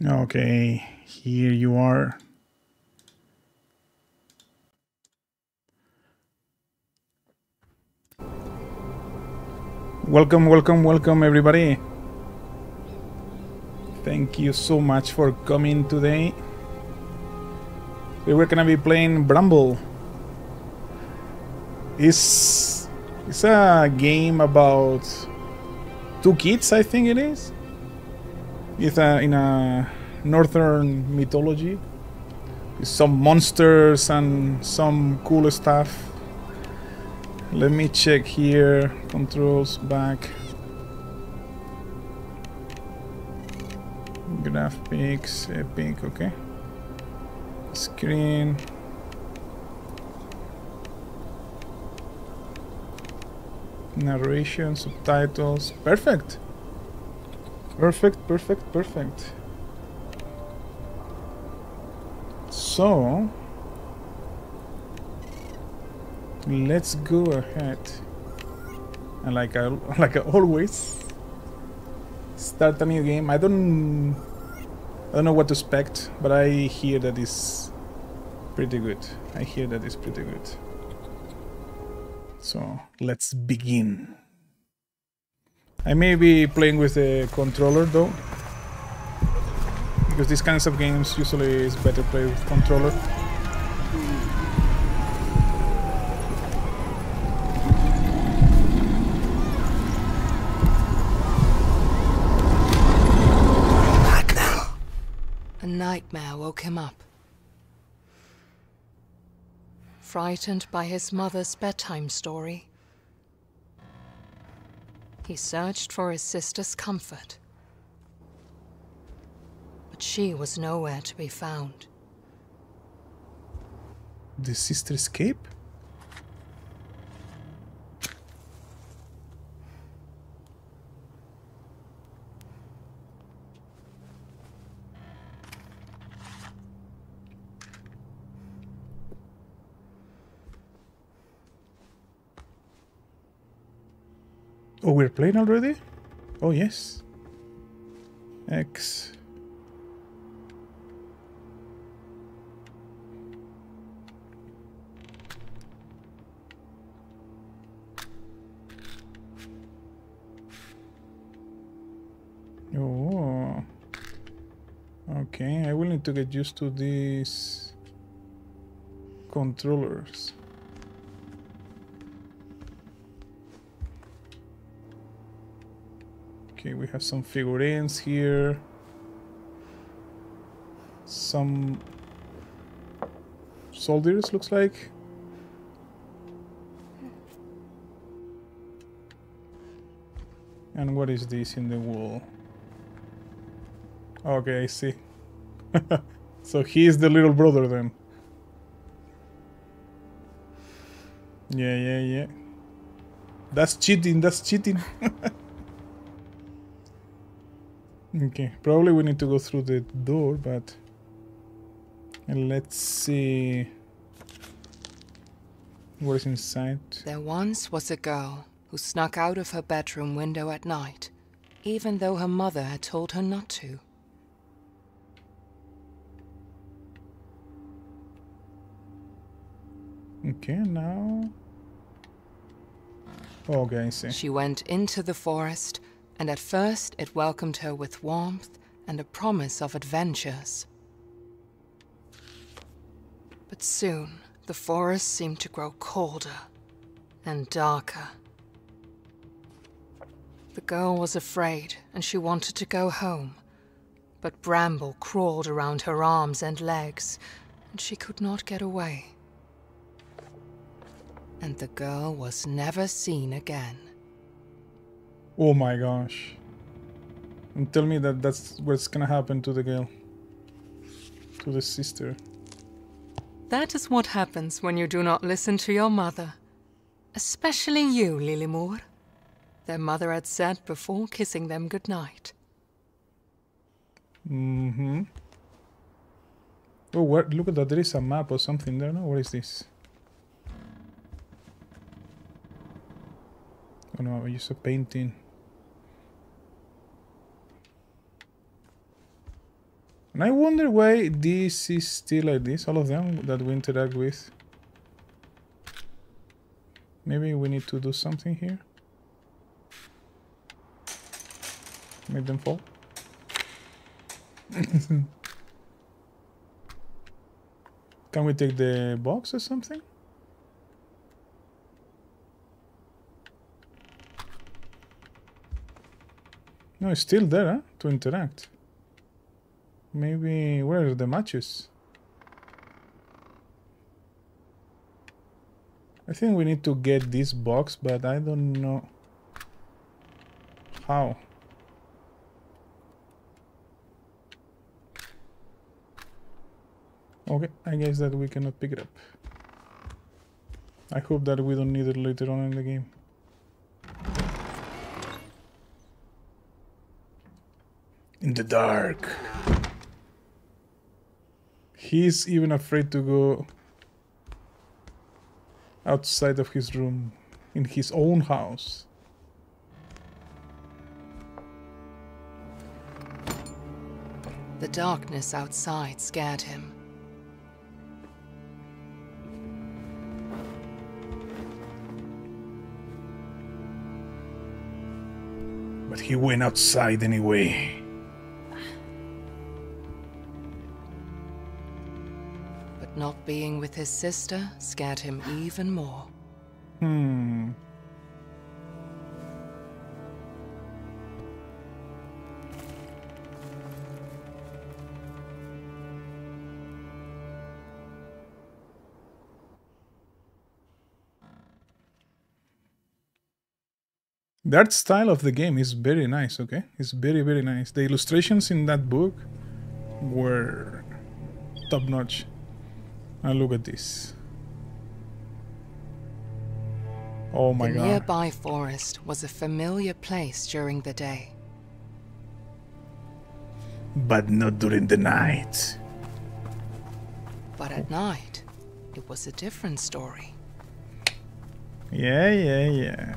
Okay, here you are. Welcome, welcome, welcome, everybody. Thank you so much for coming today. we're gonna be playing Bramble. It's it's a game about two kids, I think it is. It's a, in a northern mythology. Some monsters and some cool stuff. Let me check here. Controls back. Graphics, epic, okay. Screen. Narration, subtitles. Perfect. Perfect, perfect, perfect. So, let's go ahead and like I like I always start a new game. I don't I don't know what to expect, but I hear that it's pretty good. I hear that it's pretty good. So let's begin. I may be playing with the controller though, because these kinds of games usually is better played with controller. A nightmare woke him up. Frightened by his mother's bedtime story, he searched for his sister's comfort. But she was nowhere to be found. The sister escape? Oh, we're playing already? Oh, yes. X. Oh. Okay, I will need to get used to these controllers. Okay, we have some figurines here. Some soldiers, looks like. And what is this in the wall? Okay, I see. so he is the little brother then. Yeah, yeah, yeah. That's cheating, that's cheating. Okay, probably we need to go through the door, but let's see what is inside. There once was a girl who snuck out of her bedroom window at night, even though her mother had told her not to. Okay, now... Oh, okay, I see. She went into the forest and at first it welcomed her with warmth and a promise of adventures. But soon, the forest seemed to grow colder and darker. The girl was afraid, and she wanted to go home. But bramble crawled around her arms and legs, and she could not get away. And the girl was never seen again. Oh my gosh. And tell me that that's what's gonna happen to the girl. To the sister. That is what happens when you do not listen to your mother. Especially you, Lillemor. Their mother had said before kissing them goodnight. Mm-hmm. Oh, what? Look at that. There is a map or something there, no? What is this? Oh no, I use a painting. And I wonder why this is still like this, all of them that we interact with. Maybe we need to do something here. Make them fall. Can we take the box or something? No, it's still there, huh? To interact. Maybe... Where are the matches? I think we need to get this box, but I don't know... How? Okay, I guess that we cannot pick it up. I hope that we don't need it later on in the game. In the dark. He's even afraid to go outside of his room in his own house. The darkness outside scared him. But he went outside anyway. Not being with his sister scared him even more. Hmm. The art style of the game is very nice, okay? It's very, very nice. The illustrations in that book were top notch. And look at this. Oh my the god. The nearby forest was a familiar place during the day. But not during the night. But at night, it was a different story. Yeah, yeah, yeah.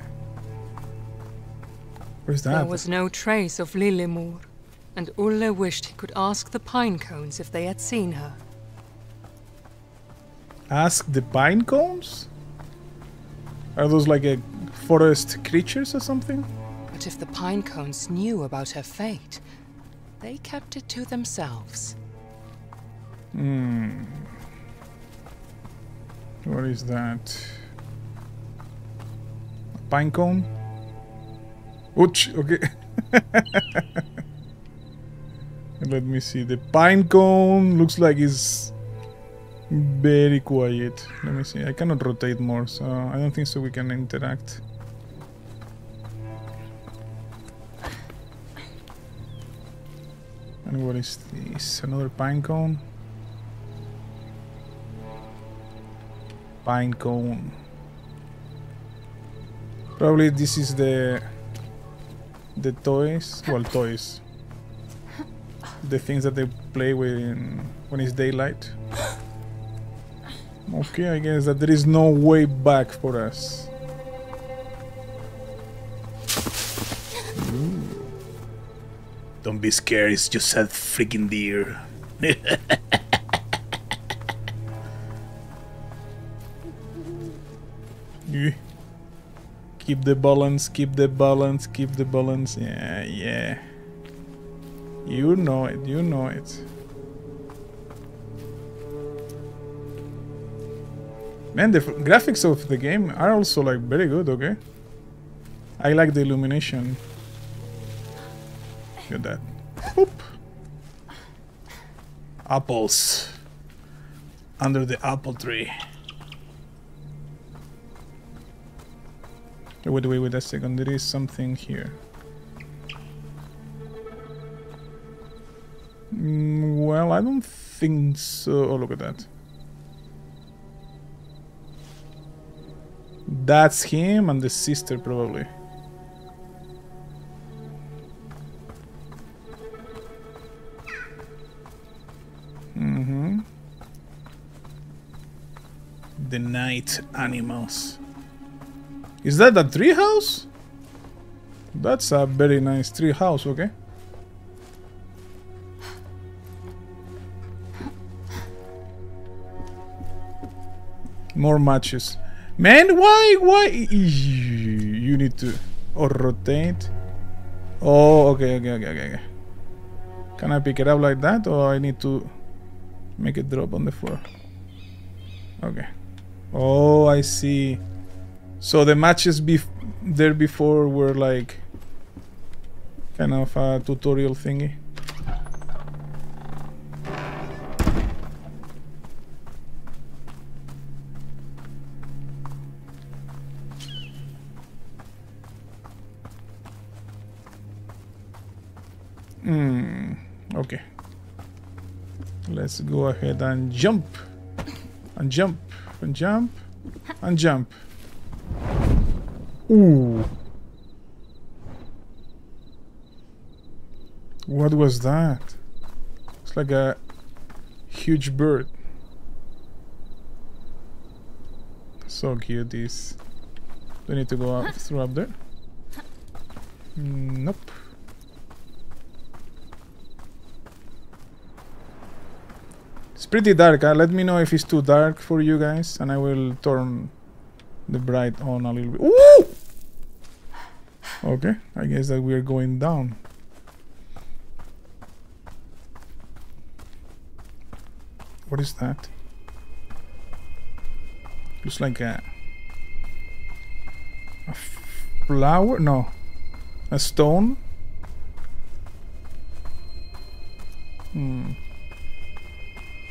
Where's that? There was no trace of Lillemor, and Olle wished he could ask the pine cones if they had seen her. Ask the pine cones? Are those like a forest creatures or something? But if the pine cones knew about her fate, they kept it to themselves. Hmm. What is that? A pine cone? Ouch, okay. Let me see. The pine cone looks like it's very quiet. Let me see. I cannot rotate more, so I don't think so we can interact. And what is this? Another pine cone? Pine cone. Probably this is the the toys. Well, toys. The things that they play with when it's daylight. Okay, I guess that there is no way back for us. Ooh. Don't be scared, it's just a freaking deer. Eh. Keep the balance, keep the balance, keep the balance. Yeah, yeah. You know it, you know it. Man, the graphics of the game are also like very good, okay? I like the illumination. Look at that. Boop. Apples. Under the apple tree. Wait, wait, wait a second. There is something here. Mm, well, I don't think so. Oh, look at that. That's him and the sister probably. Mm-hmm. The night animals. Is that a tree house? That's a very nice tree house, okay? More matches. Man, why? Why? You need to. Or rotate. Oh, okay, okay, okay, okay. Can I pick it up like that? Or I need to make it drop on the floor? Okay. Oh, I see. So the matches bef there before were like kind of a tutorial thingy. Hmm. Okay. Let's go ahead and jump. And jump. And jump. And jump. Ooh. What was that? It's like a huge bird. So cute this. Do I need to go up through up there? Mm, nope. It's pretty dark. Let me know if it's too dark for you guys, and I will turn the bright on a little bit. Ooh! Okay, I guess that we are going down. What is that? Looks like a, a flower? No, a stone. Hmm.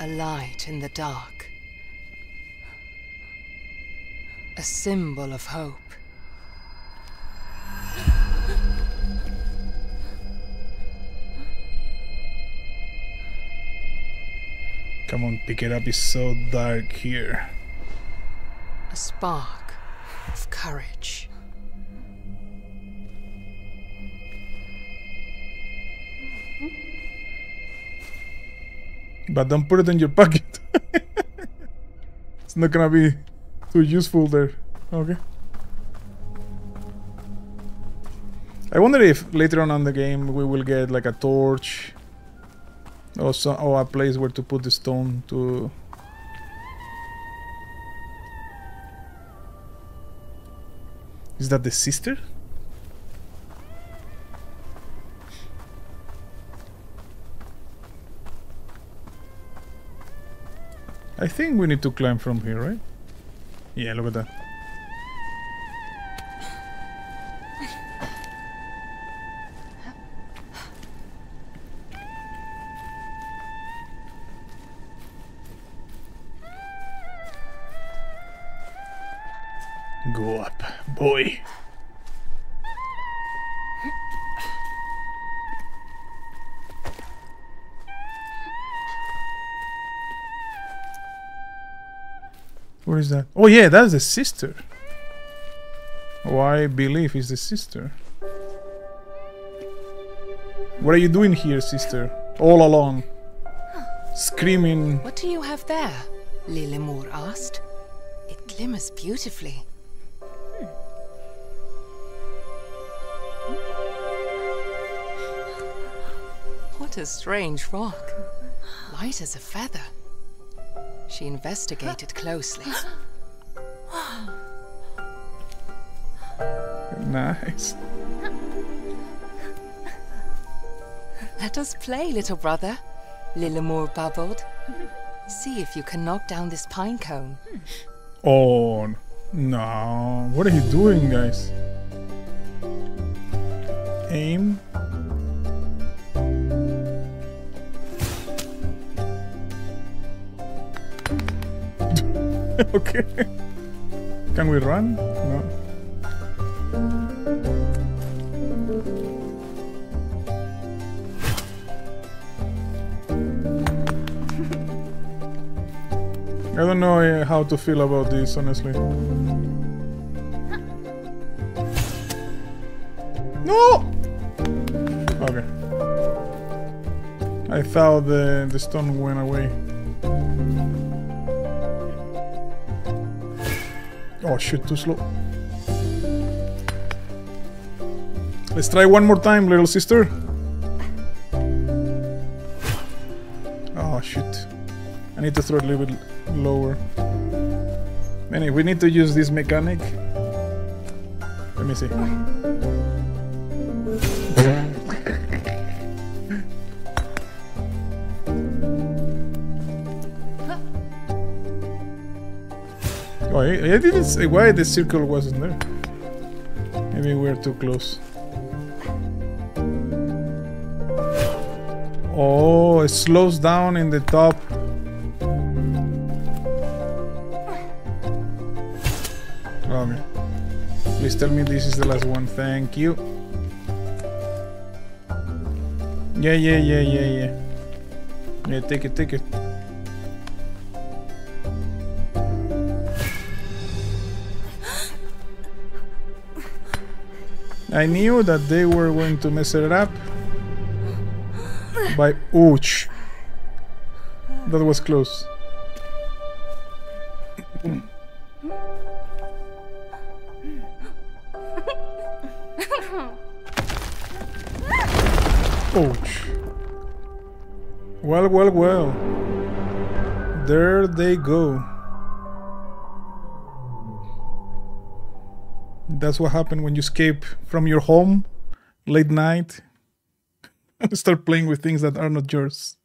A light in the dark. A symbol of hope. Come on, pick it up. It's so dark here. A spark of courage. But don't put it in your pocket. it's not gonna be too useful there. Okay. I wonder if later on in the game we will get like a torch or, so, or a place where to put the stone to... Is that the sister? I think we need to climb from here, right? Yeah, look at that. Go up, boy. What is that? Oh yeah, that's the sister. Oh, I believe is the sister? What are you doing here, sister? All alone. Screaming. What do you have there? Lillemor asked. It glimmers beautifully. What a strange rock. Light as a feather. She investigated closely. Nice. Let us play, little brother, Lillemor babbled. See if you can knock down this pine cone. Oh no. What are you doing, guys? Aim. okay. Can we run? No. I don't know uh, how to feel about this, honestly. No! Okay. I thought the, the stone went away. Oh shit, too slow. Let's try one more time, little sister. Oh shit. I need to throw it a little bit lower. Anyway, we need to use this mechanic. Let me see. I didn't say why the circle wasn't there. Maybe we're too close. Oh, it slows down in the top. Okay. Please tell me this is the last one. Thank you. Yeah, yeah, yeah, yeah, yeah. Yeah, take it, take it. I knew that they were going to mess it up. By ouch. That was close. Ouch. Well, well, well. There they go. That's what happened when you escape from your home late night and start playing with things that are not yours.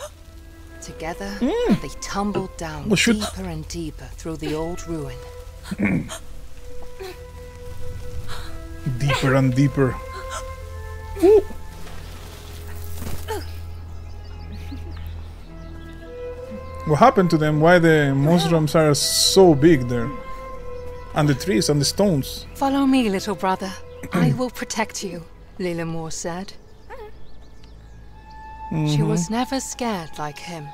Together, mm. they tumbled down shoot. deeper and deeper through the old ruin. Deeper and deeper. What happened to them? Why the mushrooms are so big there? And the trees and the stones. Follow me, little brother. I mm-hmm. will protect you, Lillemor said. She mm-hmm. was never scared like him.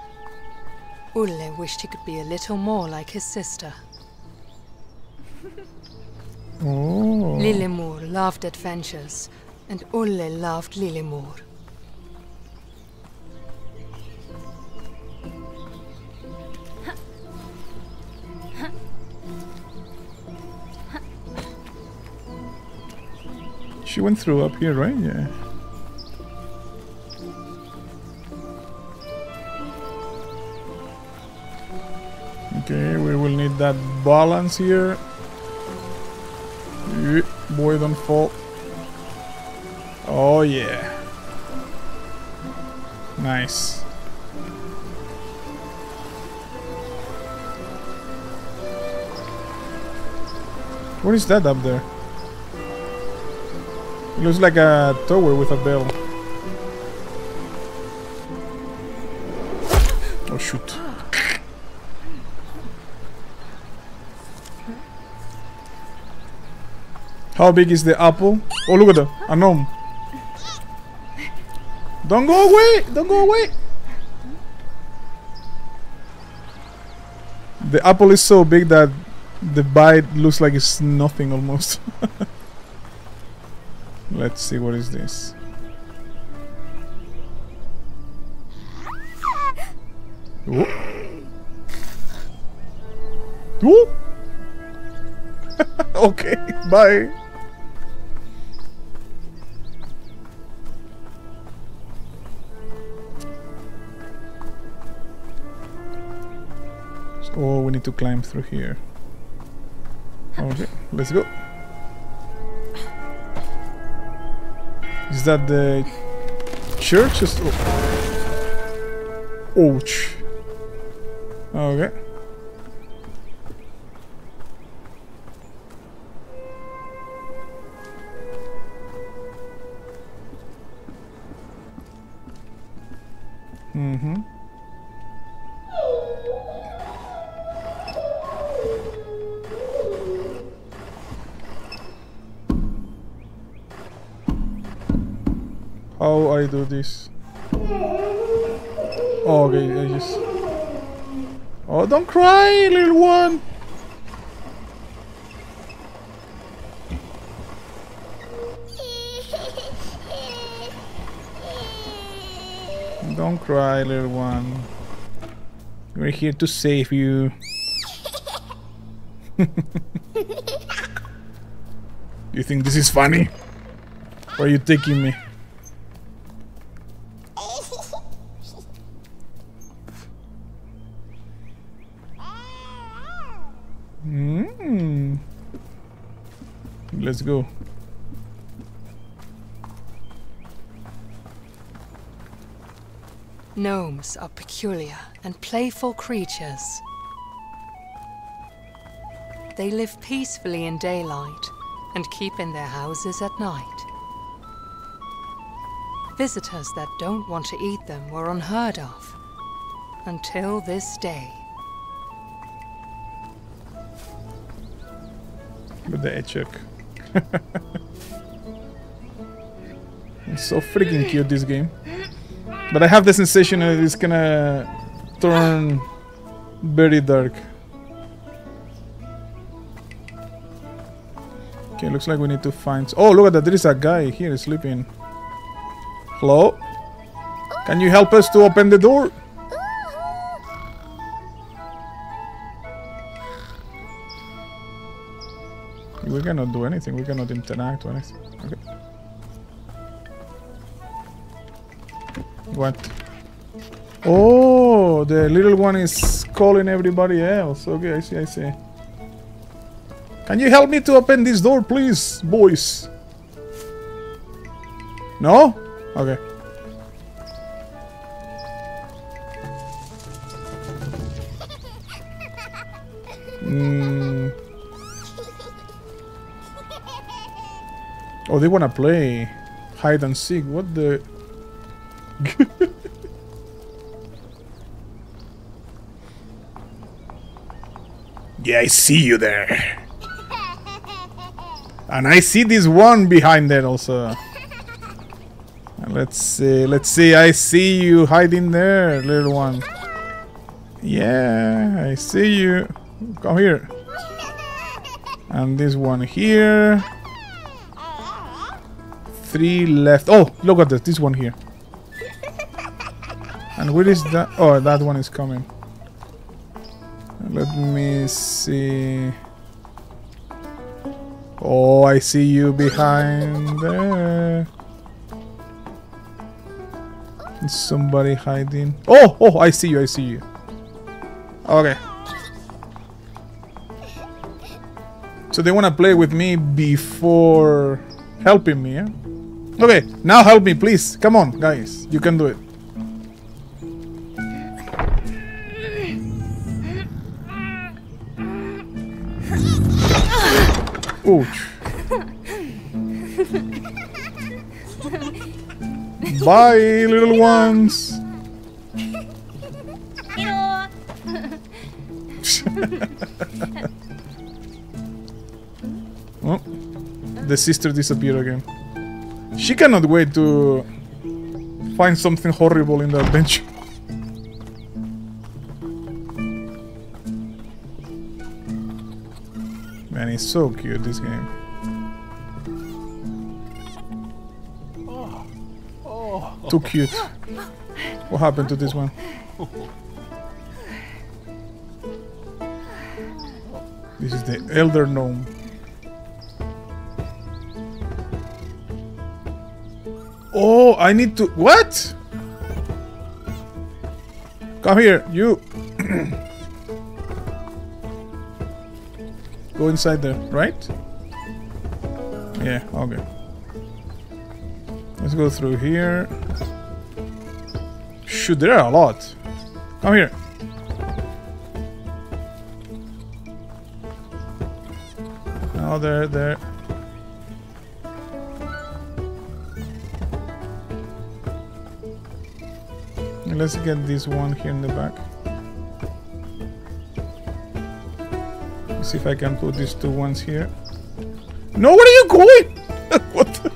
Olle wished he could be a little more like his sister. Oh. Lillemor loved adventures, and Olle loved Lillemor. She went through up here, right? Yeah. Okay, we will need that balance here. Boy, don't fall. Oh, yeah. Nice. What is that up there? It looks like a tower with a bell. Oh shoot. How big is the apple? Oh look at that. A gnome. Don't go away! Don't go away! The apple is so big that the bite looks like it's nothing almost. Let's see what is this. Ooh. Ooh. okay, bye. Oh, we need to climb through here. Okay, let's go. Is that the church? Just oh. Ouch. Okay. Mm-hmm. How I do this? Oh, okay, I just. Oh, don't cry, little one. Don't cry, little one. We're here to save you. you think this is funny? Where are you taking me? Mm. Let's go. Gnomes are peculiar and playful creatures. They live peacefully in daylight and keep in their houses at night. Visitors that don't want to eat them were unheard of until this day. With the Echek. it's so freaking cute this game. But I have the sensation that it's gonna turn very dark. Okay, looks like we need to find... Oh, look at that. There is a guy here sleeping. Hello? Can you help us to open the door? We cannot do anything. We cannot interact or anything. Okay. What? Oh, the little one is calling everybody else. Okay, I see, I see. Can you help me to open this door, please, boys? No? Okay. Mm. Oh, they wanna play hide and seek. What the? yeah, I see you there. And I see this one behind there also. Let's see, let's see, I see you hiding there, little one. Yeah, I see you. Come here. And this one here. Three left. Oh, look at this, this one here. And where is that? Oh, that one is coming. Let me see. Oh, I see you behind there. Is somebody hiding? Oh, oh, I see you, I see you. Okay. So they want to play with me before helping me? Okay, now help me, please. Come on, guys. You can do it. Ouch. Bye, little ones. oh, the sister disappeared again. She cannot wait to find something horrible in the adventure. Man, it's so cute, this game. Too cute. What happened to this one? This is the Elder Gnome. Oh, I need to... What? Come here, you. Go inside there, right? Yeah, okay. Let's go through here. Shoot, there are a lot. Come here. Oh, there, there. Let's get this one here in the back. Let's see if I can put these two ones here. No, where are you going? what? The?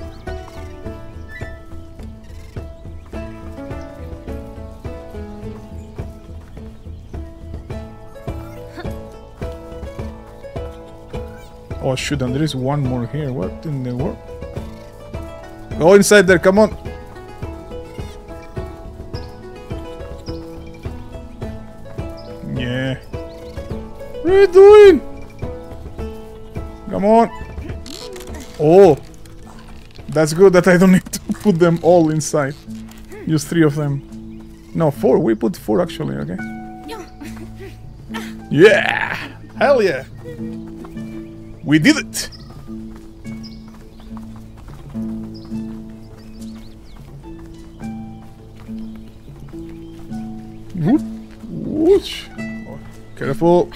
Oh shoot, and there is one more here. What in the world? Go inside there, come on. What are you doing? Come on. Oh. That's good that I don't need to put them all inside. Use three of them. No, four. We put four actually, okay? Yeah! Hell yeah! We did it! Whoosh. Oh, careful.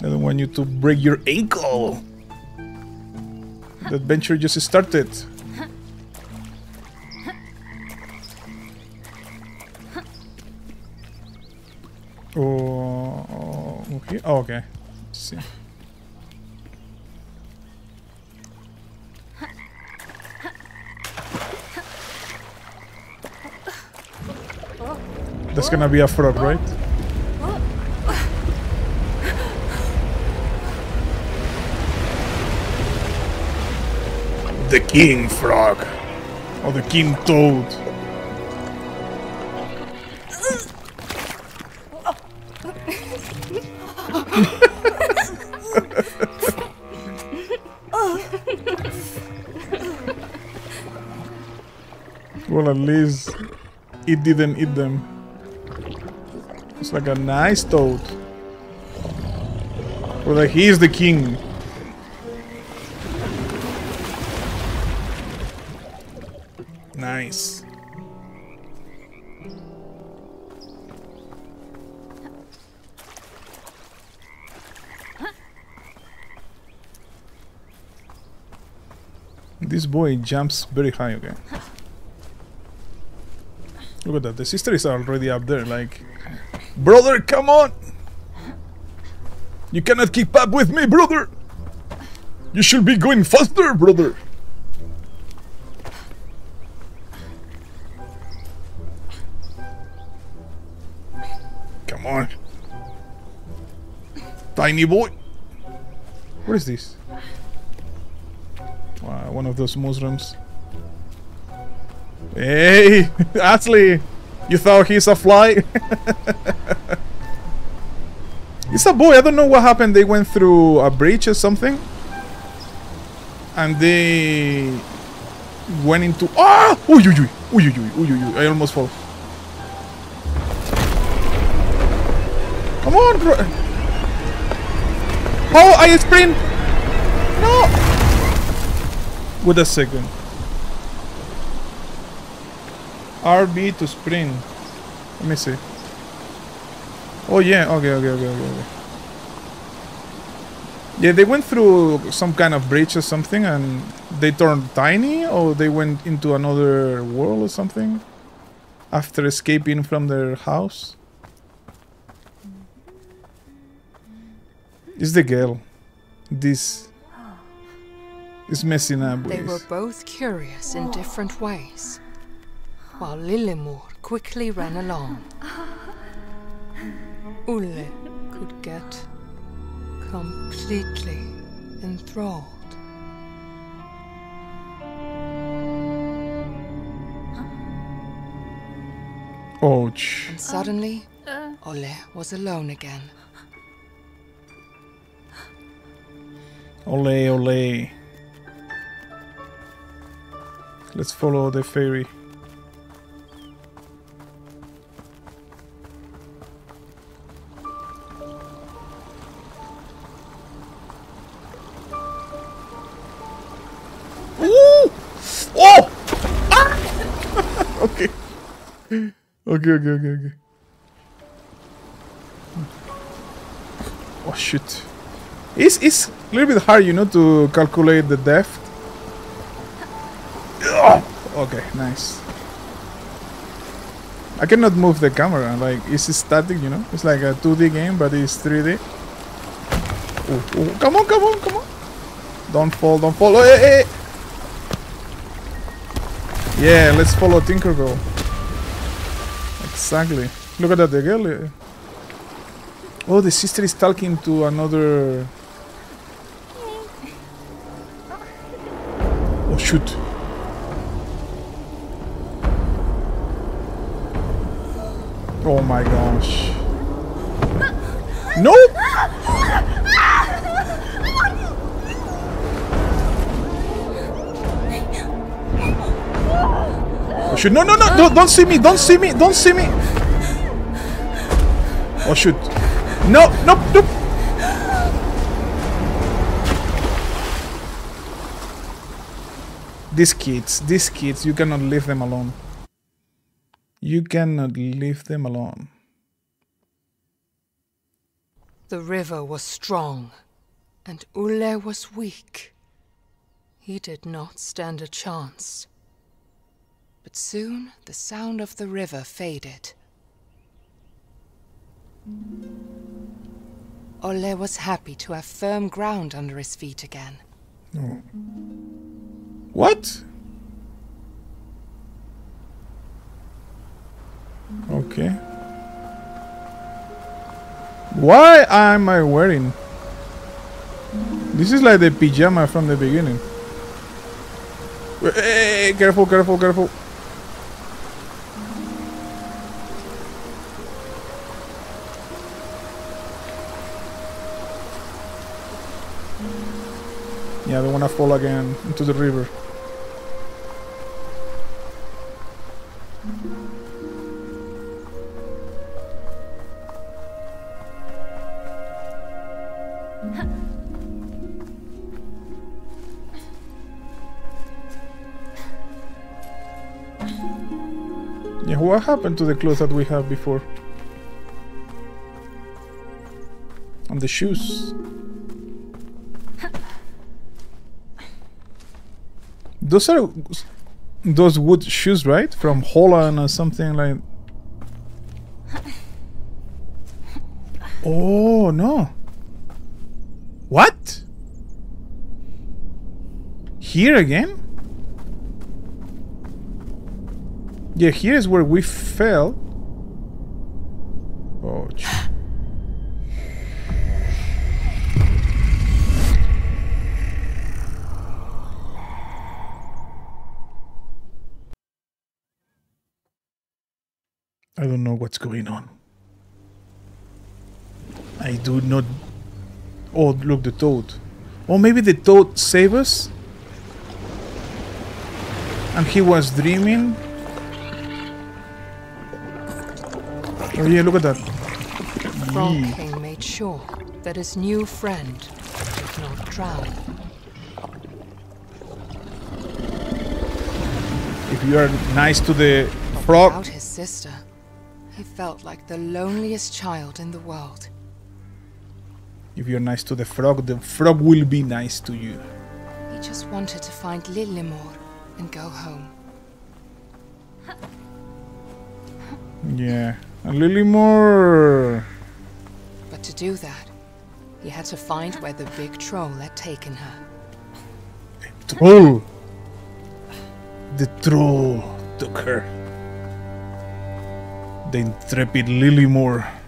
I don't want you to break your ankle. The adventure just started. Oh, oh, okay. Oh, okay. Let's see. That's gonna be a frog, right? The king frog. Or the king toad. well, at least it didn't eat them. It's like a nice toad. Well, like he is the king. This boy jumps very high okay? Look at that. The sister is already up there. Like, brother, come on! You cannot keep up with me, brother! You should be going faster, brother! Come on. Tiny boy. What is this? Wow, one of those Muslims. Hey, Ashley! You thought he's a fly? it's a boy. I don't know what happened. They went through a breach or something. And they went into... Ah! Uy, uy, uy. Uy, uy, uy. I almost fall. Come on, bro. Oh, I sprint. No. Wait a second. RB to sprint. Let me see. Oh yeah. Okay. Okay. Okay. Okay. okay. Yeah, they went through some kind of breach or something, and they turned tiny, or they went into another world or something after escaping from their house. It's the girl. This is messing up They were both curious in different ways, while Lillemor quickly ran along. Olle could get completely enthralled. Ouch. And suddenly, Olle was alone again. Ole, ole. Let's follow the fairy. Ooh! Oh! Ah! okay. Okay, okay, okay, okay. Oh shit. It's, it's a little bit hard, you know, to calculate the depth. Okay, nice. I cannot move the camera, like, it's static, you know? It's like a 2D game, but it's 3D. Oh, oh, come on, come on, come on. Don't fall, don't fall. Oh, hey, hey. Yeah, let's follow Tinkerbell. Exactly. Look at that, the girl. uh, Oh, the sister is talking to another. Oh shoot! Oh my gosh! Nope! Oh shoot! No! No! No! Don't, don't see me! Don't see me! Don't see me! Oh shoot. No, no, no. These kids, these kids, you cannot leave them alone. You cannot leave them alone. The river was strong, and Olle was weak. He did not stand a chance. But soon the sound of the river faded. Olle was happy to have firm ground under his feet again. Oh. What? Okay. Why am I wearing? This is like the pajama from the beginning. Hey, careful, careful, careful. Yeah, I don't wanna fall again into the river. What happened to the clothes that we have before? And the shoes. Those are those wood shoes, right? From Holland or something like. Oh no! What? Here again? Yeah, here is where we fell. Oh. I don't know what's going on. I do not. Oh, look, the toad. Or maybe the toad saved us? And he was dreaming? Oh, yeah, look at that. Frog Yee. King made sure that his new friend did not drown. If you are nice to the frog, Without his sister, he felt like the loneliest child in the world. if you're nice to the frog, the frog will be nice to you. He just wanted to find Lillemor and go home. Yeah. A little more. But to do that, he had to find where the big troll had taken her. Troll. The troll took her. The intrepid Lillemor.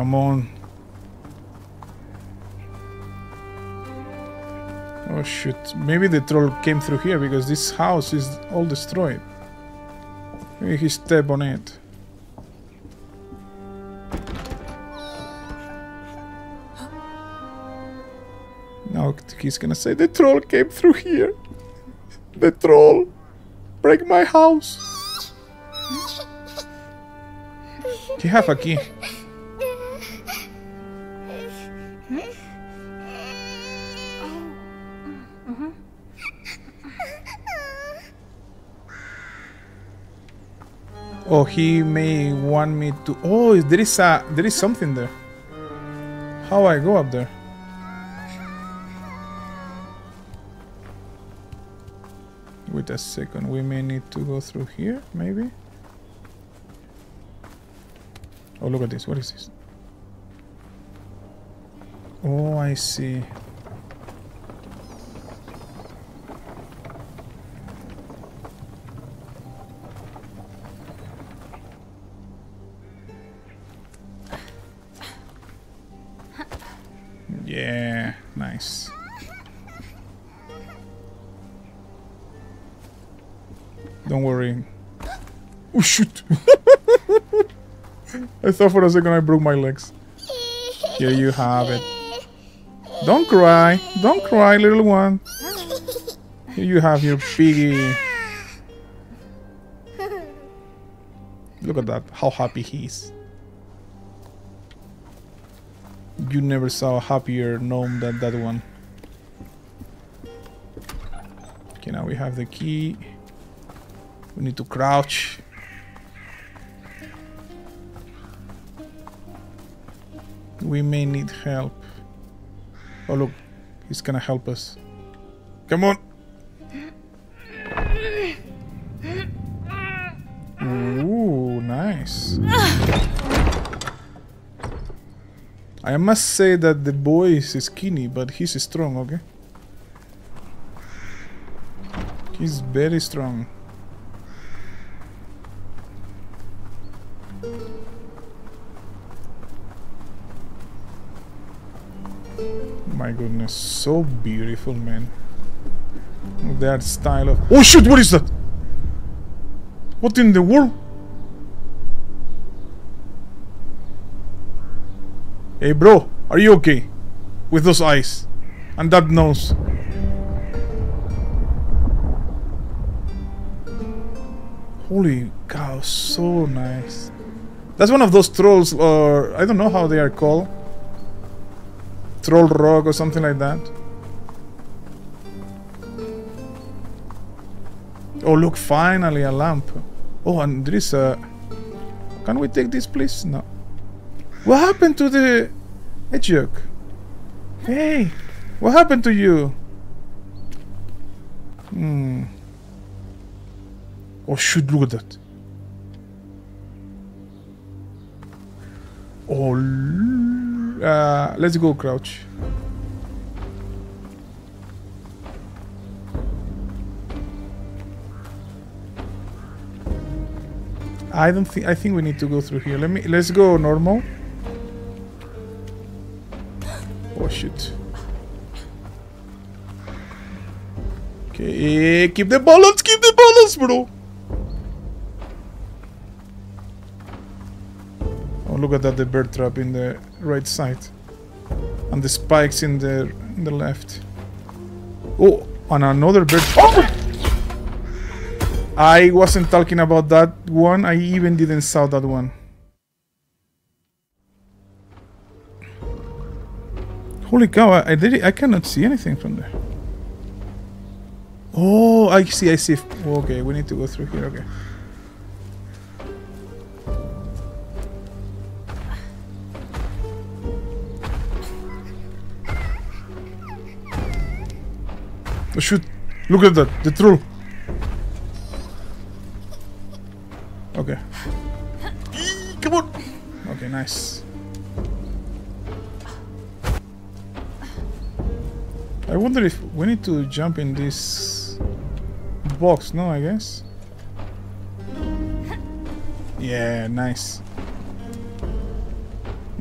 Come on. Oh shoot. Maybe the troll came through here because this house is all destroyed. Maybe he stepped on it. Now he's gonna say the troll came through here. The troll. Break my house. You have a key. Oh, he may want me to. Oh, there is a there is something there. How I go up there? Wait a second. We may need to go through here, maybe. Oh, look at this. What is this? Oh, I see. Yeah, nice. Don't worry. Oh shoot! I thought for a second I broke my legs. Here you have it. Don't cry. Don't cry, little one. Here you have your piggy. Look at that, how happy he is. You never saw a happier gnome than that one. Okay, now we have the key. We need to crouch. We may need help. Oh look, he's gonna help us. Come on! Ooh, nice. I must say that the boy is skinny, but he's strong, okay? He's very strong. My goodness, so beautiful, man. That style of... Oh shit, what is that? What in the world? Hey bro, are you okay? With those eyes? And that nose? Holy cow, so nice. That's one of those trolls, or I don't know how they are called. Troll rock or something like that. Oh look, finally a lamp. Oh, and there is a... Can we take this, please? No. What happened to the... Hedgehog? Hey, what happened to you? Hmm. Oh, shoot, look at that. Oh, uh, let's go crouch. I don't think I think we need to go through here. Let me let's go normal. Okay, keep the balance, keep the balance, bro. Oh look at that the bird trap in the right side. And the spikes in the in the left. Oh, and another bird. Oh! I wasn't talking about that one. I even didn't saw that one. Holy cow, I, I did I cannot see anything from there. Oh, I see, I see. Okay, we need to go through here, okay. Oh shoot, look at that, the troll. Okay. Come on! Okay, nice. I wonder if we need to jump in this box, no, I guess? Yeah, nice.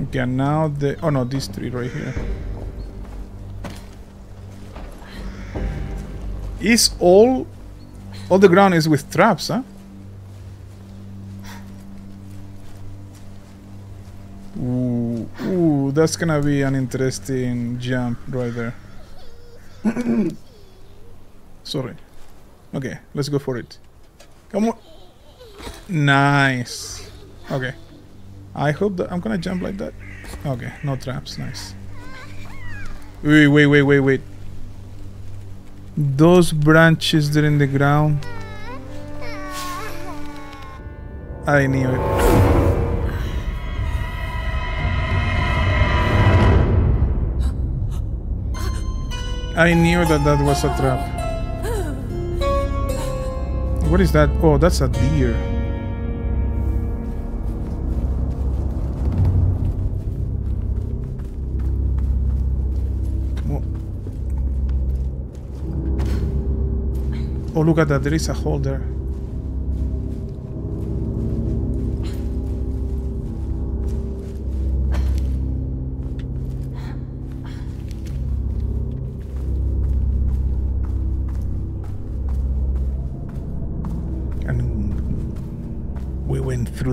Okay, now the... Oh no, these three right here. Is all... All the ground is with traps, huh? Ooh, ooh, that's gonna be an interesting jump right there. Sorry. Okay, let's go for it. Come on. Nice. Okay. I hope that I'm gonna jump like that. Okay, no traps. Nice. Wait, wait, wait, wait, wait. Those branches there in the ground. I knew it. I knew that that was a trap. What is that? Oh, that's a deer. Oh, look at that. There is a hole there.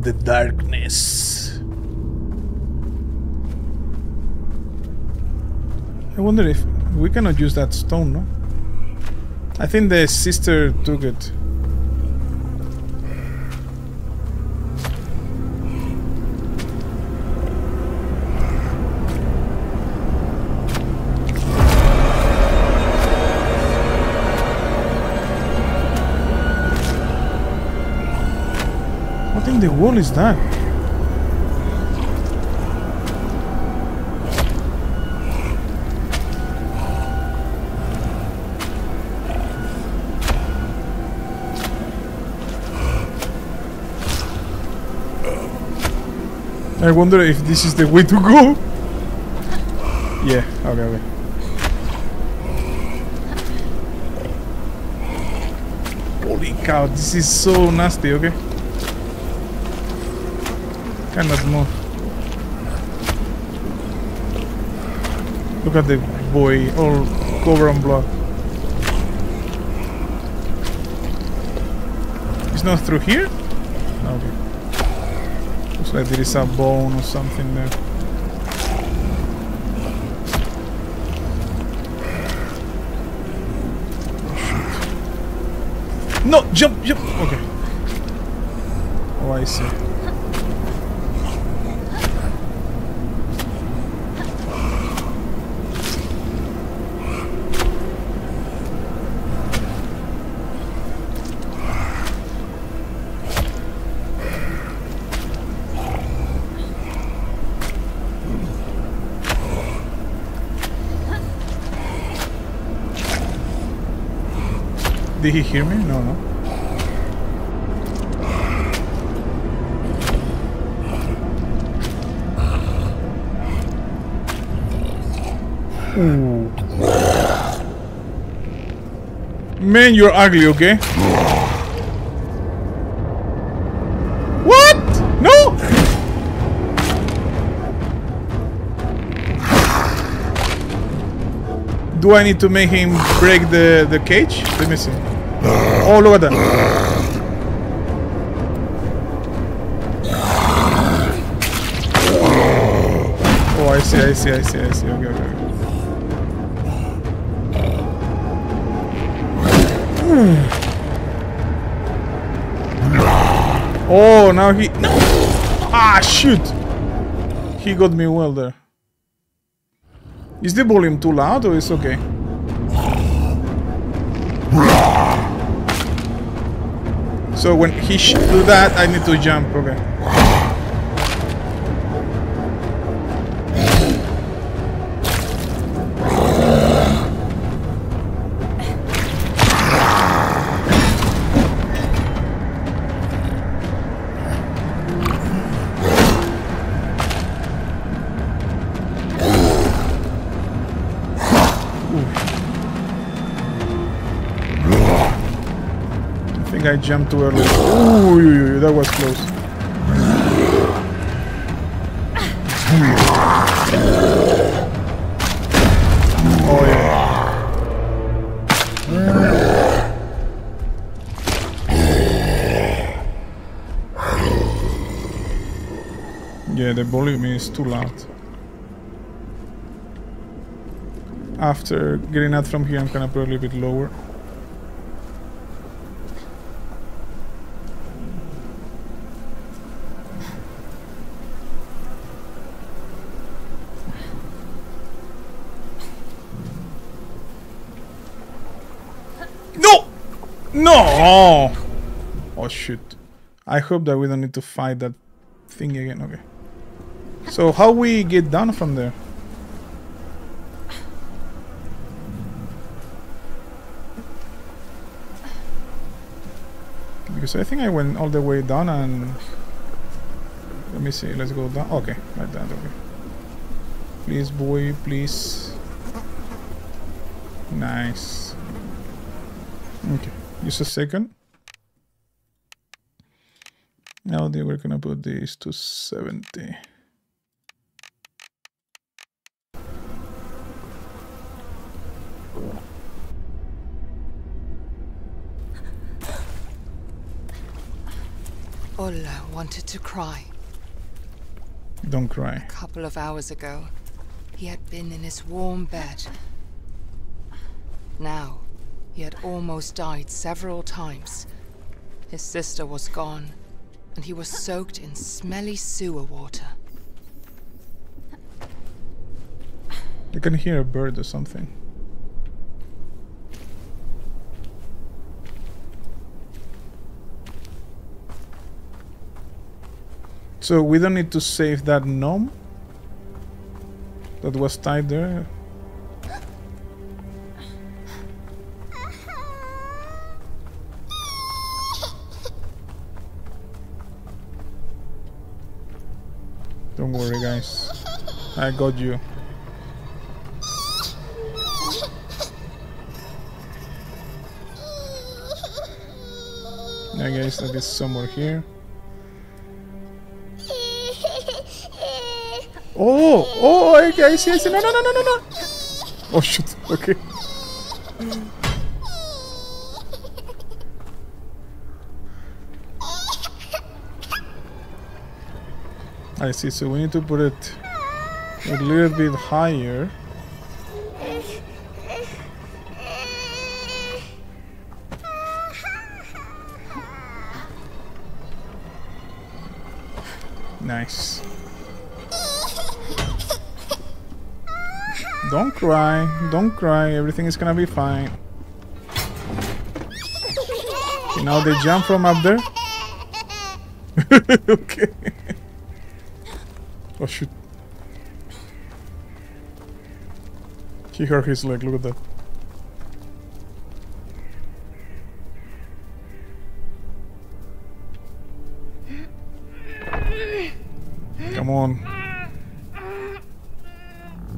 the darkness. I wonder if we cannot use that stone, no? I think the sister took it. The wall is that? I wonder if this is the way to go. Yeah, okay, okay. Holy cow, this is so nasty, okay? Cannot move. Look at the boy, all covered in blood. It's not through here? Okay. Looks like there is a bone or something there. No, jump, jump. Okay. Oh, I see. Did he hear me? No, no. Man, you're ugly, okay? What? No! Do I need to make him break the, the cage? Let me see. Oh, look at that. Oh, I see, I see, I see, I see. Okay, okay. okay. Oh, now he... No! Ah, shoot! He got me well there. Is the volume too loud or is okay? So when he do that, I need to jump. Okay. Jumped too early. Ooh, that was close. Oh yeah. Yeah, the volume is too loud. After getting out from here, I'm gonna put a little bit lower. No! No! Oh shoot. I hope that we don't need to fight that thing again. Okay. So how we get down from there? Because I think I went all the way down and... Let me see, let's go down. Okay, like that, okay. Please, boy, please. Nice. Okay, just a second. They we're gonna put this to 70. Olle wanted to cry Don't cry. a couple of hours ago. he had been in his warm bed. Now, he had almost died several times. His sister was gone, and he was soaked in smelly sewer water. I can hear a bird or something. So we don't need to save that gnome that was tied there. Worry guys. I got you. I guess that is somewhere here. Oh, oh, hey guys, yes, no, no, no, no, no, no. Oh shit. Okay. I see. So we need to put it a little bit higher. Nice. Don't cry, don't cry, everything is gonna be fine. Okay, now they jump from up there. okay. Oh shoot. He hurt his leg, look at that. Come on.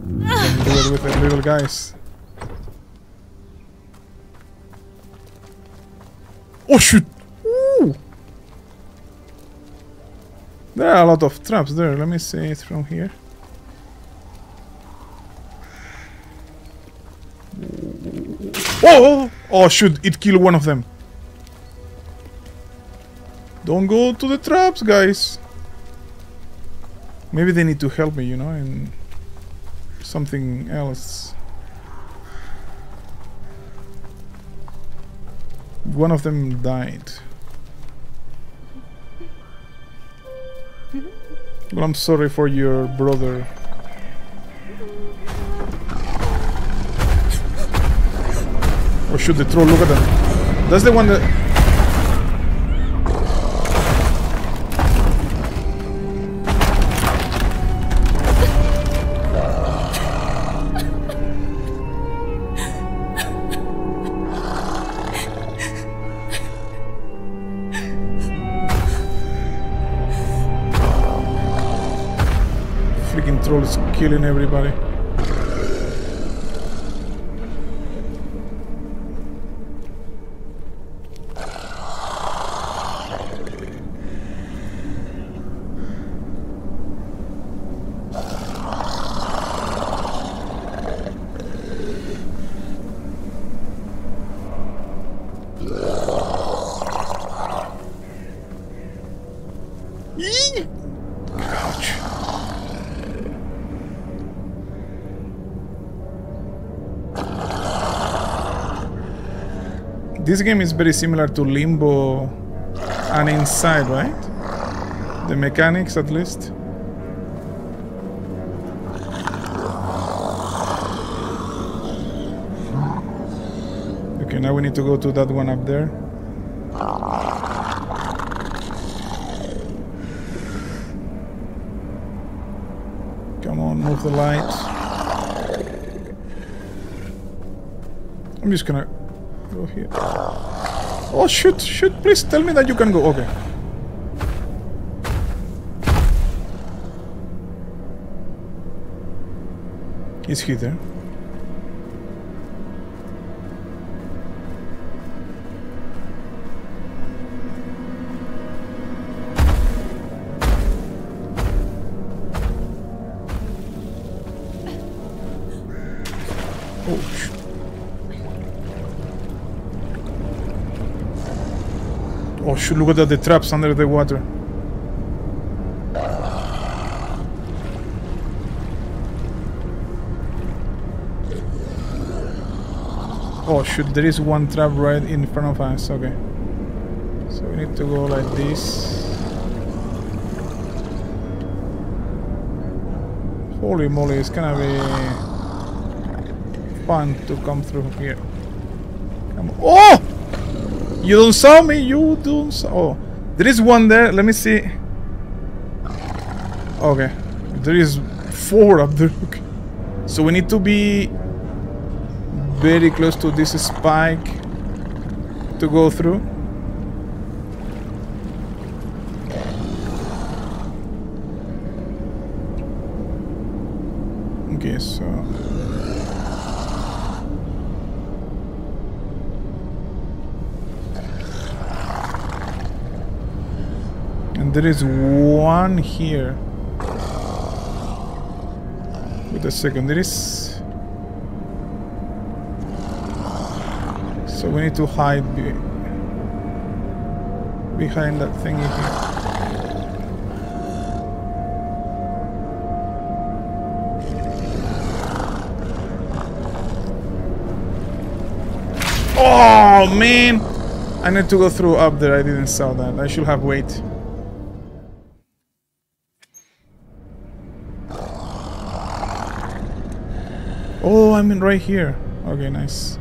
Can do it with the little guys. Oh shoot! Ooh. There are a lot of traps there. Let me see it from here. Oh, oh, oh, oh shoot! It killed one of them. Don't go to the traps, guys. Maybe they need to help me, you know, and something else. One of them died. Well, I'm sorry for your brother. Oh shoot, the troll, look at them. That's the one that... Freaking troll is killing everybody. Game is very similar to Limbo and Inside, right? The mechanics, at least. Okay, now we need to go to that one up there. Come on, move the light. I'm just gonna. Oh, shoot, shoot, please tell me that you can go. Okay. Is he there? should look at the traps under the water. Oh shoot, there is one trap right in front of us, okay. So we need to go like this. Holy moly, it's gonna be fun to come through here. Come oh! You don't saw me, you don't saw. Oh, there is one there. Let me see. Okay, there is four up there. Okay. So we need to be very close to this spike to go through. Okay, so... And there is one here. Wait a second, there is... So we need to hide be behind that thingy here. Oh man! I need to go through up there. I didn't saw that. I should have wait. Oh, I'm in right here. Okay, nice.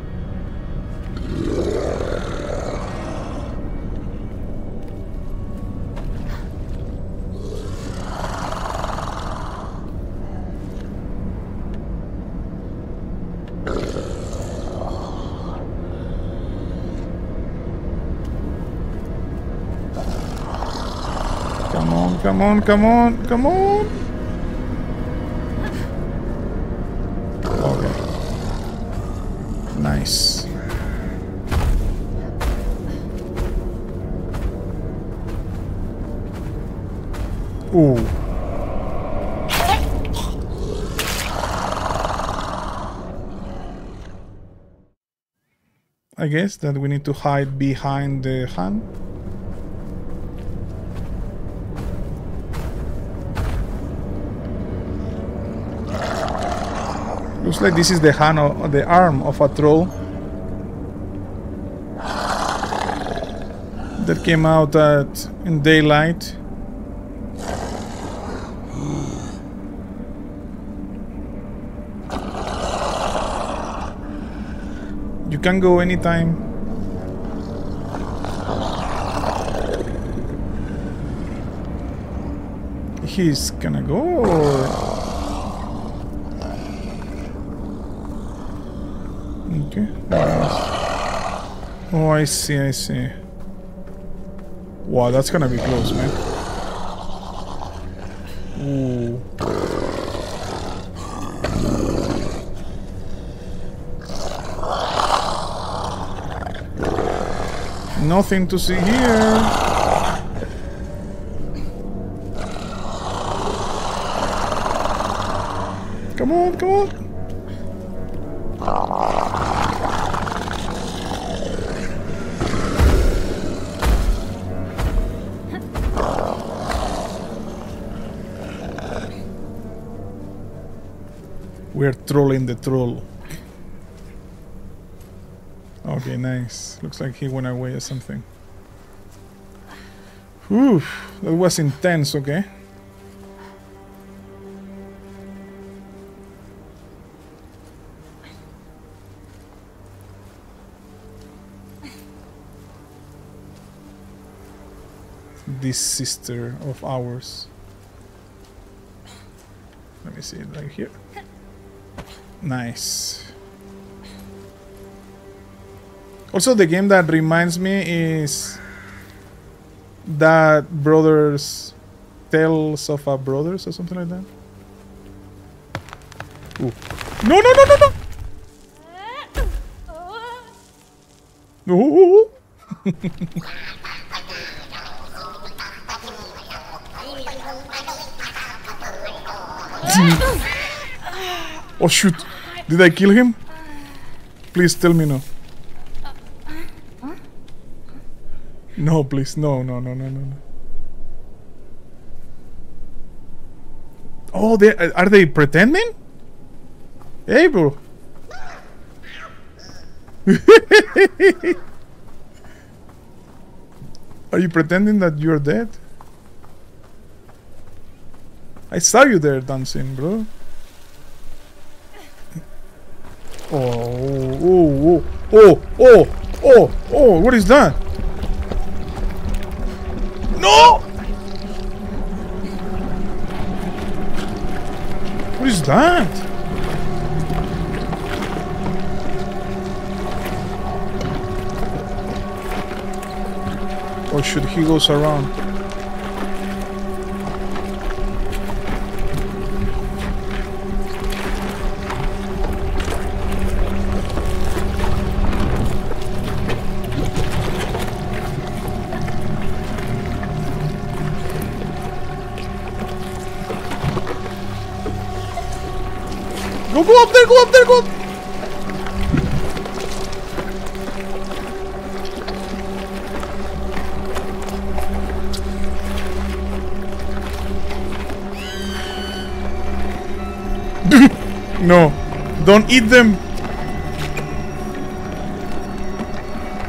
Come on, come on, come on, come on. I guess that we need to hide behind the hand. Looks like this is the hand of the arm of a troll that came out at in daylight. You can go anytime. He's gonna go. Okay. Oh, I see, I see. Wow, that's gonna be close, man. Ooh. Nothing to see here. Come on, come on. We're trolling the troll. Nice. Looks like he went away or something. Whew, that was intense, okay? This sister of ours. Let me see it right here. Nice. Also, the game that reminds me is that Brothers Tales of a Brothers or something like that. Ooh. No, no, no, no, no! No! oh shoot! Did I kill him? Please tell me no. No, please, no, no, no, no, no, no. Oh, they uh, are they pretending? Hey, bro. Are you pretending that you're dead? I saw you there dancing, bro. Oh, oh, oh, oh, oh, oh, oh, what is that? That? Or should he goes around? Go, go up there, go up there, go up. no, don't eat them.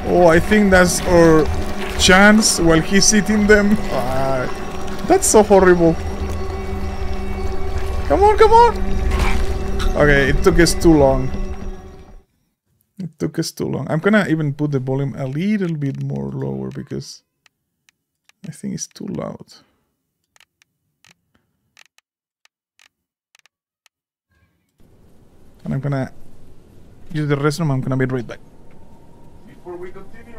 Oh, I think that's our chance while he's eating them. Ah, that's so horrible. Come on, come on. Okay, it took us too long. It took us too long. I'm gonna even put the volume a little bit more lower because I think it's too loud. And I'm gonna use the restroom. I'm gonna be right back. Before we continue.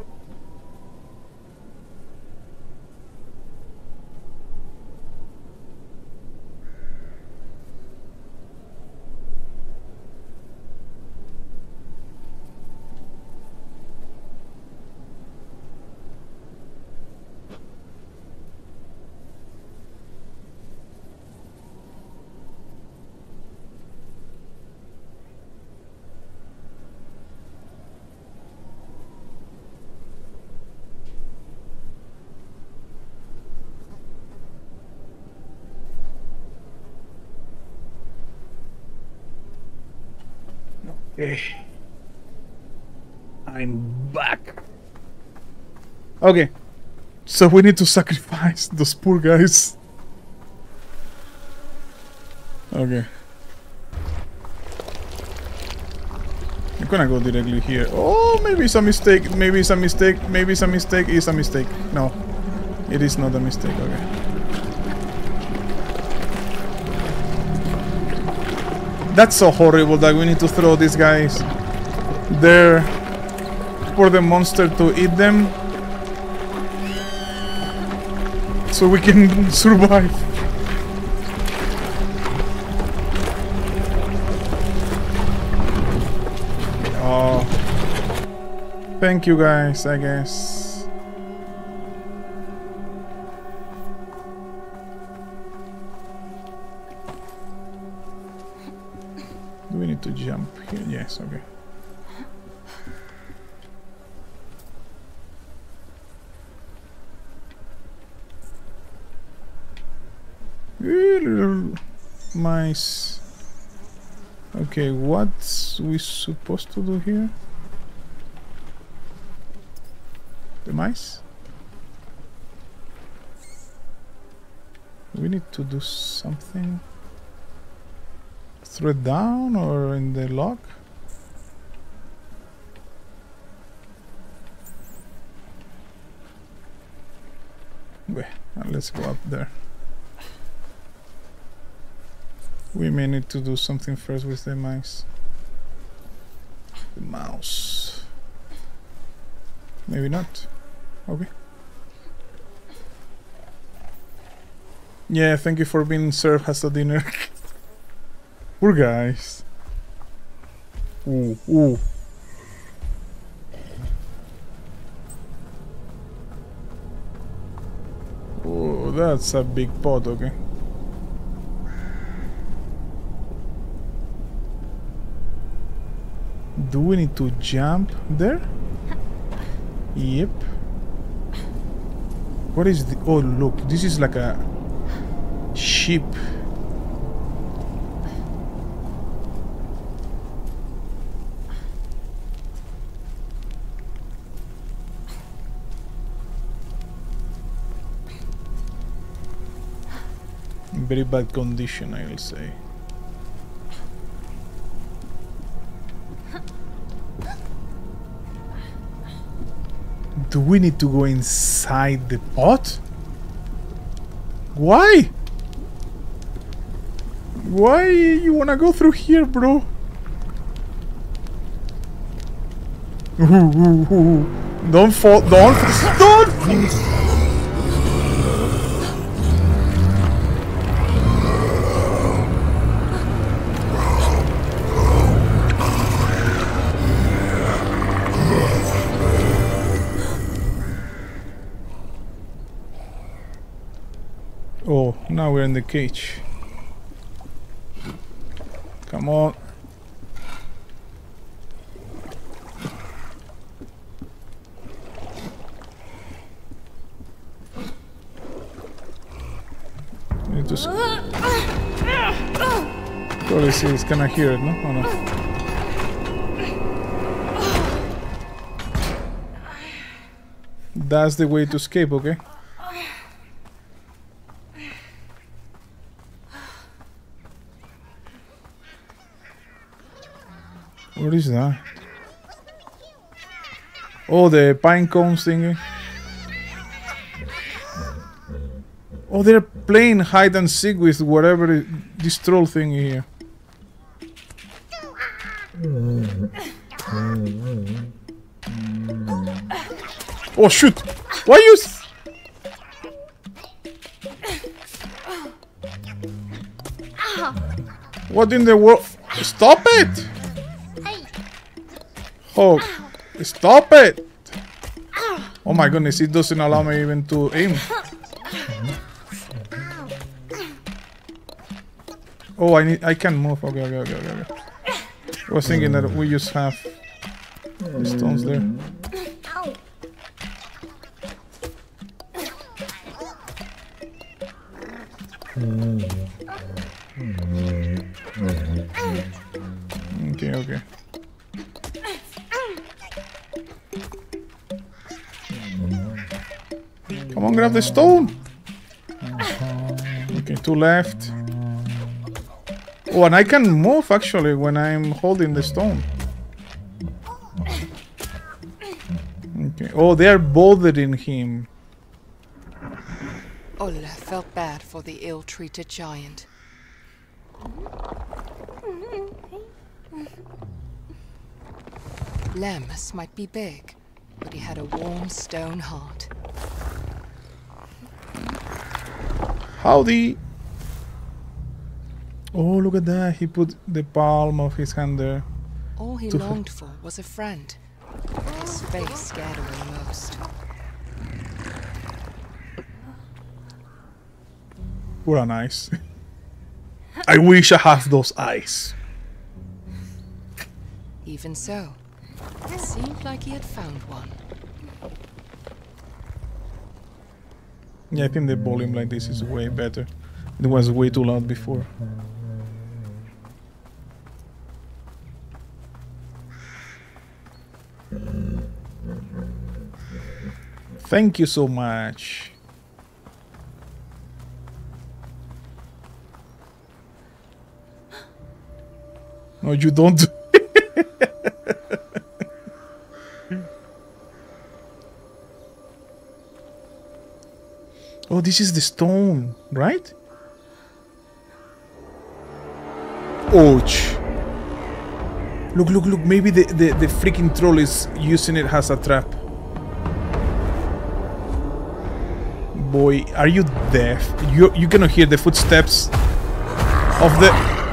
Okay. I'm back. Okay. So we need to sacrifice those poor guys. Okay. I'm gonna go directly here. Oh, maybe it's a mistake. Maybe it's a mistake. Maybe it's a mistake. It's a mistake. No. It is not a mistake. Okay. That's so horrible that we need to throw these guys there for the monster to eat them so we can survive. Oh. Thank you guys, I guess. We supposed to do here? The mice? We need to do something. Throw it down or in the lock? Well, let's go up there. We may need to do something first with the mice. The mouse. Maybe not. Okay. Yeah, thank you for being served as a dinner. Poor guys. Ooh, ooh. Oh, that's a big pot, okay. do we need to jump there? Yep. What is the... Oh, look. This is like a ship. Very bad condition, I will say. Do we need to go inside the pot? Why? Why you wanna go through here, bro? Don't fall, don't, don't! Oh, in the cage. Come on. S- Probably see it's gonna hear it, no? Oh, no. That's the way to escape, okay? What is that? Oh, the pine cones thingy. Oh, they're playing hide and seek with whatever it, this troll thing here. Oh shoot! Why you? What in the world? Stop it! Oh, stop it! Oh my goodness, it doesn't allow me even to aim. Oh, I need. I can move. Okay, okay, okay, okay. okay. I was thinking that we just have the stones there. Mm. Okay, okay. Come on, grab the stone. Okay, two left. Oh, and I can move actually when I'm holding the stone. Okay. Oh, they are bothering him. Olle felt bad for the ill-treated giant. Lemus might be big, but he had a warm stone heart. Howdy. Oh, look at that. He put the palm of his hand there. All he longed for was a friend. His face scared away most. What a nice. I wish I have those eyes. Even so, it seemed like he had found one. Yeah, I think the volume like this is way better. It was way too loud before. Thank you so much. No, you don't. oh, this is the stone, right? Ouch. Look, look, look. Maybe the, the, the freaking troll is using it as a trap. Boy, are you deaf? You, you cannot hear the footsteps of the...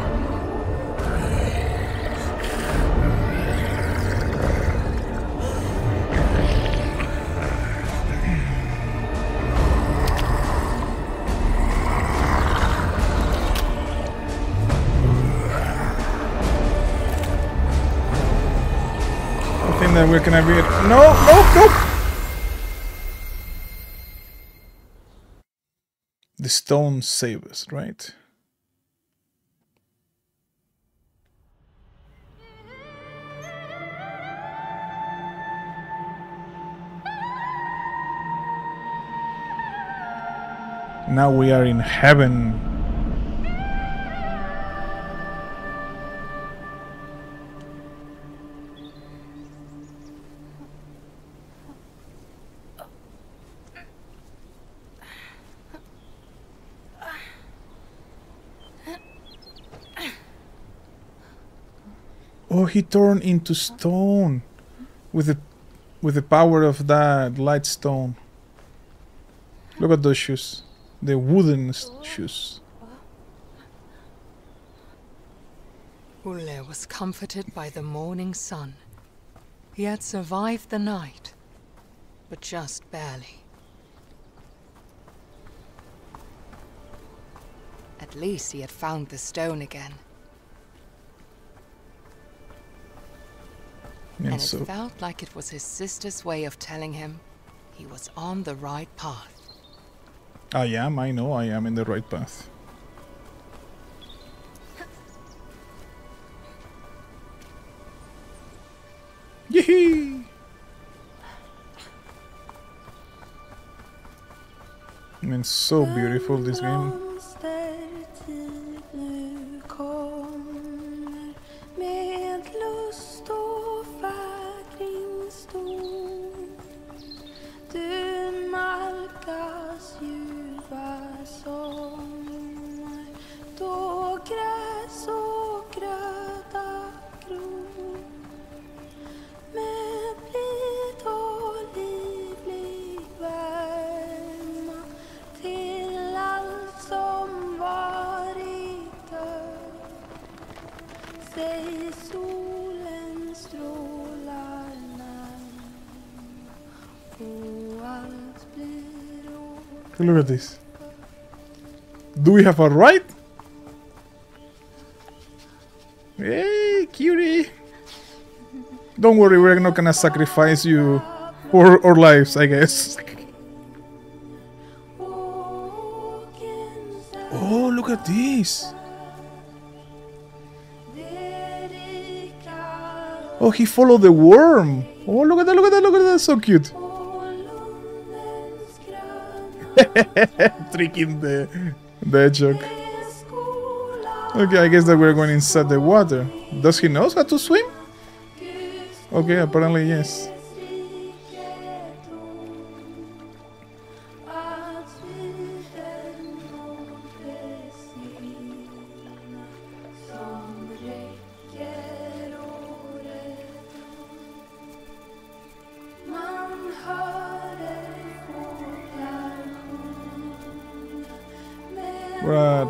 I think that we're be... No, no, no! The stone save us, right? Now we are in heaven. Oh, he turned into stone with the with the power of that light stone. Look at those shoes. The wooden shoes. Olle was comforted by the morning sun. He had survived the night, but just barely. At least he had found the stone again, And, and so it felt like it was his sister's way of telling him he was on the right path. I am, I know I am in the right path. Yee! I mean, so beautiful this game. Sommar då gräs och gröda gror. Med blid och livlig värma till allt som varit dött. Säg solen strålar närmare och allt blir Look at this. Do we have a right? Hey, cutie! Don't worry, we're not gonna sacrifice you or our lives, I guess. Oh, look at this! Oh, he followed the worm! Oh, look at that, look at that, look at that, so cute! Tricking the, the joke. Okay, I guess that we're going inside the water. Does he knows how to swim? Okay, apparently yes.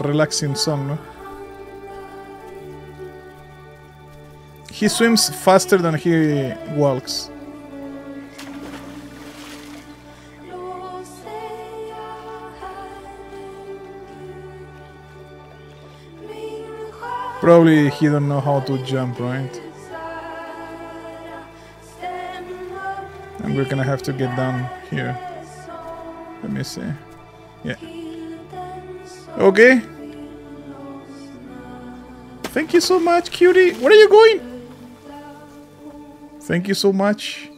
Relaxing song, no? He swims faster than he walks. Probably he don't know how to jump, right? And we're gonna have to get down here. Let me see. Yeah. Okay. Thank you so much, cutie. Where are you going? Thank you so much.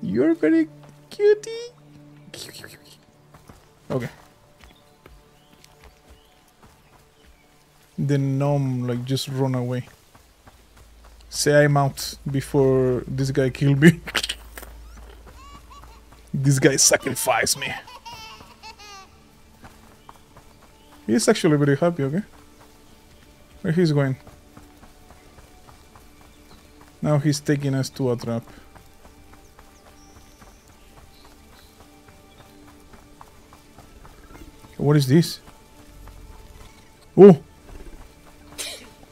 You're very cutie. Okay. The gnome like just run away. Say I'm out before this guy kill me. this guy sacrificed me. He's actually very happy, okay? Where he's going? Now he's taking us to a trap. What is this? Oh!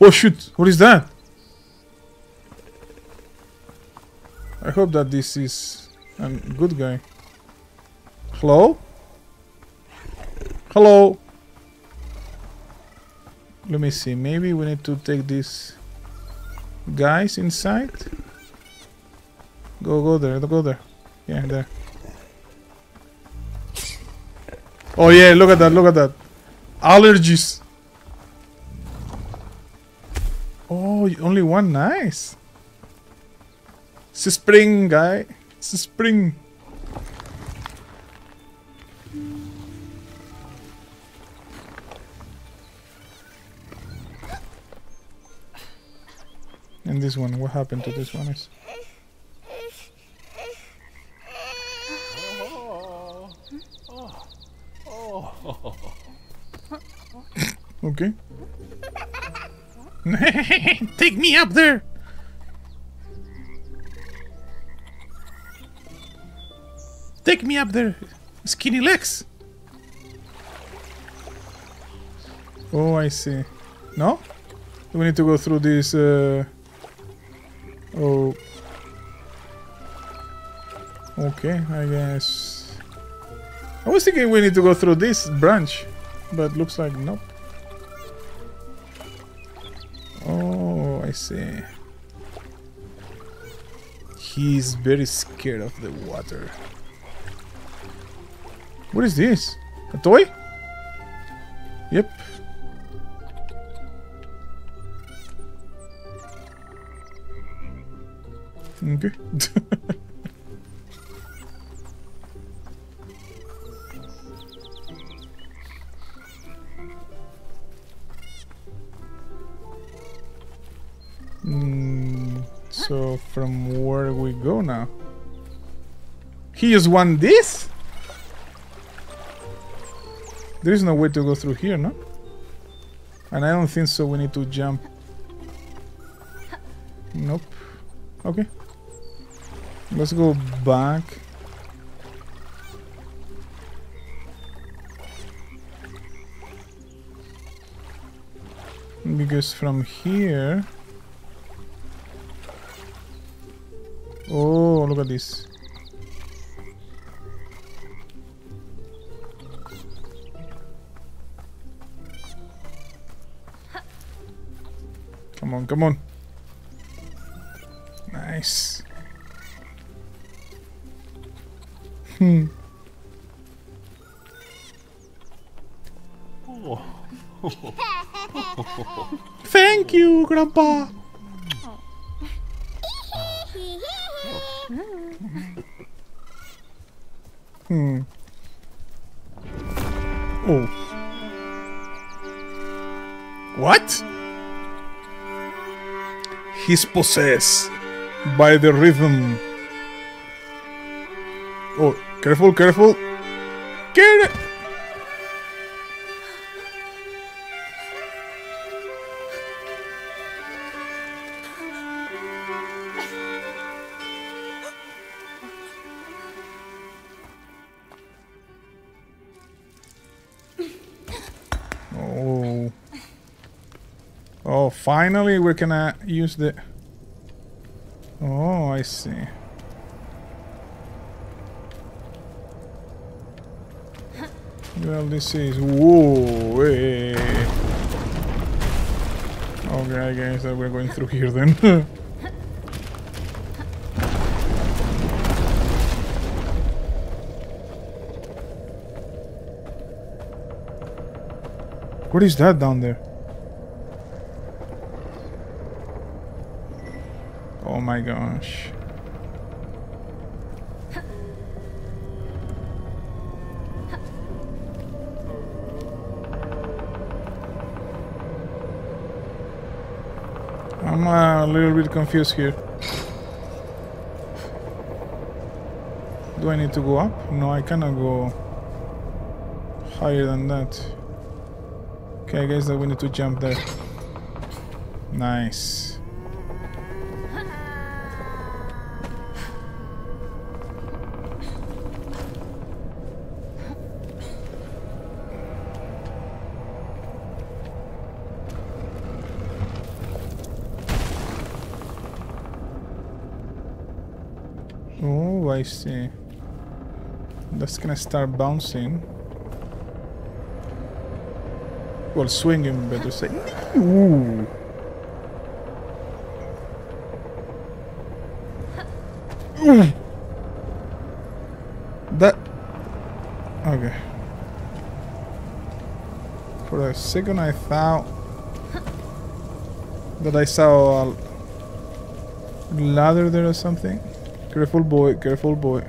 Oh shoot! What is that? I hope that this is a good guy. Hello? Hello? Let me see. Maybe we need to take these guys inside. Go, go there. Go there. Yeah, there. Oh yeah! Look at that! Look at that! Allergies. Oh, only one. Nice. It's a spring, guy. It's a spring. And this one, what happened to this one? Is okay. Take me up there! Take me up there, skinny legs! Oh, I see. No? We need to go through this... Uh Oh. Okay, I guess. I was thinking we need to go through this branch, but looks like nope. Oh, I see. He's very scared of the water. What is this? A toy? Okay. Mm, so from where we go now? He just won this? There is no way to go through here, no? And I don't think so. We need to jump. Nope. Okay. Let's go back. Because from here... Oh, look at this. Come on, come on. Nice. Hmm. Thank you, Grandpa. Hmm. Oh. What? He's possessed by the rhythm. Oh, careful, careful. Get it! Oh. Oh, finally we're gonna uh, use the... Oh, I see. Well, this is... Whoa! Hey. Okay, I guess that we're going through here then. what is that down there? Oh my gosh. I'm uh, a little bit confused here. Do I need to go up? No, I cannot go higher than that. Okay, I guess that we need to jump there. Nice. See. That's gonna start bouncing. Well, swinging, better say. Ooh. Ooh. That. Okay. For a second, I thought that I saw a ladder there or something. Careful, boy. Careful, boy.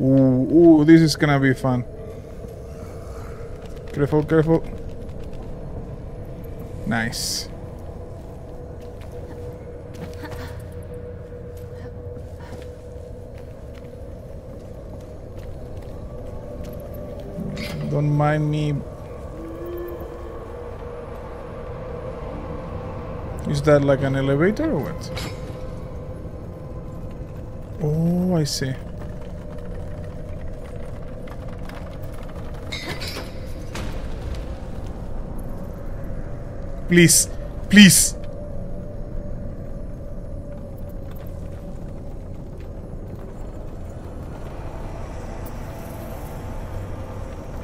Ooh, ooh, this is gonna be fun. Careful, careful. Nice. Don't mind me. Is that like an elevator or what? Oh, I see. Please. Please.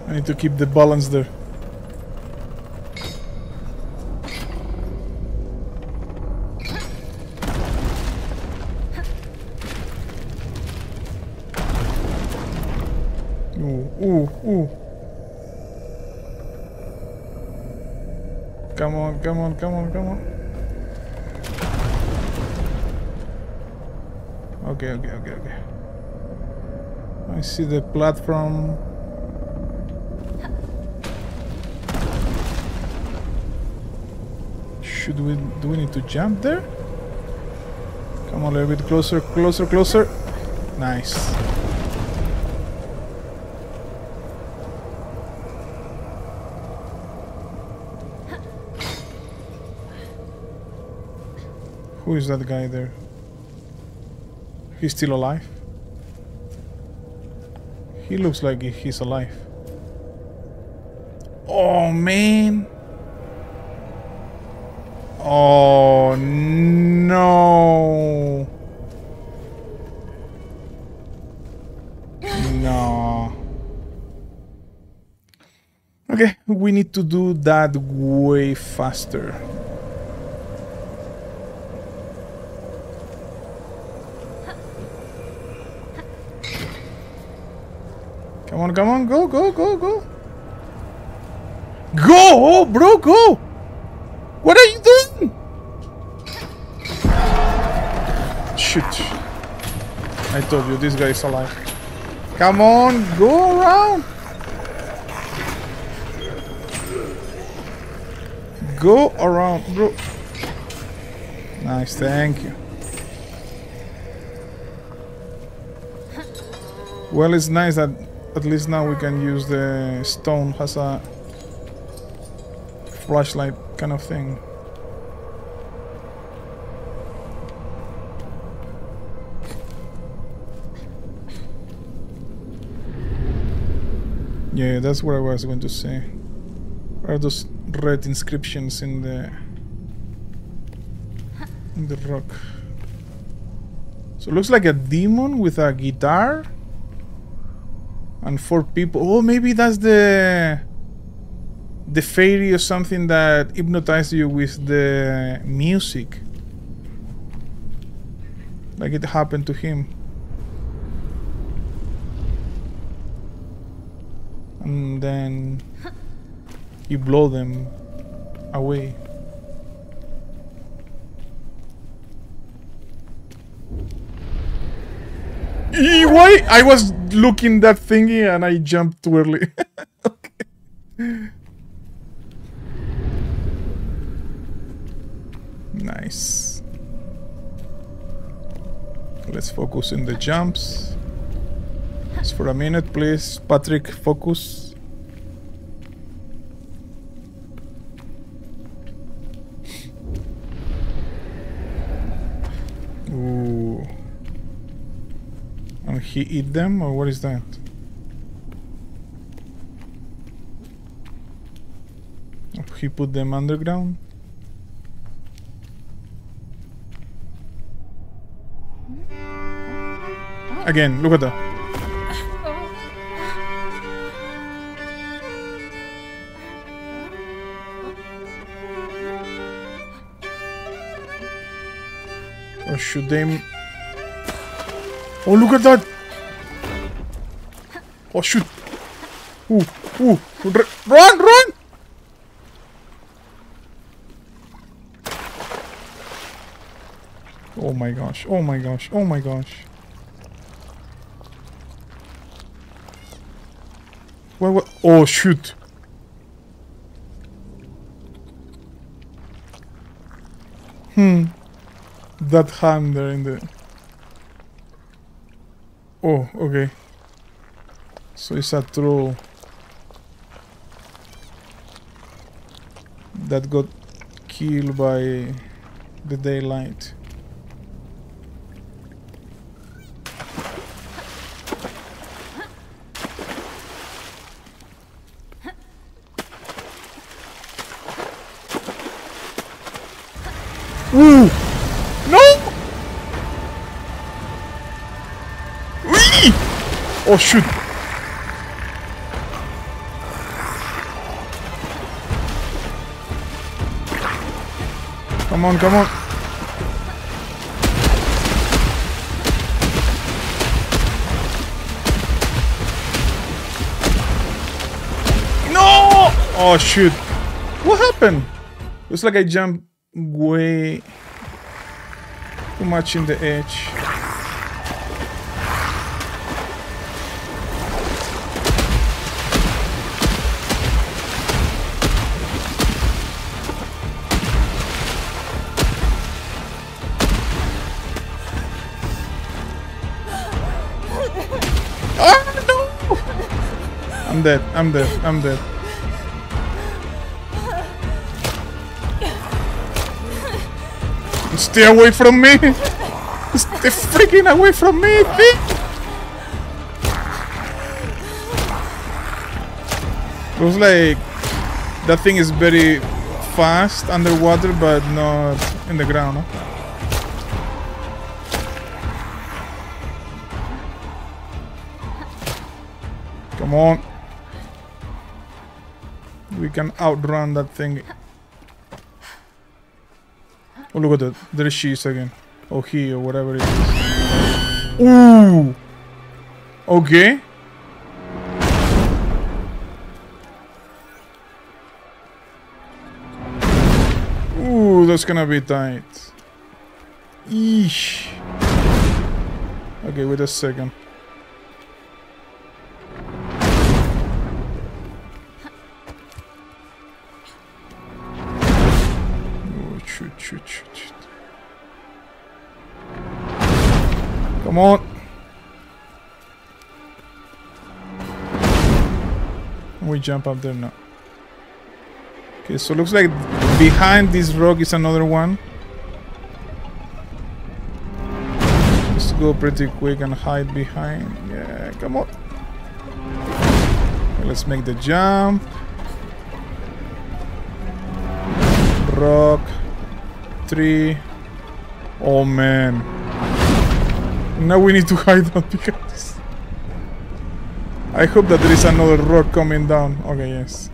I need to keep the balance there. See the platform. Should we do we need to jump there? Come a little bit closer, closer, closer. Nice. Who is that guy there? He's still alive? He looks like he's alive. Oh man! Oh no! No. Okay, we need to do that way faster. Come on, come on, go, go, go, go. Go, oh, bro, go. What are you doing? Shit. I told you, this guy is alive. Come on, go around. Go around, bro. Nice, thank you. Well, it's nice that at least now we can use the stone as a flashlight kind of thing. Yeah, that's what I was going to say. Are those red inscriptions in the in the rock? So it looks like a demon with a guitar and four people. Oh, maybe that's the the fairy or something that hypnotized you with the music, like it happened to him. And then you blow them away. Eh, Why? I was looking that thingy and I jumped too early. okay. Nice. Let's focus in the jumps. Just for a minute, please. Patrick, focus. Ooh. He eat them, or what is that? He put them underground? Again, look at that. Or should they... Oh, look at that! Oh, shoot! Ooh, ooh! Run, run! Oh my gosh, oh my gosh, oh my gosh. What, what? Oh, shoot. Hmm. That hand there in the... Oh, okay. So it's a troll. That got killed by the daylight. Ooh! No! Whee! Oh shoot! Come on, come on. No! Oh shoot. What happened? Looks like I jumped way too much in the edge. I'm dead. I'm dead. I'm dead. Stay away from me! Stay freaking away from me, It was like that thing is very fast underwater, but not in the ground. Huh? Can outrun that thing. Oh, look at that. There she is again. Oh, he or whatever it is. Ooh! Okay. Ooh, that's gonna be tight. Eesh. Okay, wait a second. Come on. We jump up there now. Okay, so looks like behind this rock is another one. Let's go pretty quick and hide behind. Yeah, come on. Okay, let's make the jump. Rock. Three. Oh man. Now we need to hide out because I hope that there is another rock coming down. Okay, yes.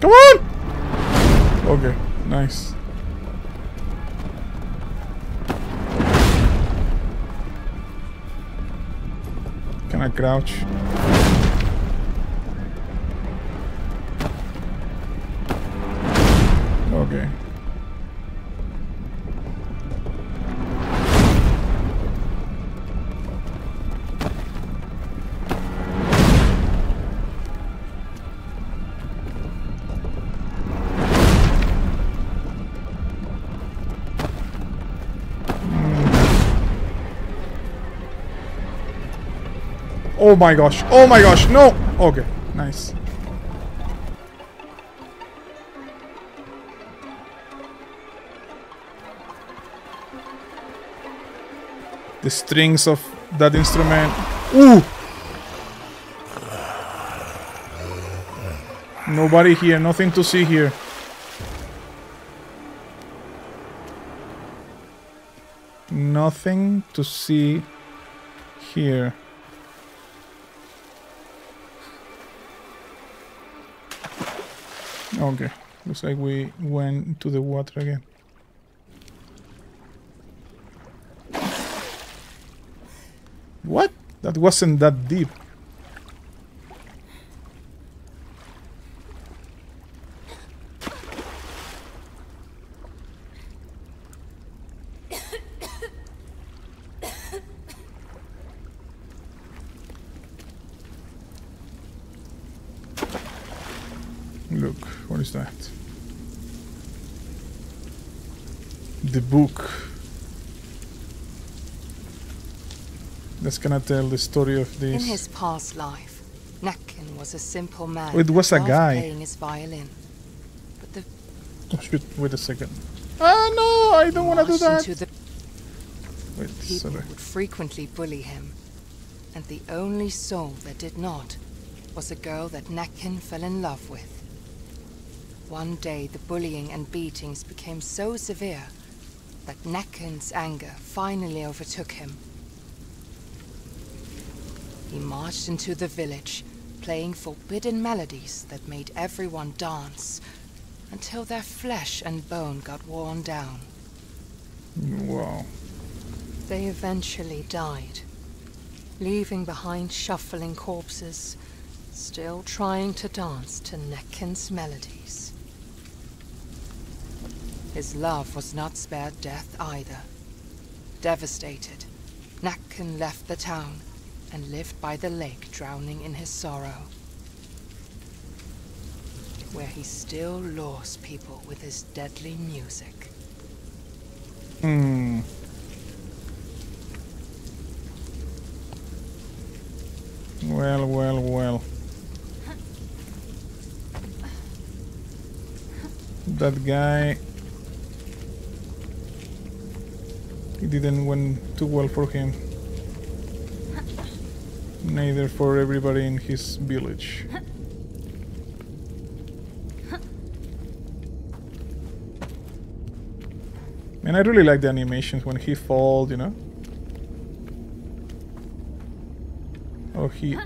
Come on! Okay, nice. Can I crouch? Okay. Oh my gosh. Oh my gosh. No. Okay. Nice. The strings of that instrument. Ooh. Nobody here. Nothing to see here. Nothing to see here. Okay. Looks like we went to the water again. What? That wasn't that deep. Look, what is that? The book. That's gonna tell the story of this. In his past life, Näcken was a simple man. It was a guy. playing his violin. But the Oh shoot, wait a second. Ah no, I don't wanna do that. the Wait, people sorry. would frequently bully him. And the only soul that did not was a girl that Näcken fell in love with. One day, the bullying and beatings became so severe that Näcken's anger finally overtook him. He marched into the village, playing forbidden melodies that made everyone dance until their flesh and bone got worn down. Wow. They eventually died, leaving behind shuffling corpses, still trying to dance to Näcken's melodies. His love was not spared death either. Devastated, Näcken left the town and lived by the lake drowning in his sorrow. Where he still lures people with his deadly music. Hmm. Well, well, well. That guy. It didn't went too well for him. Neither for everybody in his village. And I really like the animations when he falls, you know? Oh, he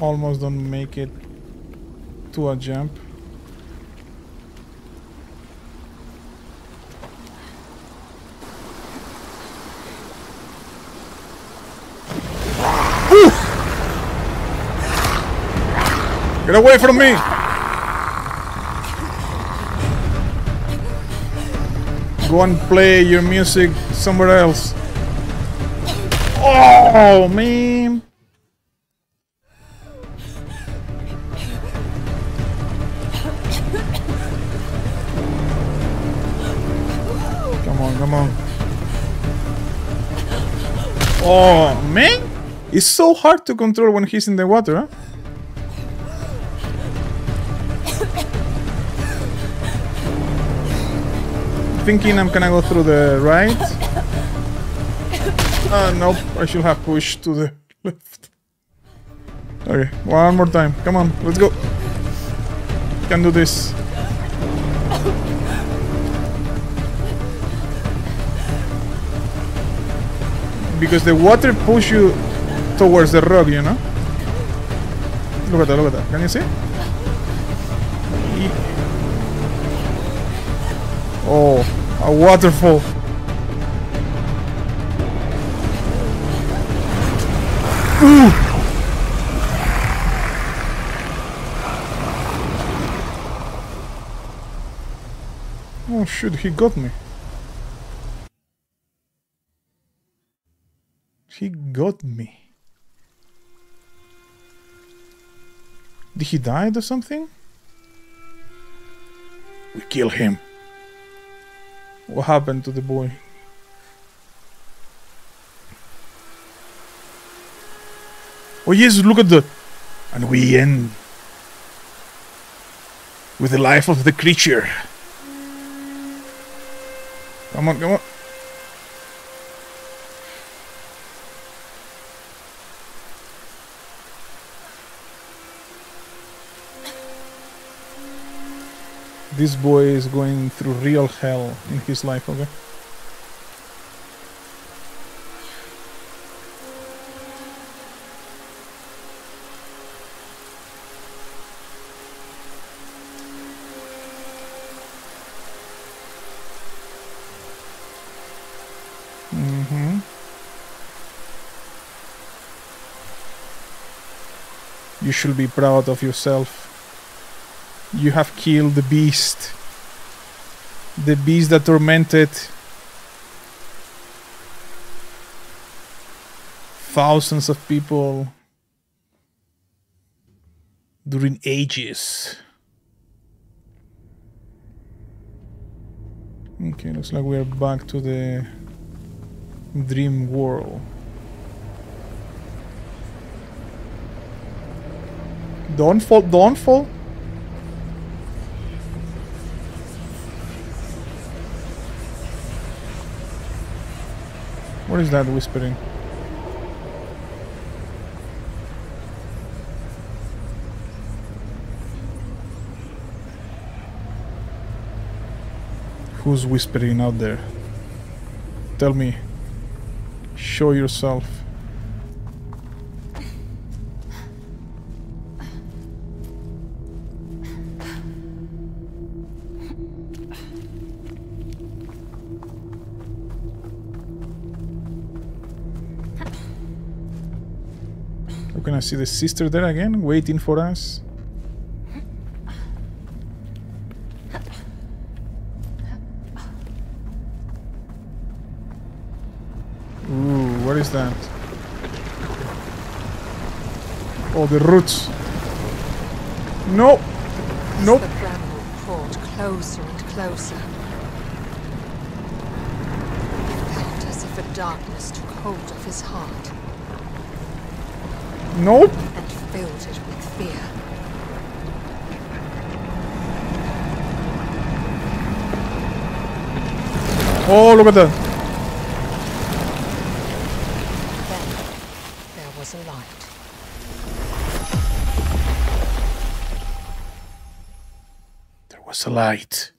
almost don't make it to a jump. Get away from me! Go and play your music somewhere else. Oh, man! Come on, come on. Oh, man! It's so hard to control when he's in the water, huh? Thinking I'm gonna go through the right. Uh, nope, I should have pushed to the left. Okay, one more time. Come on, let's go. Can do this. Because the water push you towards the rock, you know? Look at that, look at that. Can you see? Oh, a waterfall. Ooh. Oh shit, he got me. He got me. Did he die or something? We kill him. What happened to the boy? Oh yes, look at that. And we end with the life of the creature. Come on, come on. This boy is going through real hell in his life, okay? Mm-hmm. You should be proud of yourself. You have killed the beast. The beast that tormented thousands of people during ages. Okay, looks like we're back to the dream world. Don't fall, don't fall. What is that whispering? Who's whispering out there? Tell me. Show yourself. I see the sister there again, waiting for us? Ooh, what is that? Oh, the roots. No! Nope. The bramble crawled closer and closer. He felt as if a darkness took hold of his heart Nope! and filled it with fear. Oh, look at that. Then there was a light. There was a light.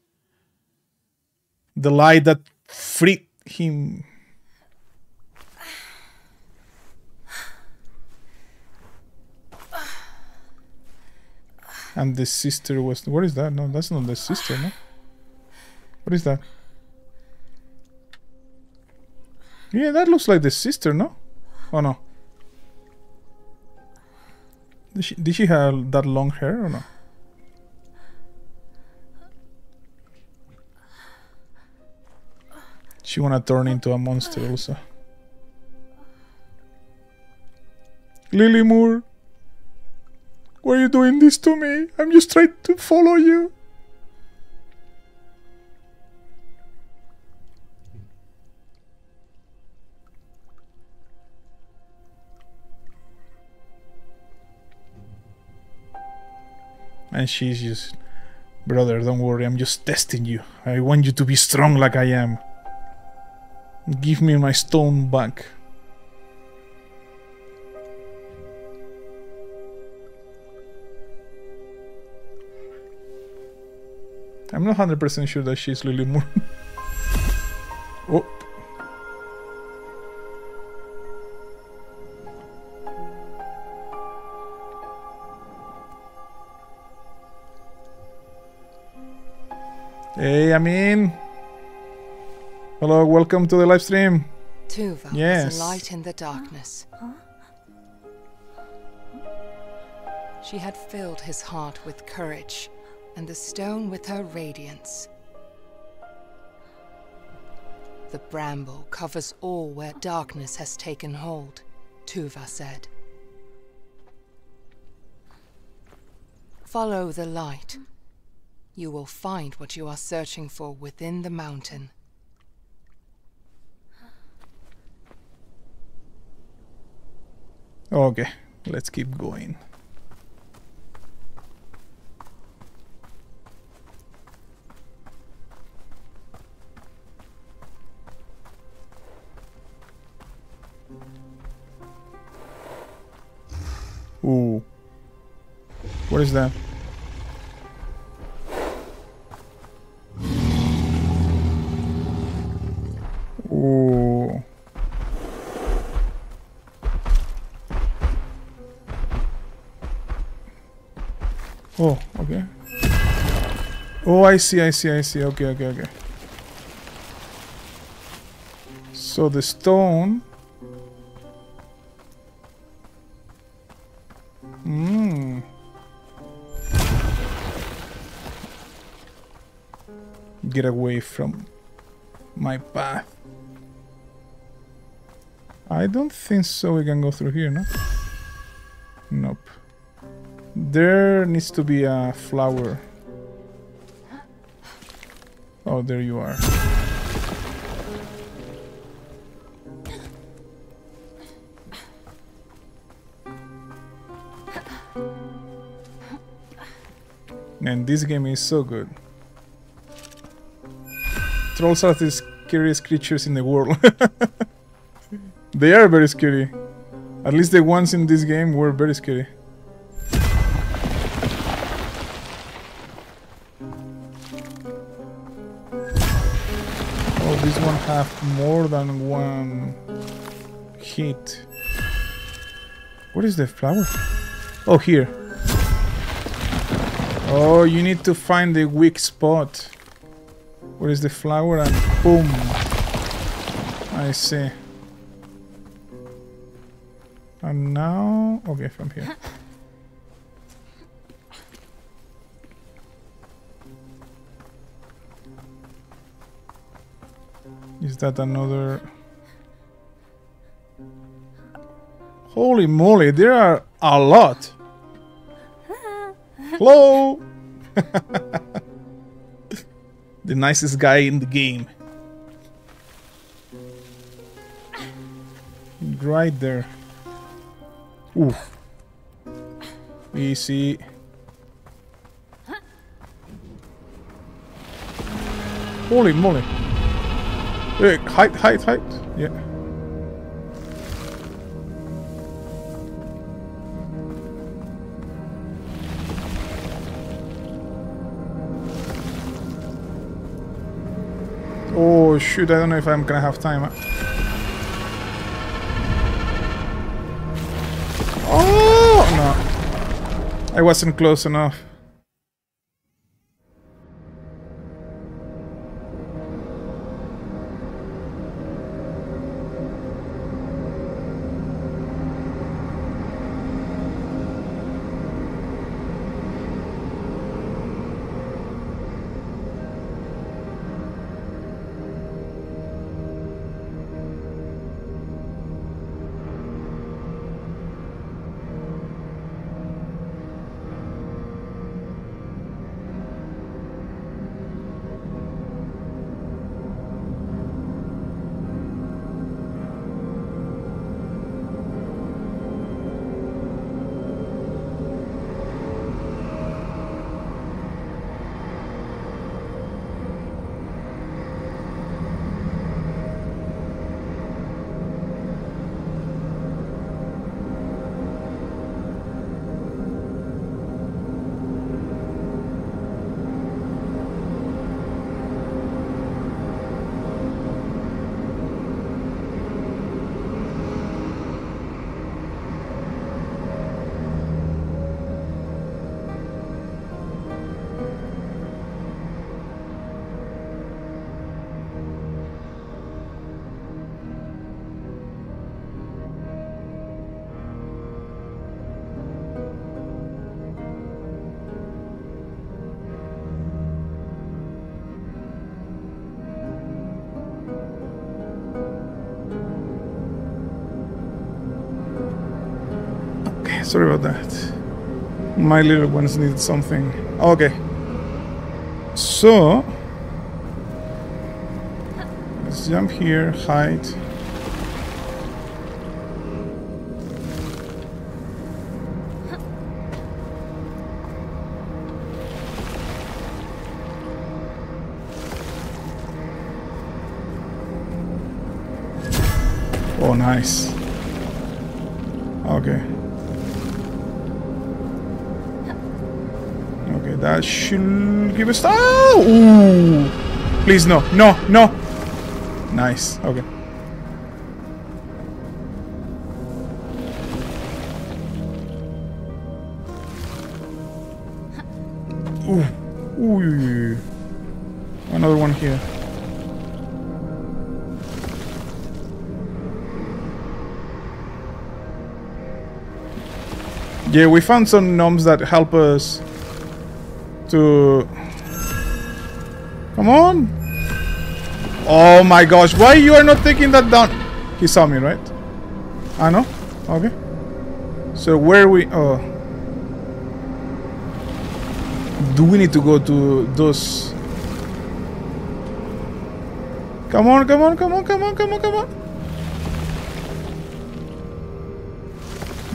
The light that freed him. And the sister was. What is that? No, that's not the sister, no? What is that? Yeah, that looks like the sister, no? Oh no. Did she, did she have that long hair or no? She wanna turn into a monster also. Lillemor, why are you doing this to me? I'm just trying to follow you. And she's just, brother, don't worry, I'm just testing you. I want you to be strong like I am. Give me my stone back. I'm not 100% sure that she's Lillemor. oh. Hey, Amin. Hello, welcome to the live stream. Tuva Yes. light in the darkness. She had filled his heart with courage, and the stone with her radiance. The bramble covers all where darkness has taken hold, Tuva said. Follow the light. You will find what you are searching for within the mountain. Okay, let's keep going. Ooh. What is that? Ooh. Oh, okay. Oh, I see, I see, I see. Okay, okay, okay. So the stone. Away from my path. I don't think so. We can go through here, no? Nope. There needs to be a flower. Oh, there you are. Man, this game is so good. Trolls are the scariest creatures in the world. they are very scary. At least the ones in this game were very scary. Oh, this one have more than one hit. What is the flower? Oh, here. Oh, you need to find the weak spot. Where is the flower and boom. I see. And now... Okay, from here. Is that another... Holy moly, there are a lot! Hello! the nicest guy in the game. Right there. Ooh. Easy. Holy moly. Hey, height, height, height. Yeah. Shoot, I don't know if I'm gonna have time. Oh no. I wasn't close enough. Sorry about that. My little ones need something. Okay. So let's jump here, hide. Oh, nice. Please, no, no, no! Nice. Okay. Ooh. Ooh. Another one here. Yeah, we found some gnomes that help us to... Come on! Oh my gosh, why you are not taking that down? He saw me, right? I know? Okay. So where we... Oh. Do we need to go to those... Come on, come on, come on, come on, come on, come on!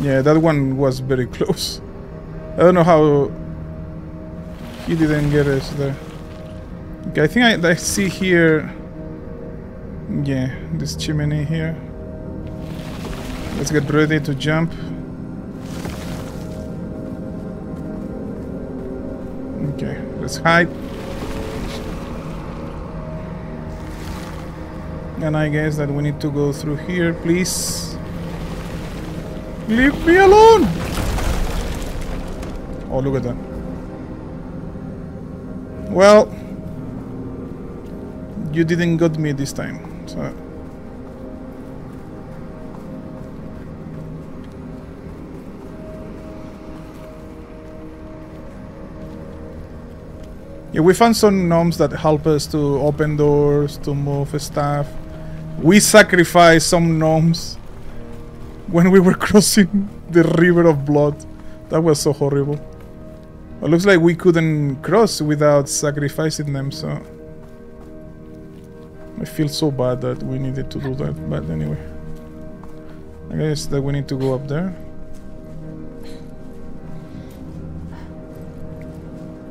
Yeah, that one was very close. I don't know how he didn't get us there. Okay, I think I, I see here... Yeah, this chimney here. Let's get ready to jump. Okay, let's hide. And I guess that we need to go through here, please. Leave me alone! Oh, look at that. Well, you didn't got me this time, so... Yeah, we found some gnomes that help us to open doors, to move stuff. We sacrificed some gnomes when we were crossing the river of blood. That was so horrible. It looks like we couldn't cross without sacrificing them, so... I feel so bad that we needed to do that, but anyway. I guess that we need to go up there.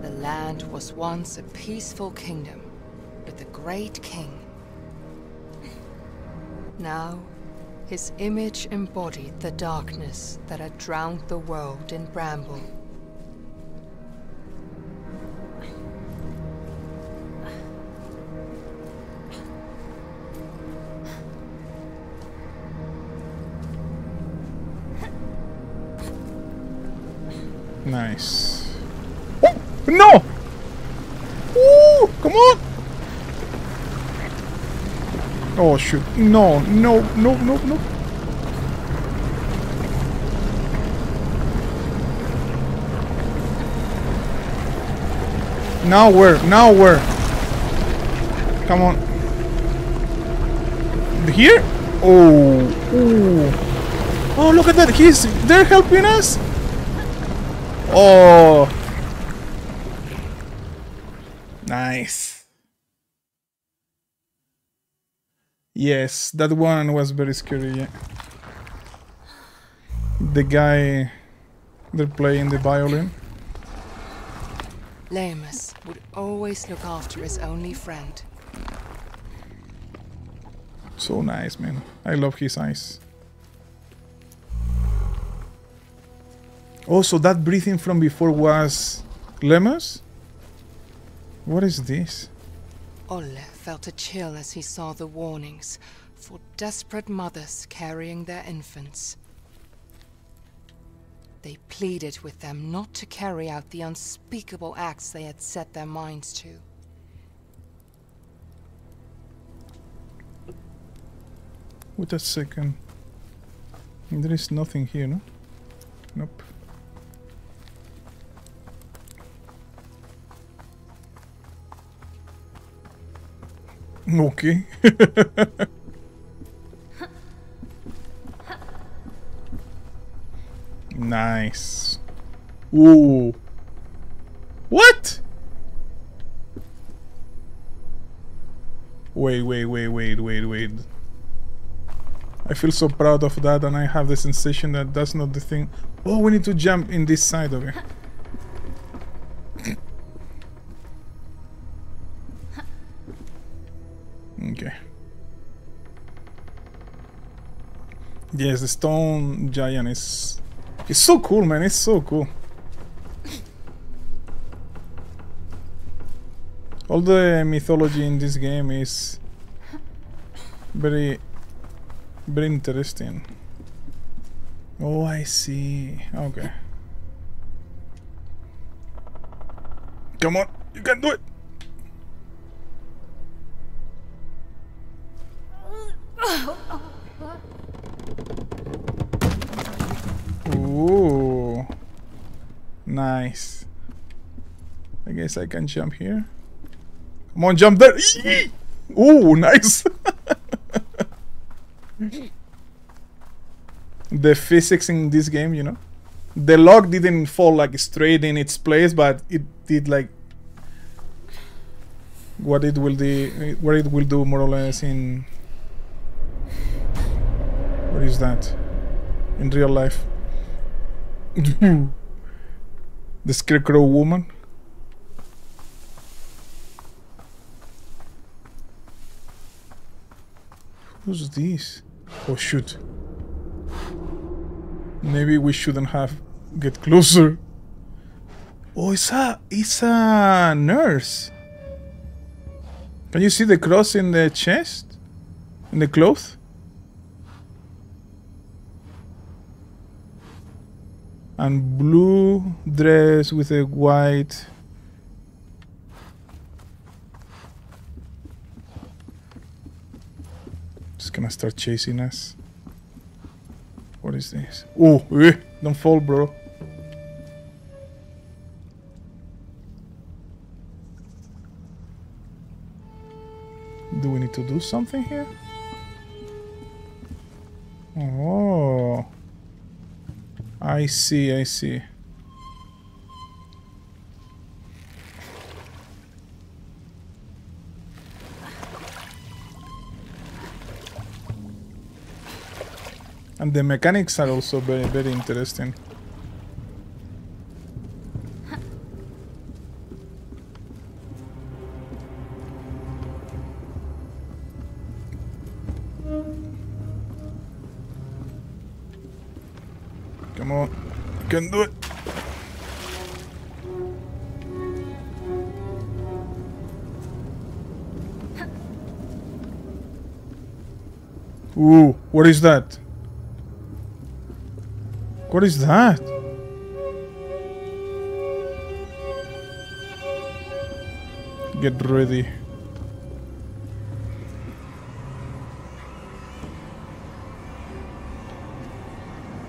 The land was once a peaceful kingdom with a great king. Now, his image embodied the darkness that had drowned the world in bramble. Nice. Oh, no! Ooh, come on! Oh shoot. No, no, no, no, no. Now where? Now where? Come on. Here? Oh. Ooh. Oh, look at that. He's they're helping us. Oh. Nice. Yes, that one was very scary. Yeah. The guy they're playing the violin. Lemus would always look after his only friend. So nice, man. I love his eyes. Oh, so that breathing from before was Lemus? What is this? Olle felt a chill as he saw the warnings for desperate mothers carrying their infants. They pleaded with them not to carry out the unspeakable acts they had set their minds to. Wait a second. There is nothing here, no? Nope. Okay. nice. Ooh. What? Wait, wait, wait, wait, wait, wait. I feel so proud of that and I have the sensation that that's not the thing. Oh, we need to jump in this side of it. Okay. Yes, the stone giant is... It's so cool, man. It's so cool. All the mythology in this game is very, very interesting. Oh, I see. Okay. Come on, you can do it. Ooh. Nice. I guess I can jump here. Come on, jump there. Ooh, nice. the physics in this game, you know. The log didn't fall like straight in its place, but it did like what it will do what it will do more or less in what is that? In real life. the scarecrow woman. Who's this? Oh shoot. Maybe we shouldn't have get closer. Oh, it's a it's a nurse. Can you see the cross in the chest? In the clothes? And blue dress with a white. Just gonna start chasing us. What is this? Oh, eh, don't fall, bro. Do we need to do something here? Oh. I see, I see. And the mechanics are also very, very interesting. Can do it. Ooh, what is that? What is that? Get ready.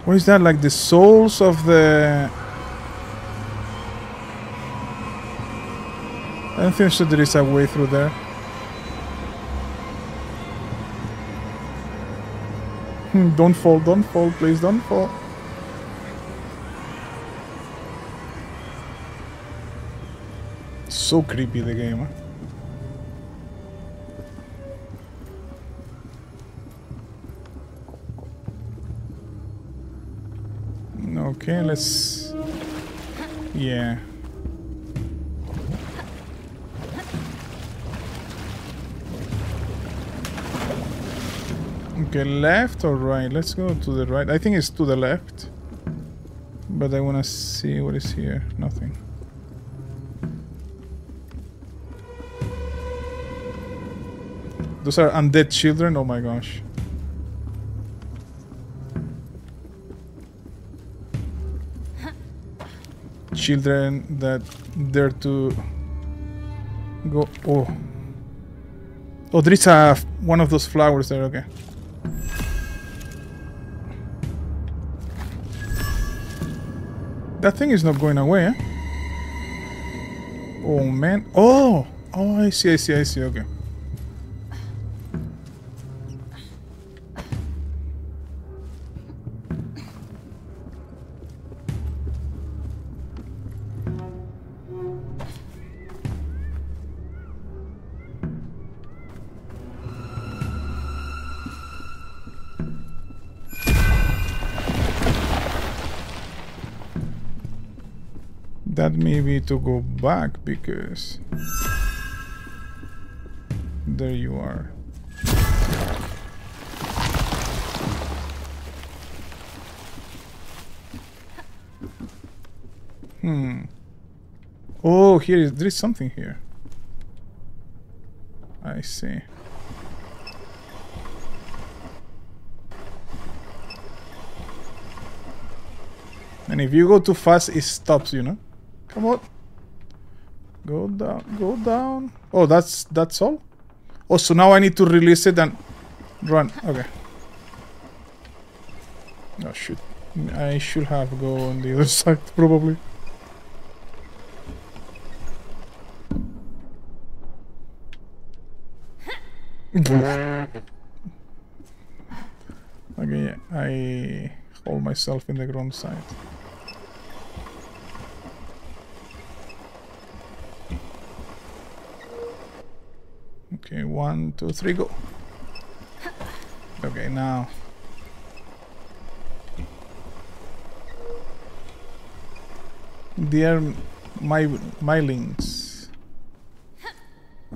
What is that? Like the souls of the. I don't think so there is a way through there. Hmm, don't fall, don't fall, please don't fall. So creepy the game, huh? Okay, let's... Yeah. Okay, left or right? Let's go to the right. I think it's to the left. But I want to see what is here. Nothing. Those are undead children? Oh my gosh. Children that dare to go. Oh. Oh, there is a, one of those flowers there, okay. That thing is not going away, eh? Oh man. Oh! Oh, I see, I see, I see, okay. To go back because there you are. Hmm. Oh, here is there is something here. I see. And if you go too fast, it stops you, know? Come on. Go down, go down. Oh, that's that's all? Oh, so now I need to release it and run. Okay. Oh, shoot. I should have go on the other side, probably. okay, I hold myself in the ground side. Okay, one, two, three, go. Okay, now. Dear my my links.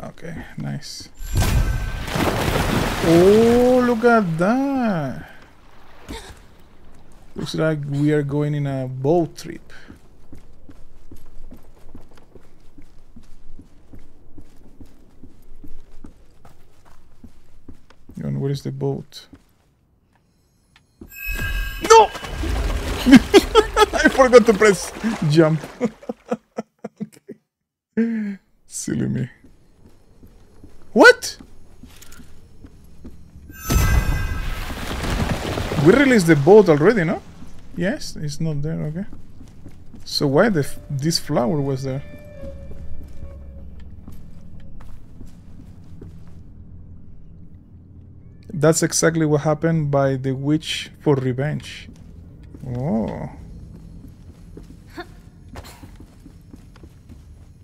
Okay, nice. Oh, look at that. Looks like we are going in a boat trip. And where is the boat? No! I forgot to press jump. okay. Silly me. What? We released the boat already, no? Yes, it's not there, okay. So why the f- this flower was there? That's exactly what happened by the witch for revenge. Oh.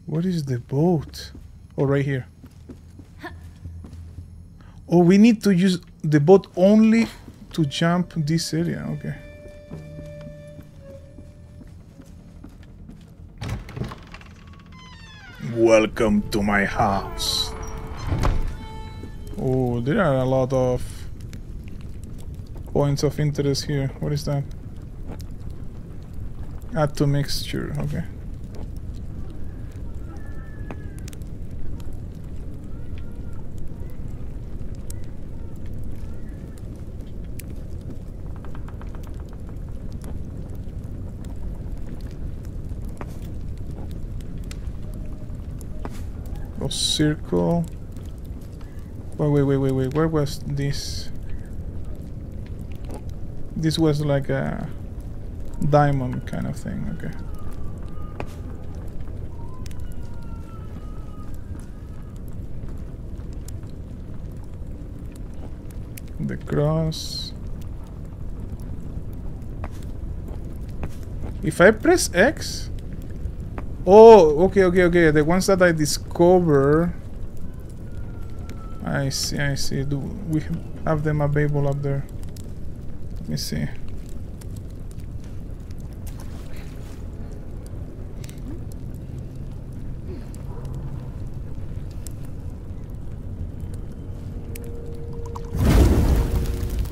What is the boat? Oh, right here. Oh, we need to use the boat only to jump this area. Okay. Welcome to my house. Oh, there are a lot of points of interest here. What is that? Add to mixture. Okay. Circle. Wait, wait, wait, wait, wait. Where was this? This was like a diamond kind of thing. Okay. The cross. If I press X, Oh, okay, okay, okay. The ones that I discover. I see, I see. Do we have them available up there? Let me see.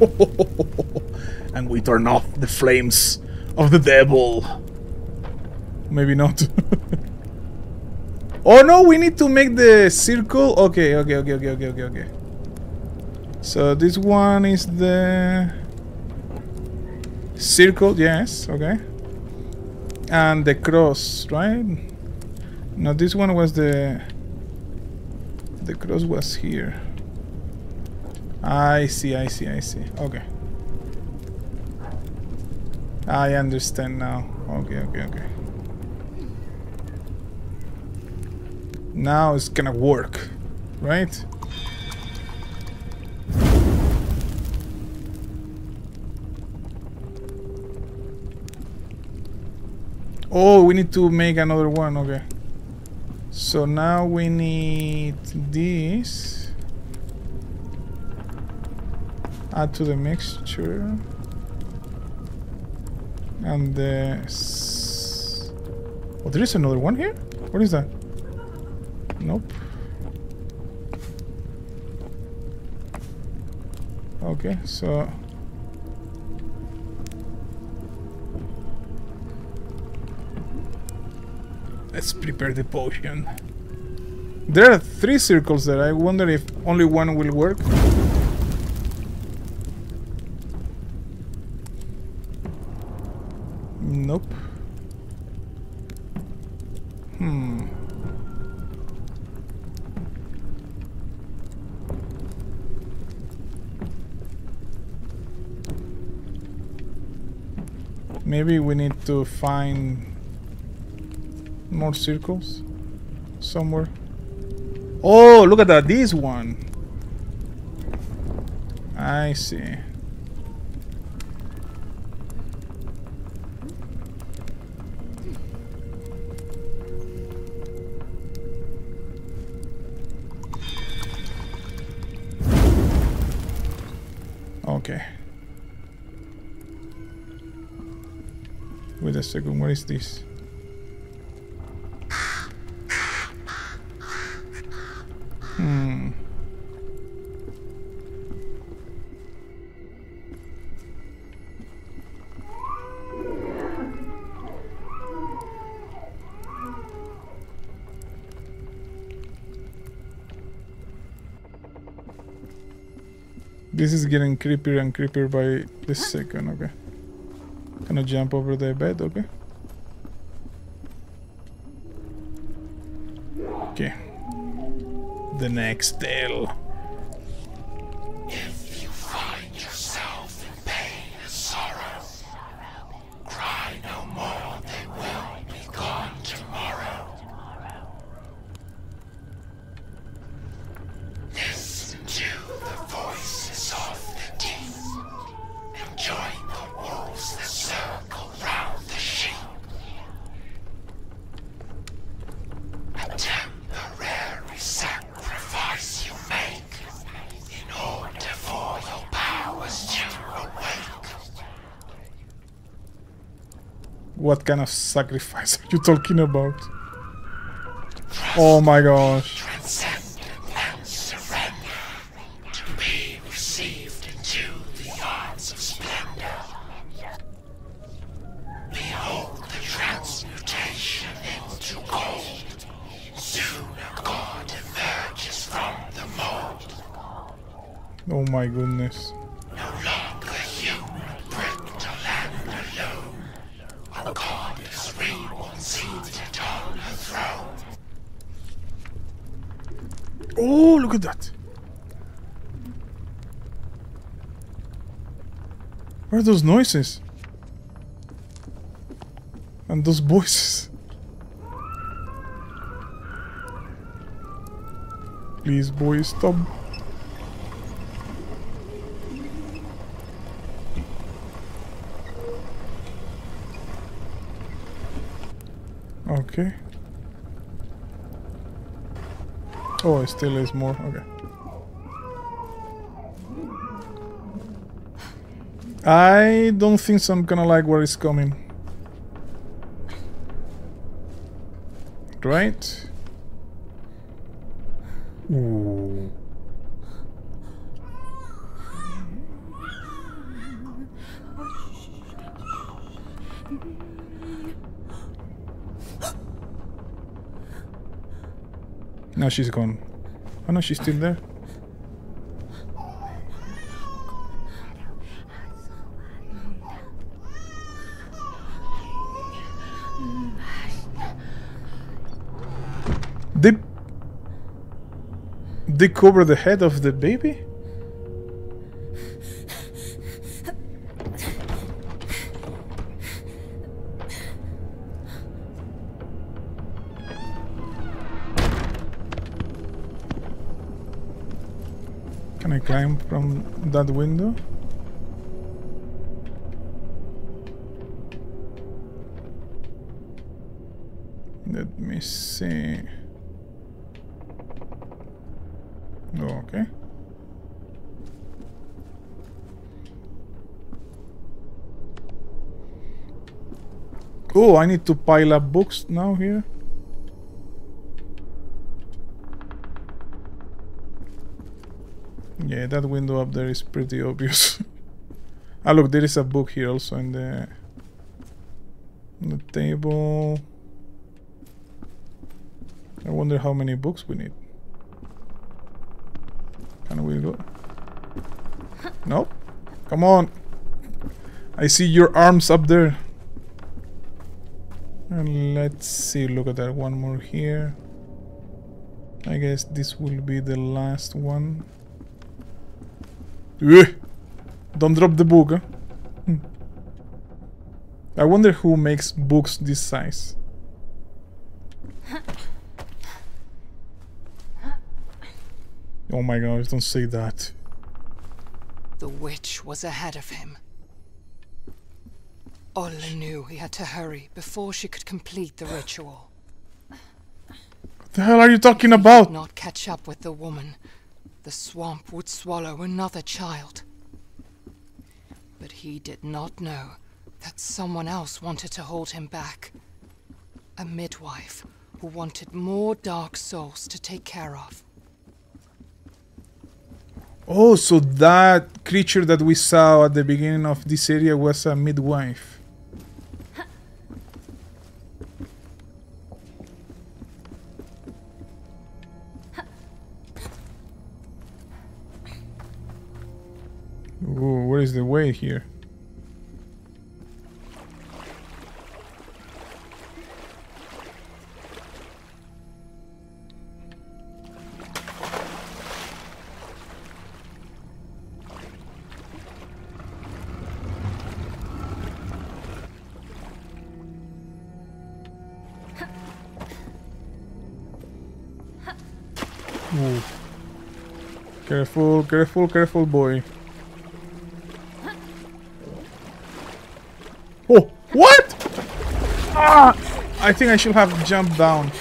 and we turn off the flames of the devil. Maybe not. oh no, we need to make the circle. Okay, okay, okay, okay, okay, okay, okay. So this one is the circle, yes, okay. And the cross, right? No, this one was the the cross was here. I see, I see, I see. Okay. I understand now. Okay, okay, okay. Now it's gonna work, right? Oh, we need to make another one, okay. So now we need this. Add to the mixture. And the... Oh, there is another one here? What is that? Nope. Okay, so... Let's prepare the potion. There are three circles there. I wonder if only one will work. Nope. Hmm. Maybe we need to find more circles somewhere. Oh, look at that. This one. I see. Okay. Wait a second, what is this? Hmm. This is getting creepier and creepier by the second, okay. Gonna jump over the bed, okay. Okay. The next tale. What kind of sacrifice are you talking about? Oh my gosh. Are those noises? And those voices? Please, boys, stop. Okay. Oh, it still is more. Okay. I don't think so I'm gonna like where it's coming. Right? Ooh. Now she's gone. Oh no, she's still there. They they cover the head of the baby. Can I climb from that window? Let me see. Okay. Oh, I need to pile up books now here. Yeah, that window up there is pretty obvious. ah, look, there is a book here also in the, on the table. I wonder how many books we need. Can we go? Nope. Come on. I see your arms up there. Let's see, look at that. One more here. I guess this will be the last one. Ugh. Don't drop the book. Huh? Hmm. I wonder who makes books this size. Oh my gosh, don't say that. The witch was ahead of him. Olle knew he had to hurry before she could complete the ritual. What the hell are you talking about? not catch up with the woman, the swamp would swallow another child. But he did not know that someone else wanted to hold him back. A midwife who wanted more dark souls to take care of. Oh, so that creature that we saw at the beginning of this area was a midwife. What is the way here? Ooh. Careful, careful, careful, boy. Oh, what? Ah! I think I should have jumped down.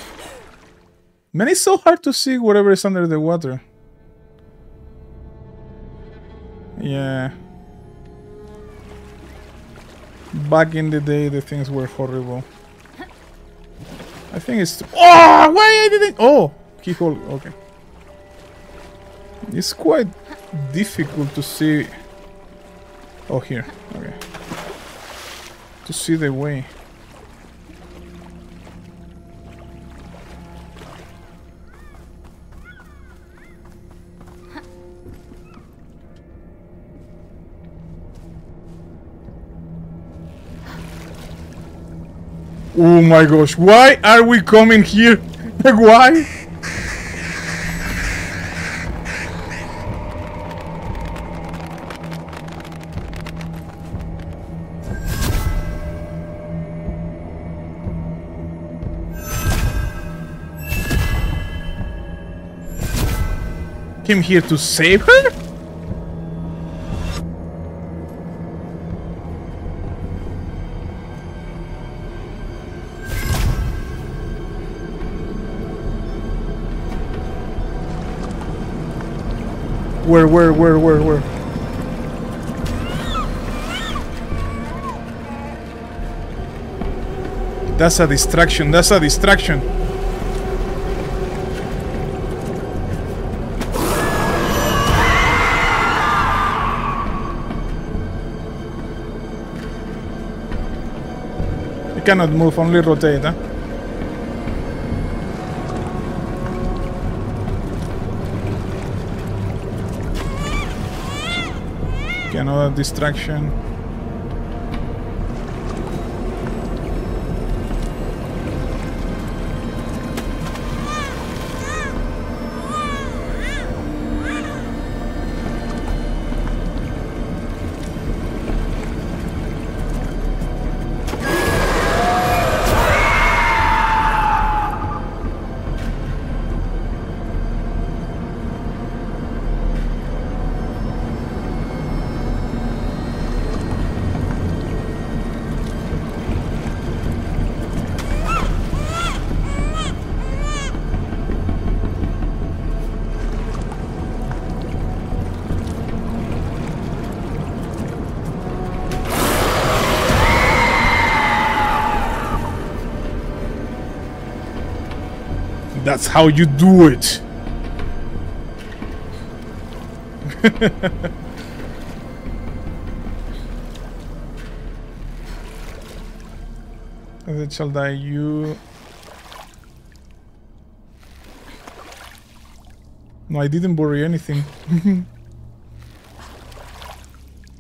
Man, it's so hard to see whatever is under the water. Yeah. Back in the day, the things were horrible. I think it's... Oh, why I didn't... Oh, keyhole, okay. It's quite difficult to see... Oh, here, okay. To see the way. Oh my gosh, why are we coming here? why? Came here to save her? Where, where, where, where, where? That's a distraction, that's a distraction. Cannot move, only rotate, eh? huh? Okay, another distraction. That's how you do it. Shall die you. No, I didn't bury anything.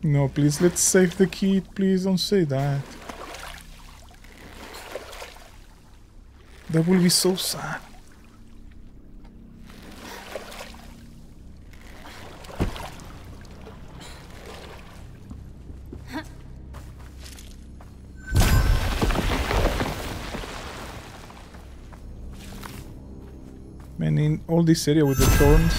no, please, let's save the key. Please don't say that. That will be so sad. All this area with the thorns.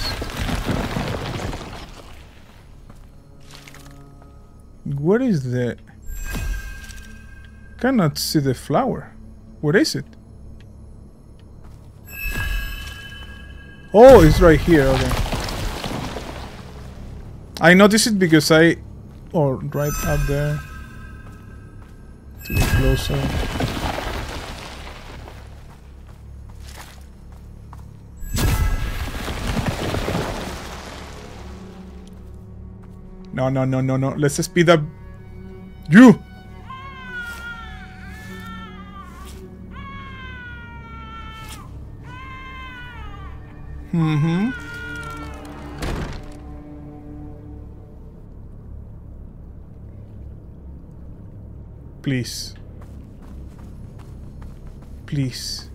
Where is the... Cannot see the flower. Where is it? Oh, it's right here, okay. I noticed it because I... Oh, right up there. To be closer. No, no, no, no, no. Let's speed up. You! Mm-hmm. Please. Please.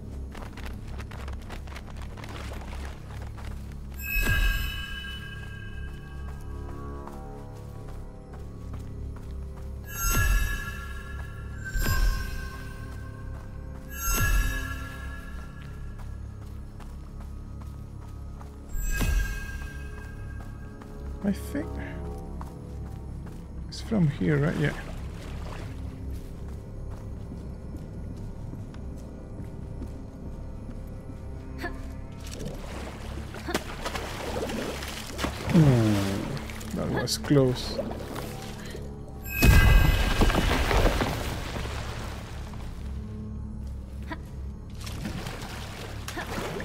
From here, right? Yeah. Ooh, that was close.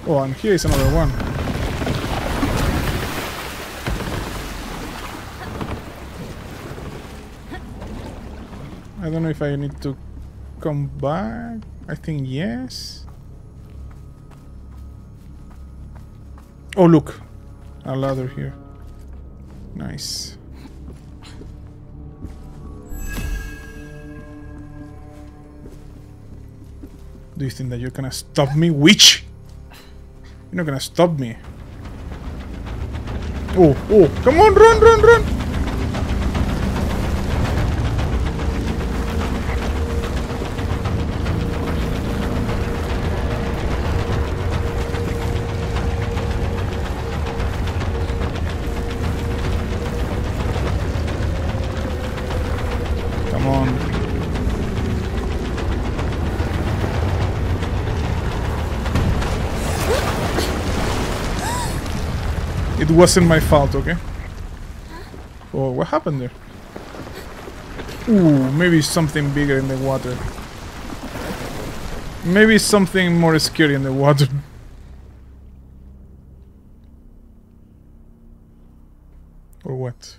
Oh, and here is another one. I don't know if I need to come back. I think yes. Oh, look. A ladder here. Nice. Do you think that you're gonna stop me, witch? You're not gonna stop me. Oh, oh, come on, run, run, run! Come on. It wasn't my fault, okay? Oh, what happened there? Ooh, maybe something bigger in the water. Maybe something more scary in the water. or what?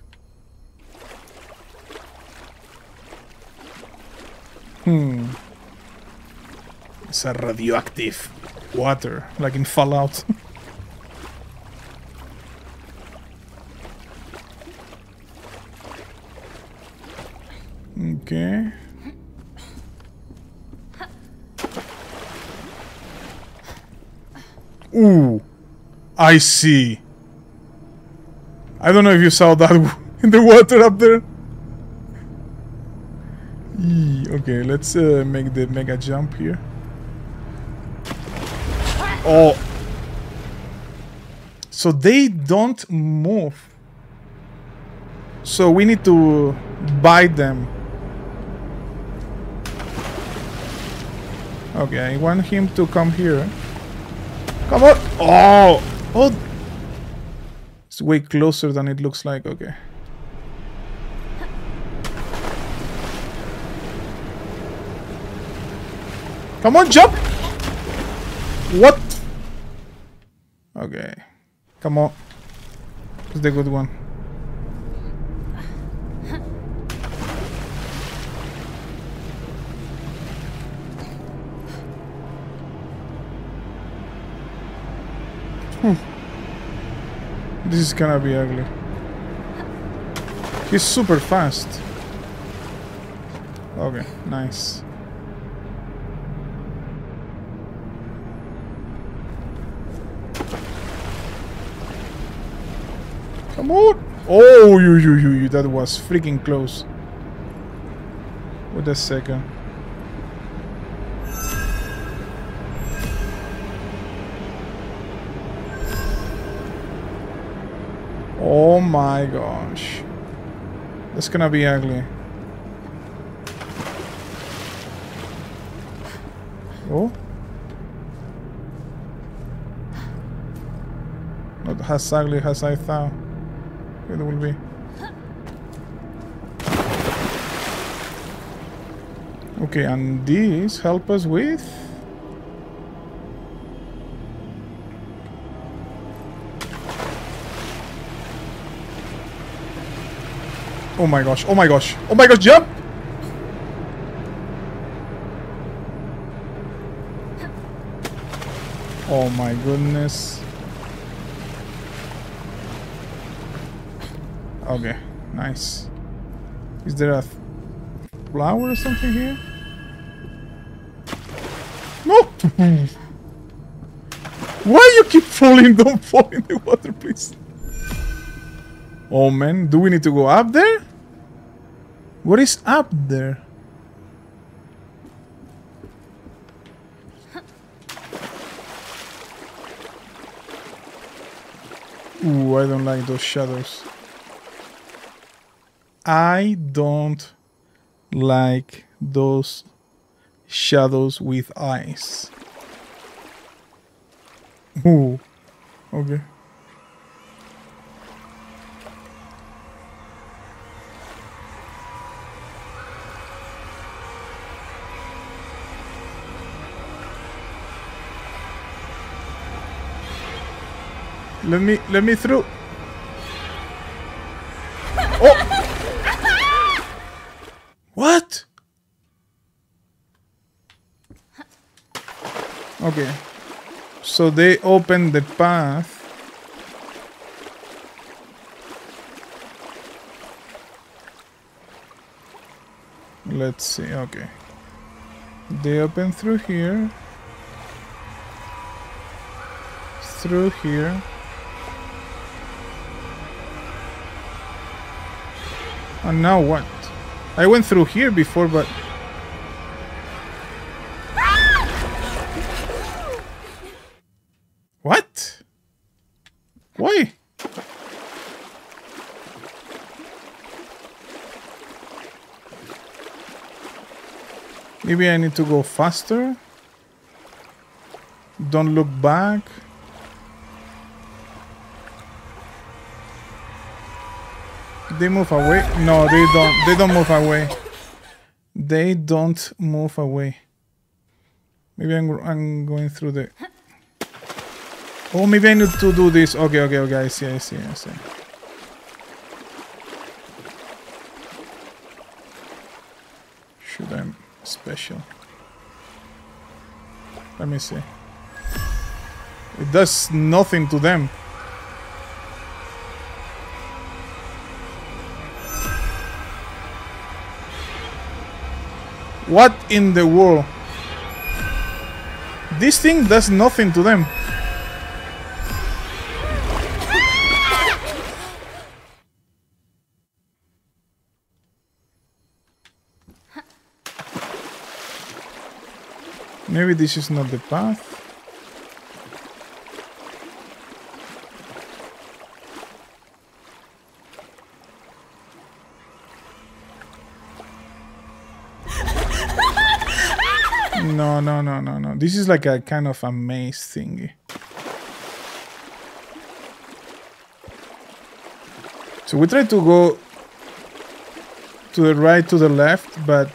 Hmm. It's a radioactive water, like in Fallout. Okay. Ooh. I see. I don't know if you saw that in the water up there. Okay, let's uh, make the mega jump here. Oh. So they don't move. So we need to bite them. Okay, I want him to come here. Come on! Oh! Oh! It's way closer than it looks like. Okay. Come on, jump! What? Okay. Come on. It's the good one. This is gonna be ugly. He's super fast. Okay, nice. Come on! Oh, you, you, you, you, that was freaking close. Wait a second. Oh my gosh. That's gonna be ugly. Oh? Not as ugly as I thought it will be. Okay, and these help us with... Oh my gosh, oh my gosh, oh my gosh, jump! Oh my goodness. Okay, nice. Is there a... Flower or something here? No! Why you keep falling? Don't fall in the water, please. Oh man, do we need to go up there? What is up there? Ooh, I don't like those shadows. I don't like those shadows with eyes. Ooh, okay. Let me let me through. Oh! What? Okay. So they opened the path. Let's see. Okay. They open through here. Through here. And now what? I went through here before, but... What? Why? Maybe I need to go faster? Don't look back? They move away? No, they don't. They don't move away. They don't move away. Maybe I'm, I'm going through the... Oh, maybe I need to do this. Okay, okay, okay. I see, I see, I see. Should I special? Let me see. It does nothing to them. What in the world? This thing does nothing to them. Maybe this is not the path. No, This is like a kind of a maze thingy. So we try to go to the right, to the left, but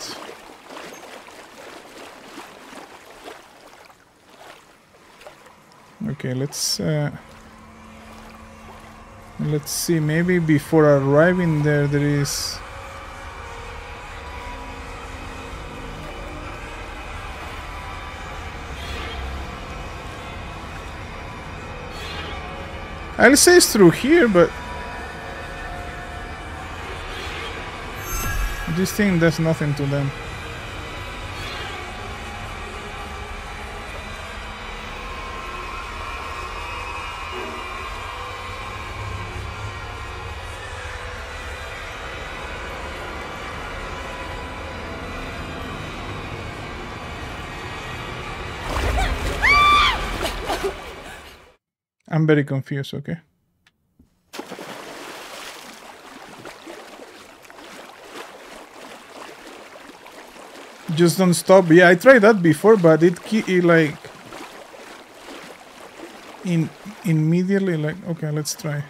okay, let's uh, let's see. Maybe before arriving there, there is. I'll say it's through here, but this thing does nothing to them. I'm very confused, okay? Just don't stop. Yeah, I tried that before, but it, it like in immediately like okay, let's try.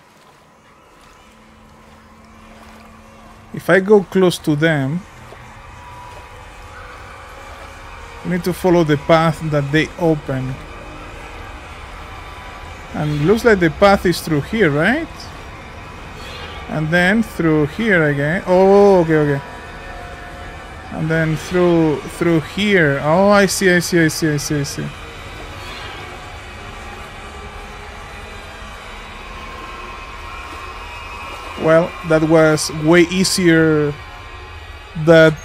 If I go close to them, I need to follow the path that they open. And looks like the path is through here, right? And then through here again. Oh, okay, okay. And then through through here. Oh, I see, I see, I see, I see, I see. Well, that was way easier that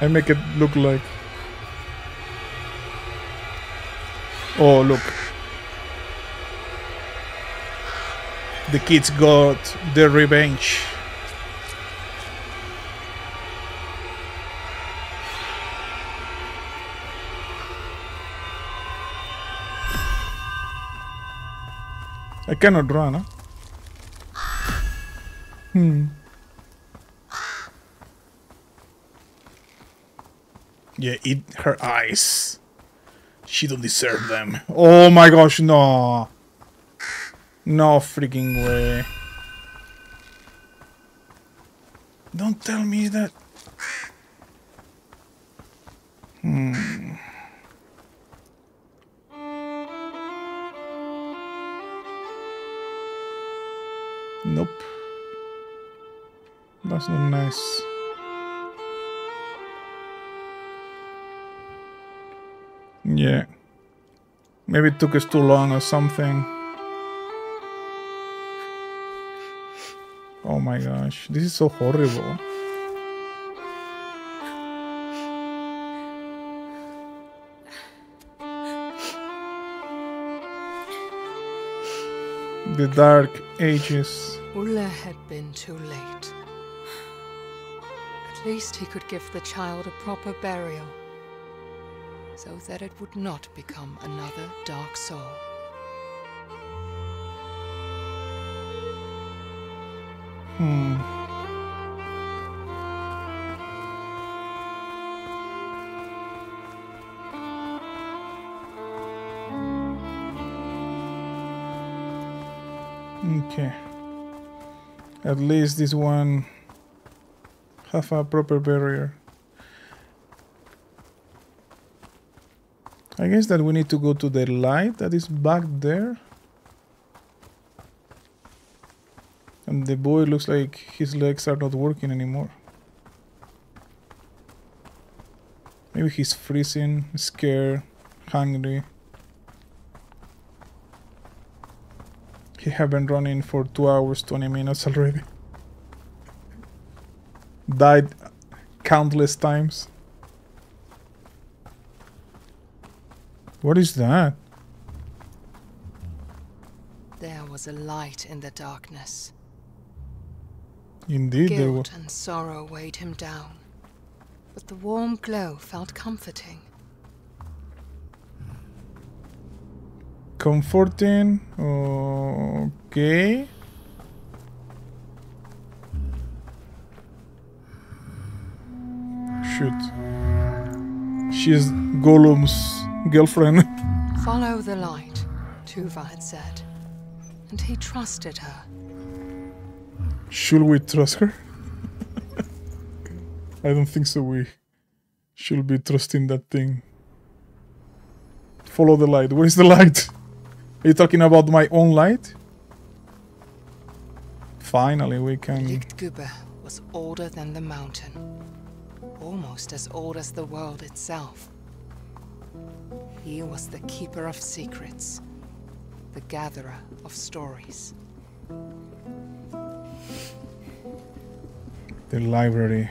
I make it look like. Oh, look. The kids got their revenge. I cannot run, huh? Hmm. Yeah, eat her eyes. She don't deserve them. Oh my gosh, no. No freaking way. Don't tell me that. Hmm. Nope. That's not nice. Maybe it took us too long or something. Oh my gosh, this is so horrible. The Dark Ages. Olle had been too late. At least he could give the child a proper burial, so that it would not become another dark soul. Hmm. Okay. At least this one have a proper barrier. I guess that we need to go to the light that is back there. And the boy looks like his legs are not working anymore. Maybe he's freezing, scared, hungry. He have been running for 2 hours 20 minutes already. Died countless times. What is that? There was a light in the darkness. Indeed, there was. Guilt and sorrow weighed him down, but the warm glow felt comforting. Comforting. Okay. Shoot. She's Gollum's girlfriend. Follow the light, Tuva had said, and he trusted her. Should we trust her? I don't think so. We should be trusting that thing. Follow the light. Where is the light? Are you talking about my own light? Finally, we can. Lichtgübe was older than the mountain, almost as old as the world itself. He was the keeper of secrets, the gatherer of stories. The library.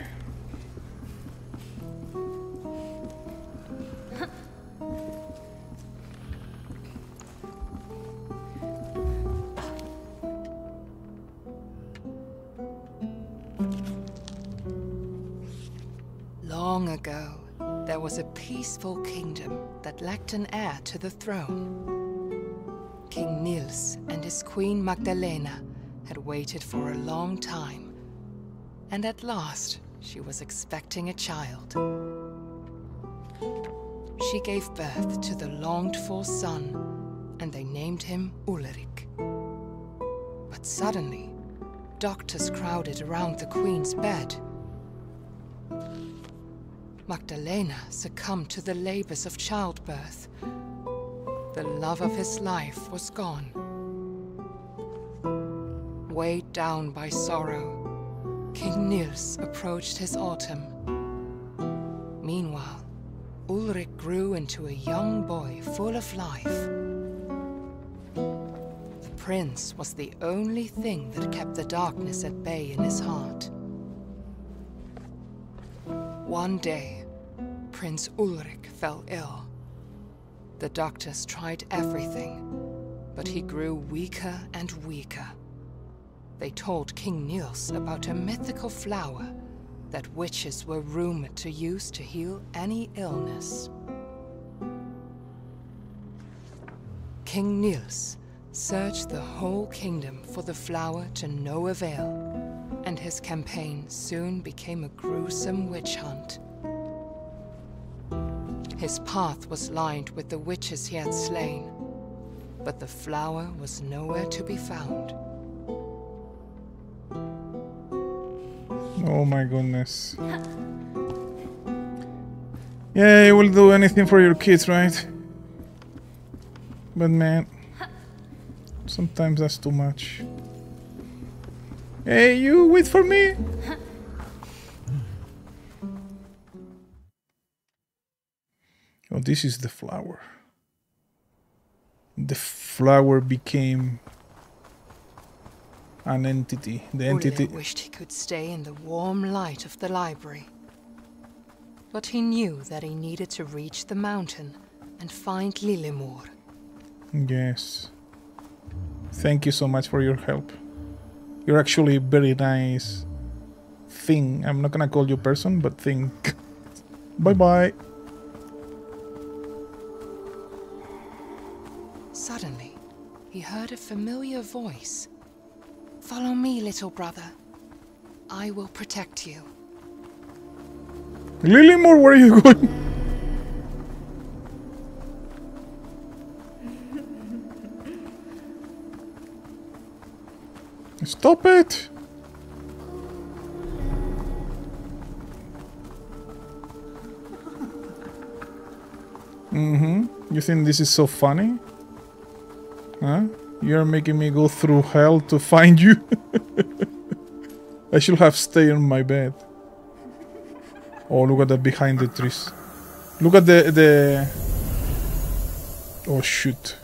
Long ago, there was a peaceful kingdom that lacked an heir to the throne. King Nils and his queen Magdalena had waited for a long time, and at last she was expecting a child. She gave birth to the longed for son, and they named him Ulrich. But suddenly, doctors crowded around the queen's bed. Magdalena succumbed to the labors of childbirth. The love of his life was gone. Weighed down by sorrow, King Nils approached his autumn. Meanwhile, Ulrich grew into a young boy full of life. The prince was the only thing that kept the darkness at bay in his heart. One day, Prince Ulrich fell ill. The doctors tried everything, but he grew weaker and weaker. They told King Nils about a mythical flower that witches were rumored to use to heal any illness. King Nils searched the whole kingdom for the flower to no avail, and his campaign soon became a gruesome witch hunt. His path was lined with the witches he had slain, but the flower was nowhere to be found. Oh my goodness. Yeah, you will do anything for your kids, right? But man, sometimes that's too much. Hey, you wait for me. Oh, this is the flower. The flower became an entity. The entity. Wished he could stay in the warm light of the library. But he knew that he needed to reach the mountain and find Lillemor. Yes. Thank you so much for your help. You're actually a very nice thing. I'm not gonna call you person, but thing. Bye bye Suddenly, he heard a familiar voice. Follow me, little brother. I will protect you. Lillemor, where are you going? Stop it! Mm-hmm. You think this is so funny? Huh? You're making me go through hell to find you? I should have stayed on my bed. Oh, look at that behind the trees. Look at the the. Oh shoot.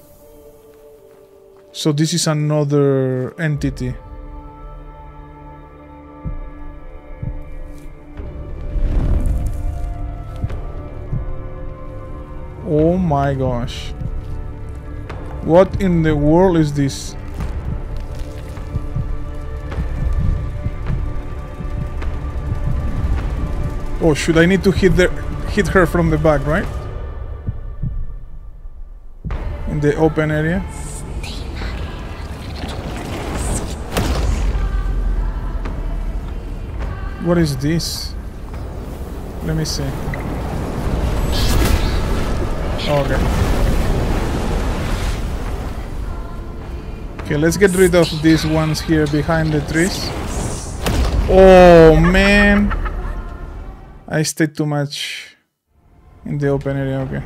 So this is another entity. Oh my gosh. What in the world is this? Oh, should I need to hit the hit her from the back, right? In the open area. What is this? Let me see. Okay. Okay, let's get rid of these ones here behind the trees. Oh man. I stayed too much in the open area, okay.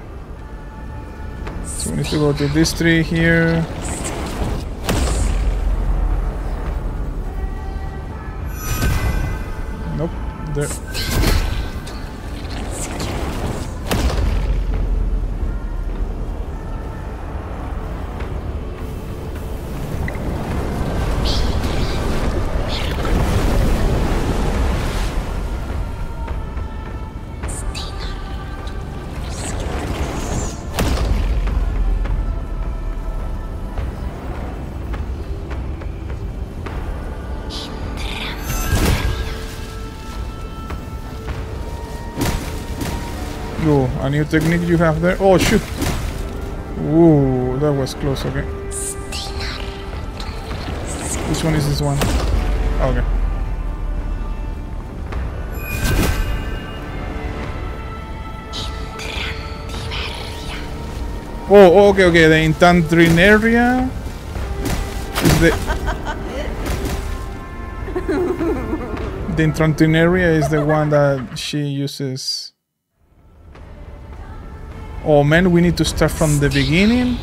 So we need to go to this tree here. Nope, there. New technique you have there. Oh shoot! Ooh, that was close. Okay. Which one is this one? Okay. Oh, oh, okay, okay. The Intantrinaria is the. the Intantrinaria is the one that she uses. Oh man, we need to start from the beginning.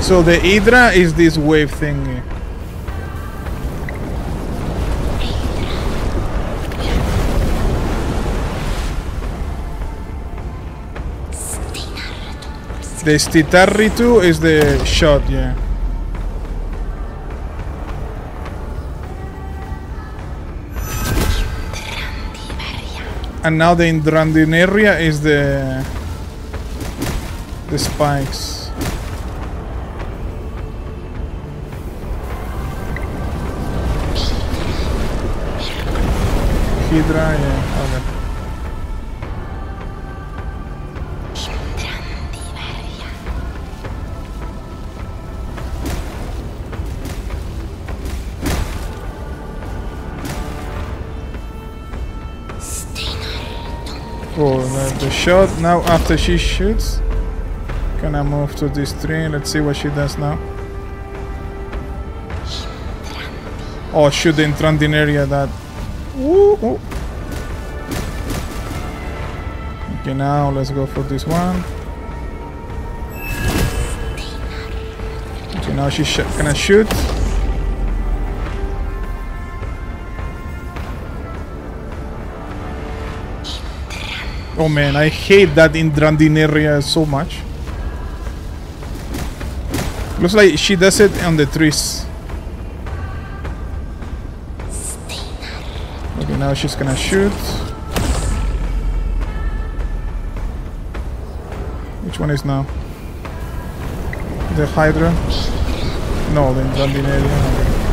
So the Hydra is this wave thing. The Stitarritu is the shot, yeah. And now the Indrandinaria is the the spikes. Hydra, yeah, Oh, the, the shot now after she shoots. Can I move to this tree? Let's see what she does now. Oh, shoot the Intrandin area that. Ooh, ooh. Okay, now let's go for this one. Okay, now she's sh gonna shoot. Oh man, I hate that Indrandin area so much. Looks like she does it on the trees. Okay, now she's gonna shoot. Which one is now? The Hydra? No, the Indrandin area.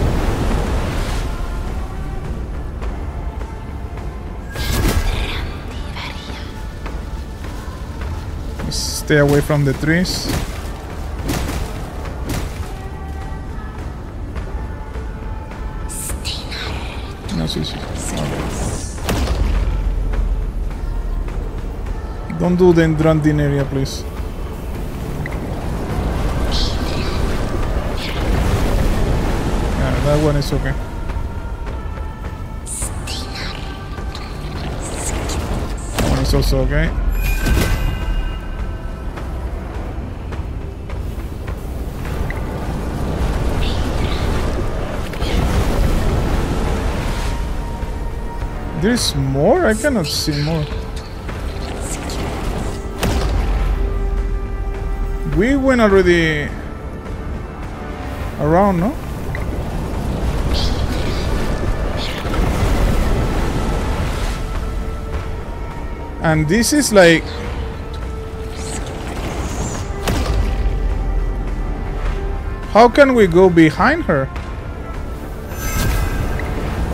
Stay away from the trees. No, sí, sí. Don't do the Indrandin area, please. Yeah, that one is okay. That one is also okay. There's more? I cannot see more. We went already around, no? And this is like How can we go behind her?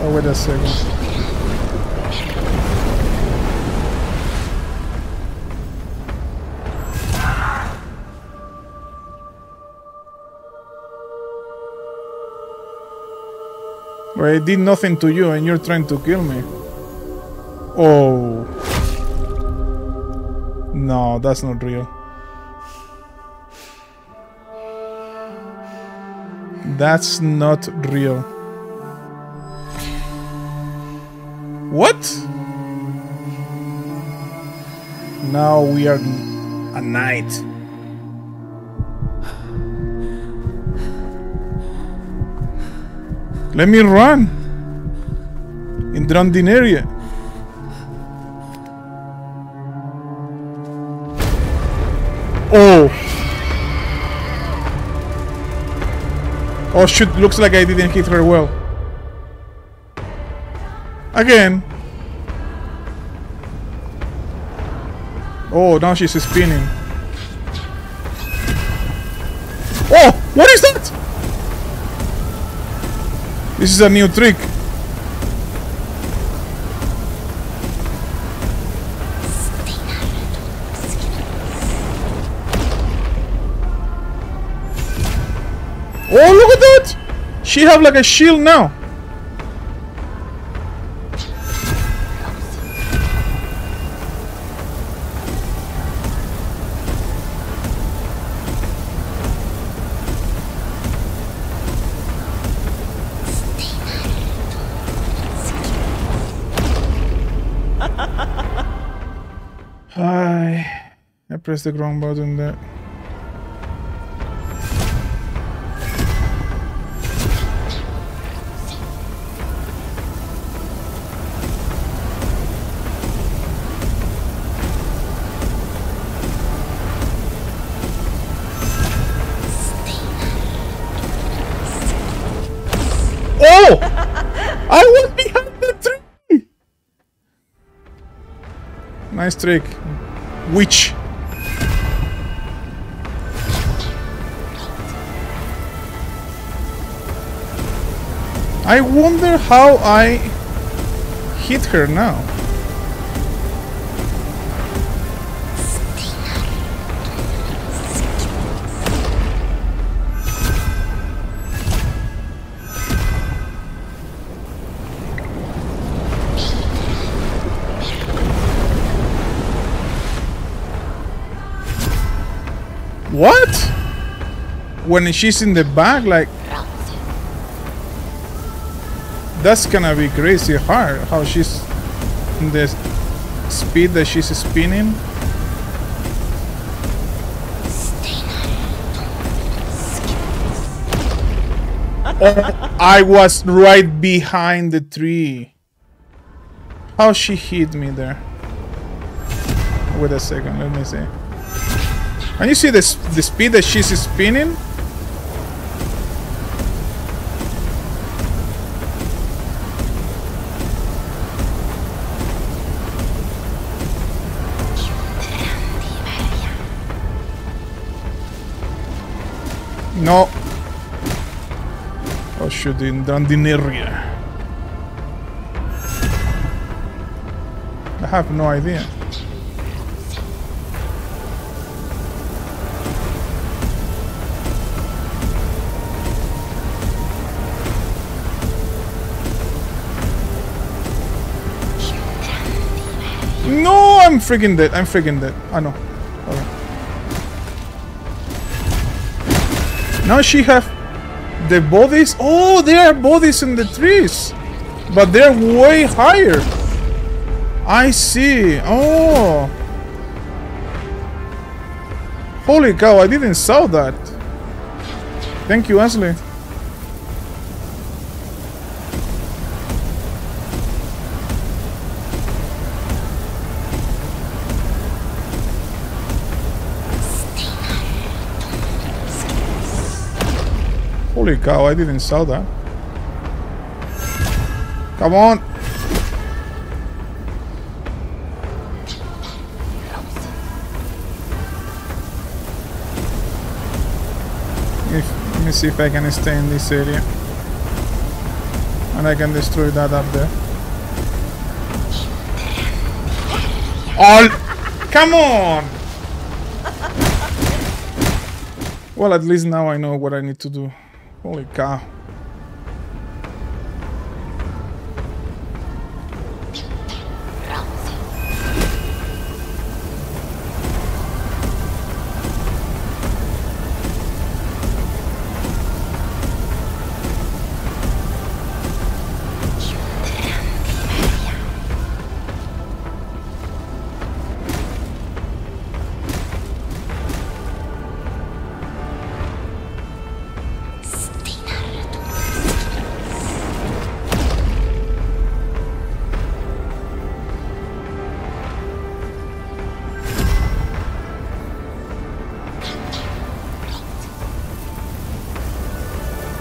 Oh, wait a second. I did nothing to you and you're trying to kill me. Oh. No, that's not real. That's not real. What? Now we are a knight. Let me run. In Drundin area. Oh. Oh shoot, looks like I didn't hit her well. Again. Oh, now she's spinning. Oh, what is that? This is a new trick. Oh, look at that! She have like a shield now. press the wrong button there. Oh! I was behind the tree! Nice trick. Witch. I wonder how I hit her now. What? When she's in the back, like that's gonna be crazy hard. How she's the speed that she's spinning. Oh, I was right behind the tree. How she hit me there? Wait a second, let me see. Can you see the, s- the speed that she's spinning? Oh shoot, in Dandineria. I have no idea. No, I'm freaking dead. I'm freaking dead. I know. Okay. Now she have the bodies. Oh, there are bodies in the trees, but they're way higher. I see. Oh. Holy cow! I didn't saw that. Thank you, Ashley. Holy cow, I didn't saw that. Come on. If, let me see if I can stay in this area. And I can destroy that up there. All Come on! Well, at least now I know what I need to do. Holy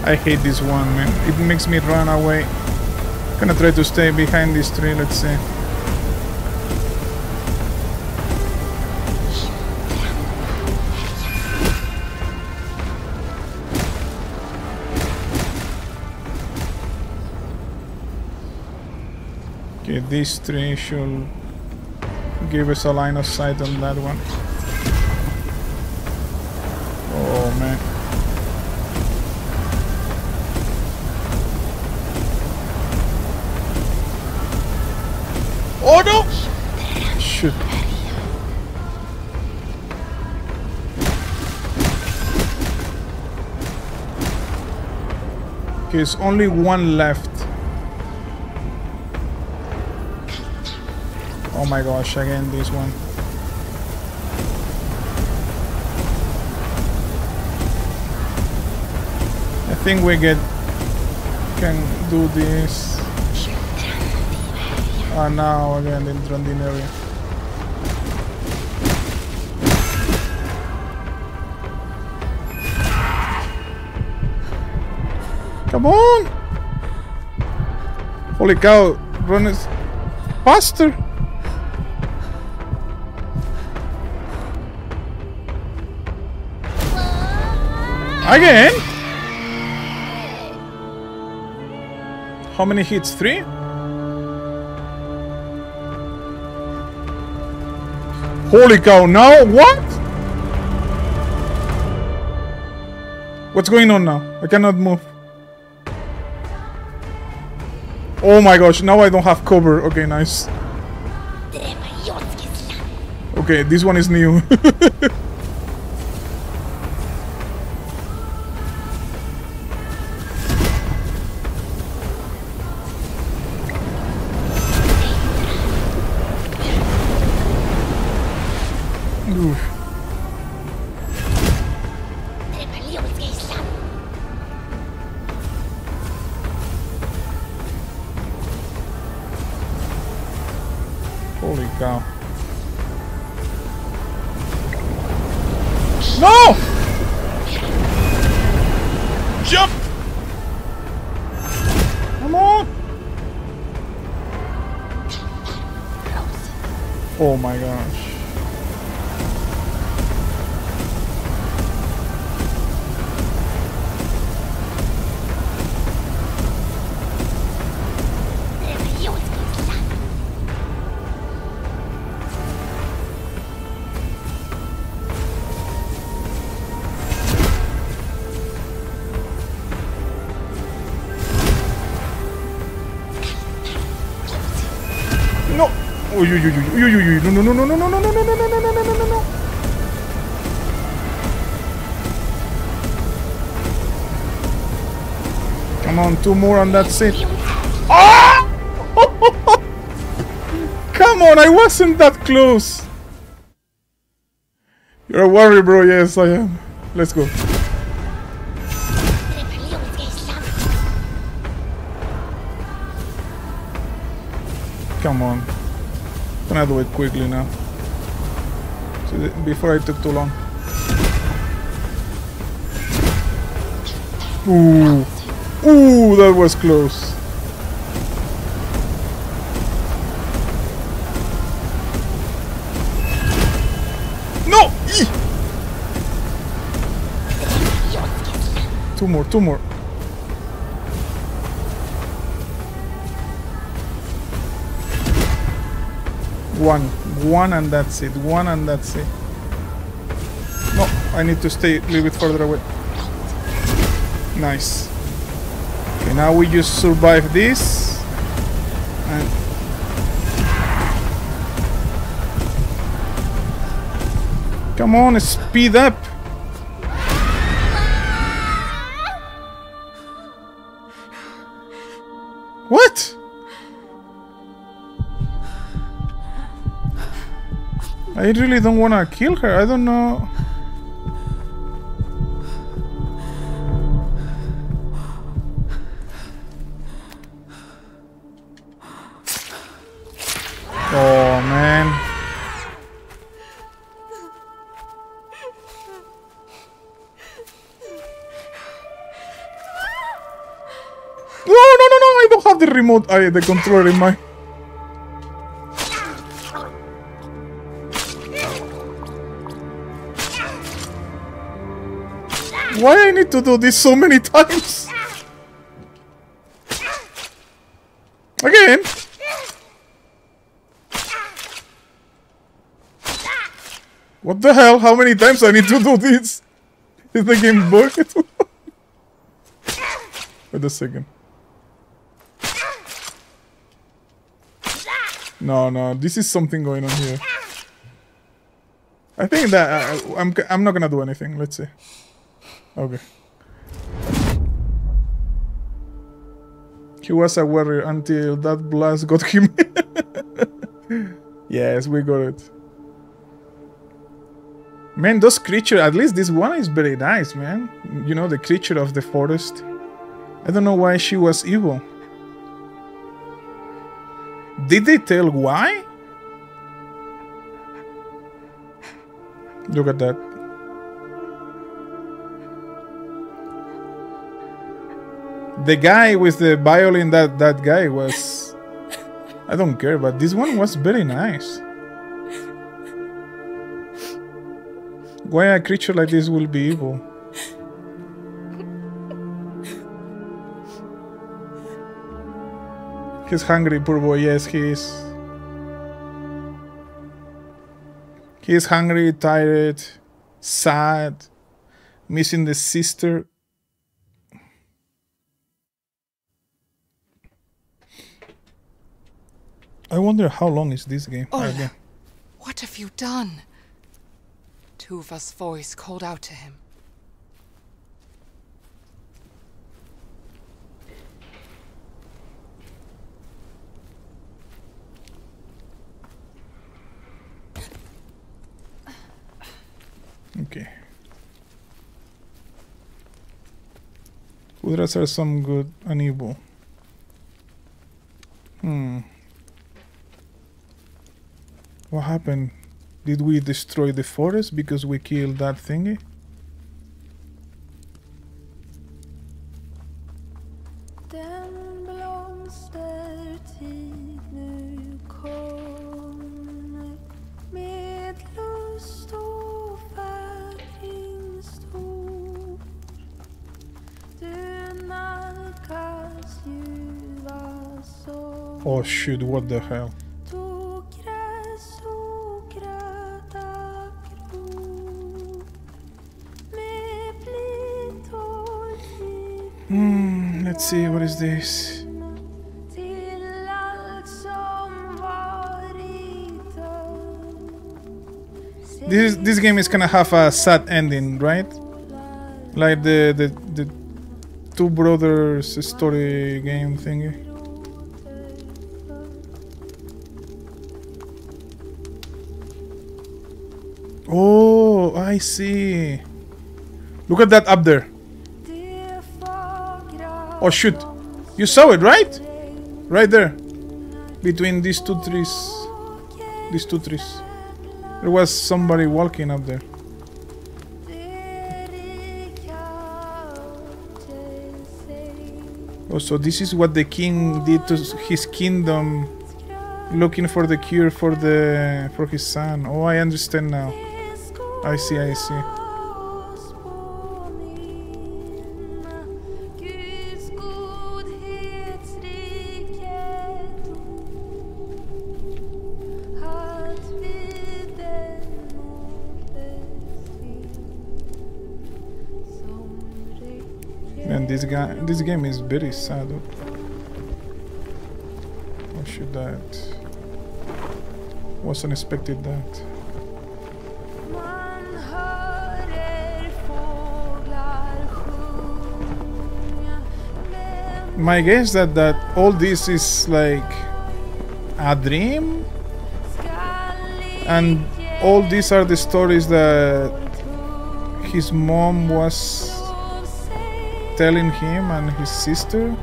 I hate this one, man. It makes me run away. Gonna try to stay behind this tree, let's see. Okay, this tree should give us a line of sight on that one. Oh man. There's only one left. Oh my gosh, again this one. I think we get can do this. Ah, now again in Trondheim area. Come on! Holy cow, run faster. Again? How many hits? Three? Holy cow, now what? What's going on now? I cannot move. Oh my gosh, now I don't have cover. Okay, nice. Okay, this one is new. Oh, no, no, no, no, no, no, no, no, no, no, no, no, no, no, no. Come on, two more and that's it. Ah! Come on, I wasn't that close. You're a warrior, bro. Yes, I am. Let's go. Come on. Gonna do it quickly now. So before I took too long. Ooh. Ooh, that was close. No! Two more, two more. One. One and that's it. One and that's it. No, I need to stay a little bit further away. Nice. Okay, now we just survive this. And Come on, speed up. I really don't want to kill her. I don't know. Oh man. No, no, no, no! I don't have the remote, I, the controller in my. To do this so many times? Again? What the hell? How many times I need to do this? Is the game bugged? Wait a second. No, no, this is something going on here. I think that uh, I'm I'm not gonna do anything. Let's see. Okay. He was a warrior until that blast got him. yes, we got it. Man, those creatures, at least this one is very nice, man. You know, the creature of the forest. I don't know why she was evil. Did they tell why? Look at that. The guy with the violin, that that guy was. I don't care, but this one was very nice. Why a creature like this will be evil? He's hungry, poor boy. Yes, he is. He is hungry, tired, sad, missing the sister. I wonder how long is this game? Olle. Again. What have you done? Tuva's voice called out to him. Okay. Kudras are some good and evil. Hmm. What happened? Did we destroy the forest because we killed that thingy? Den blomstertid nu kommer med lust och fägring stor. Du nalkas ljuva sång Oh shoot, what the hell? Let's see, what is this? This this game is gonna have a sad ending, right? Like the the, the two brothers story game thingy. Oh, I see. Look at that up there. Oh shoot. You saw it, right? Right there. Between these two trees. These two trees. There was somebody walking up there. Oh, so this is what the king did to his kingdom, looking for the cure for the for his son. Oh, I understand now. I see, I see. This game is very sad. Oh shoot, that wasn't expected that. My guess that that all this is like a dream, and all these are the stories that his mom was telling him and his sister.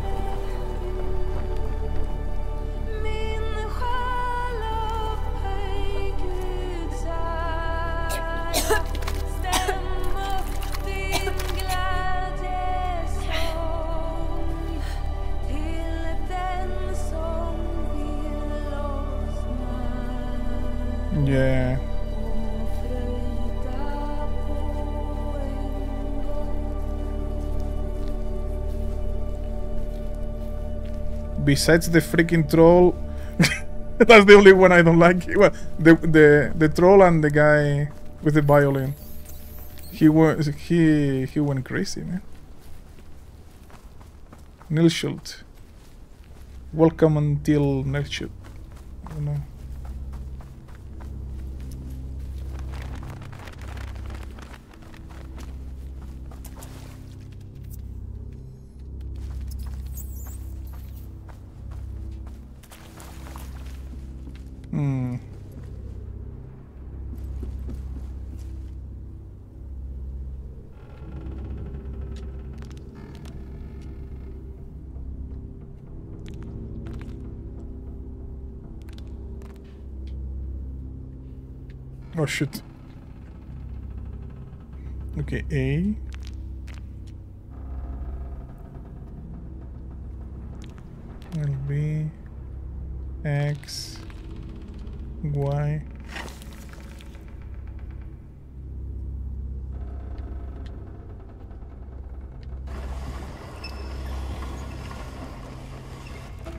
Besides the freaking troll, that's the only one I don't like. Well, the the the troll and the guy with the violin. He was he he went crazy, man. Nilschult. Welcome until Nilschult. Oh no. Hmm. Shit. Okay, be X, Y.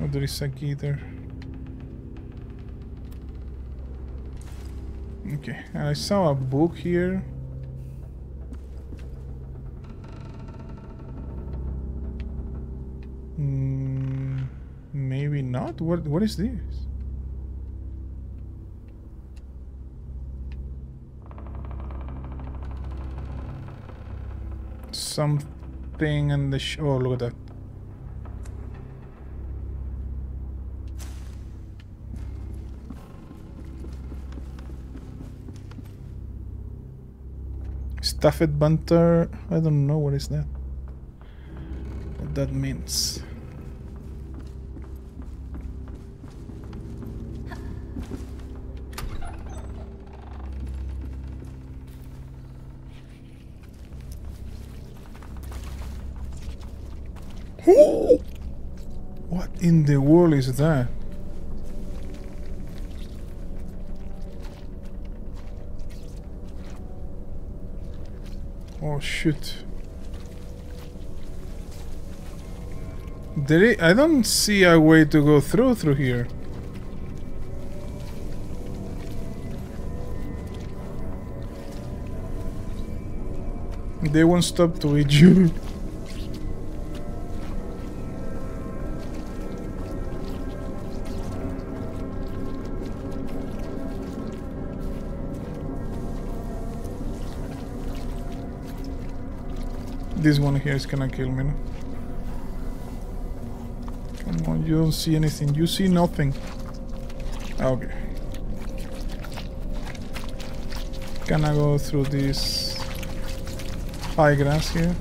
Oh, there is a key there. Okay, I saw a book here. Mm, maybe not. What? What is this? Something in the oh look at that. Stuffed bunter. I don't know what is that. What that means. What in the world is that? It? I don't see a way to go through through here. They won't stop to eat you. This one here is gonna kill me. No? Come on, you don't see anything. You see nothing. Ah, okay. Gonna go through this high grass here.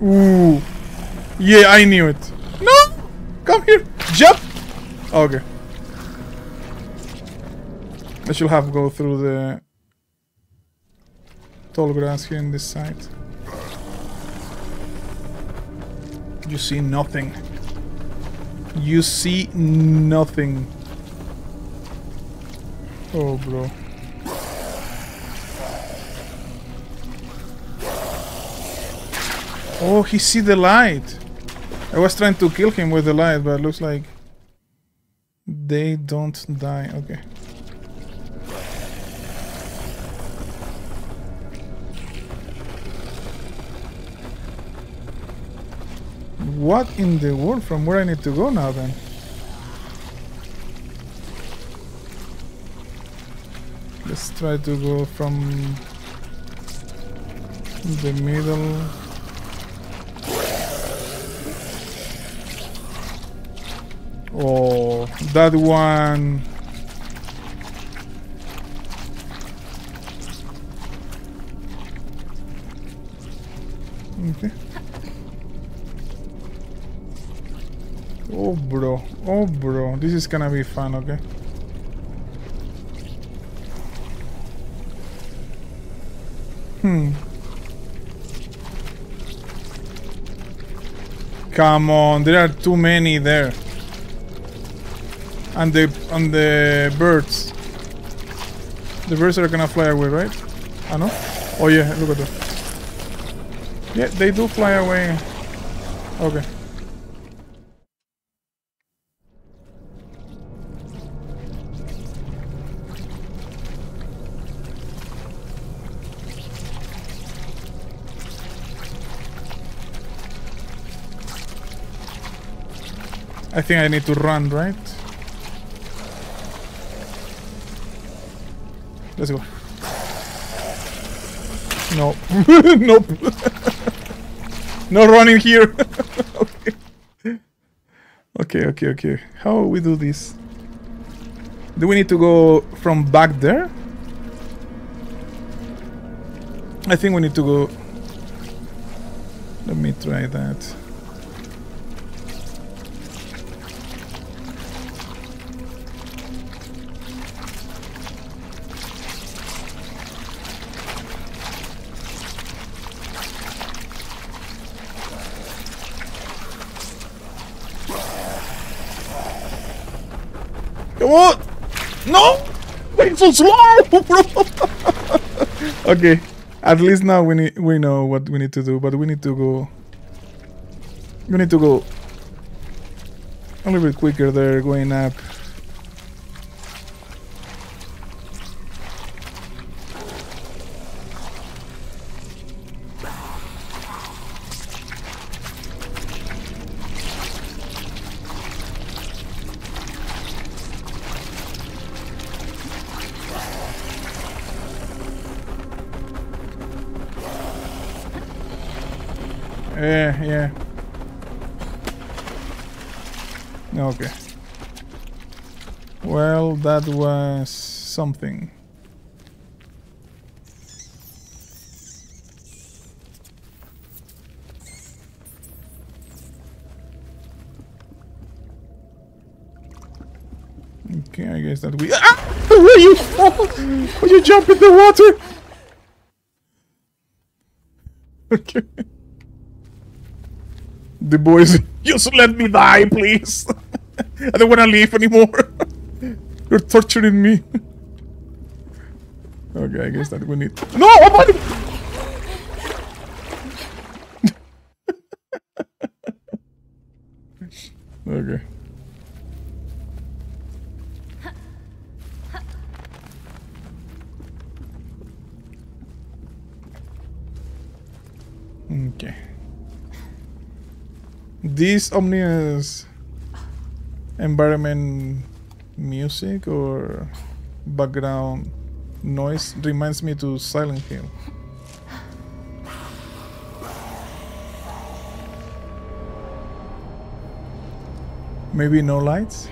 Ooh. Yeah, I knew it. No! Come here! Jump! Okay. I should have go through the tall grass here in this side. You see nothing. You see nothing. Oh, bro. Oh, he see the light. I was trying to kill him with the light, but it looks like they don't die. Okay. What in the world? From where I need to go now then? Let's try to go from the middle. Oh, that one. This is gonna be fun, okay? Hmm. Come on, there are too many there. And the and the birds. The birds are gonna fly away, right? I know. Oh yeah, look at that. Yeah, they do fly away. Okay. I think I need to run, right? Let's go. No. nope. no running here. okay. Okay, okay, okay. How we do this? Do we need to go from back there? I think we need to go... Okay. At least now we need we know what we need to do, but we need to go we need to go a little bit quicker there going up. Yeah, yeah. Okay. Well, that was something. Okay, I guess that we. Ah! Where you fall? You jump in the water? Okay. The boys, just let me die, please. I don't want to leave anymore. You're torturing me. okay, I guess that we need. No, oh my! This ominous environment music or background noise reminds me to Silent Hill. Maybe no lights?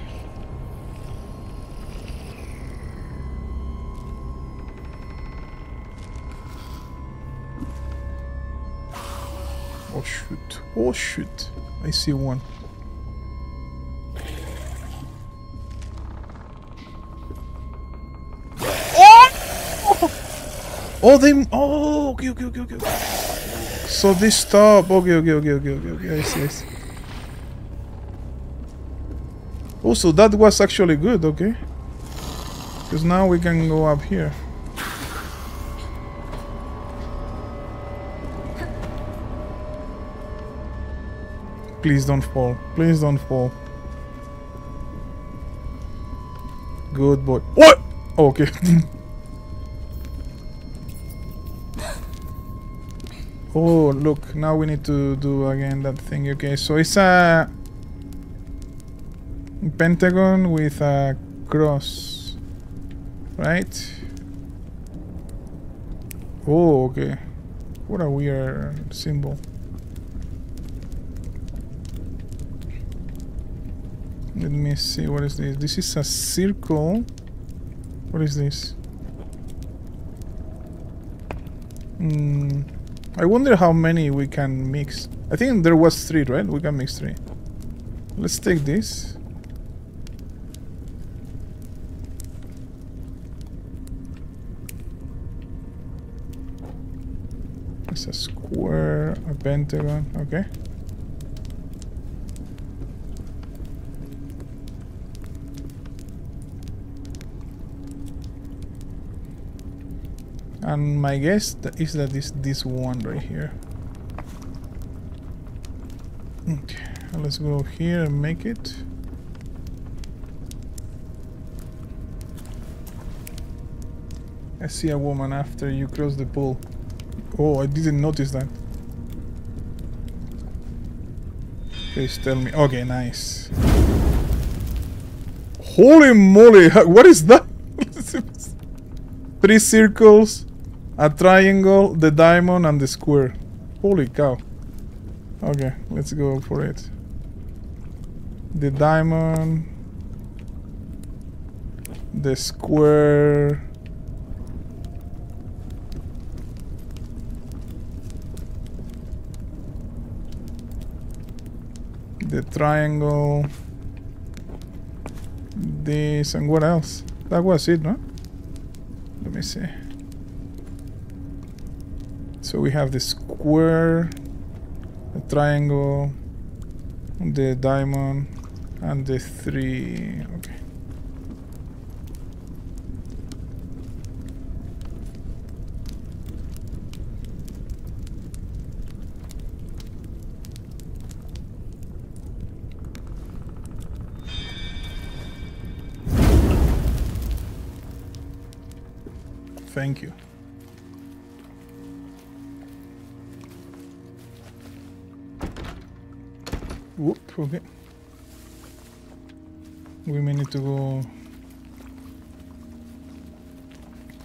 Oh shoot. Oh shoot. I see one. Oh! Oh, they. Oh, okay, okay, okay, okay. So they stop. Okay, okay, okay, okay, okay, okay. I see, I see. Oh, so that was actually good, okay? Because now we can go up here. Please don't fall. Please don't fall. Good boy. What? Oh, okay. oh, look. Now we need to do again that thing. Okay, so it's a pentagon with a cross. Right? Oh, okay. What a weird symbol. Let me see, what is this? This is a circle. What is this? Hmm. I wonder how many we can mix. I think there was three, right? We can mix three. Let's take this. It's a square, a pentagon, okay. And my guess is that is this one right here. Okay, let's go here and make it. I see a woman after you cross the pool. Oh, I didn't notice that. Please tell me. Okay, nice. Holy moly, what is that? Three circles, a triangle, the diamond, and the square. Holy cow. Okay, let's go for it. The diamond, the square, the triangle, this, and what else? That was it, no? Let me see. So we have the square, the triangle, the diamond, and the three. Okay. Thank you. Okay. We may need to go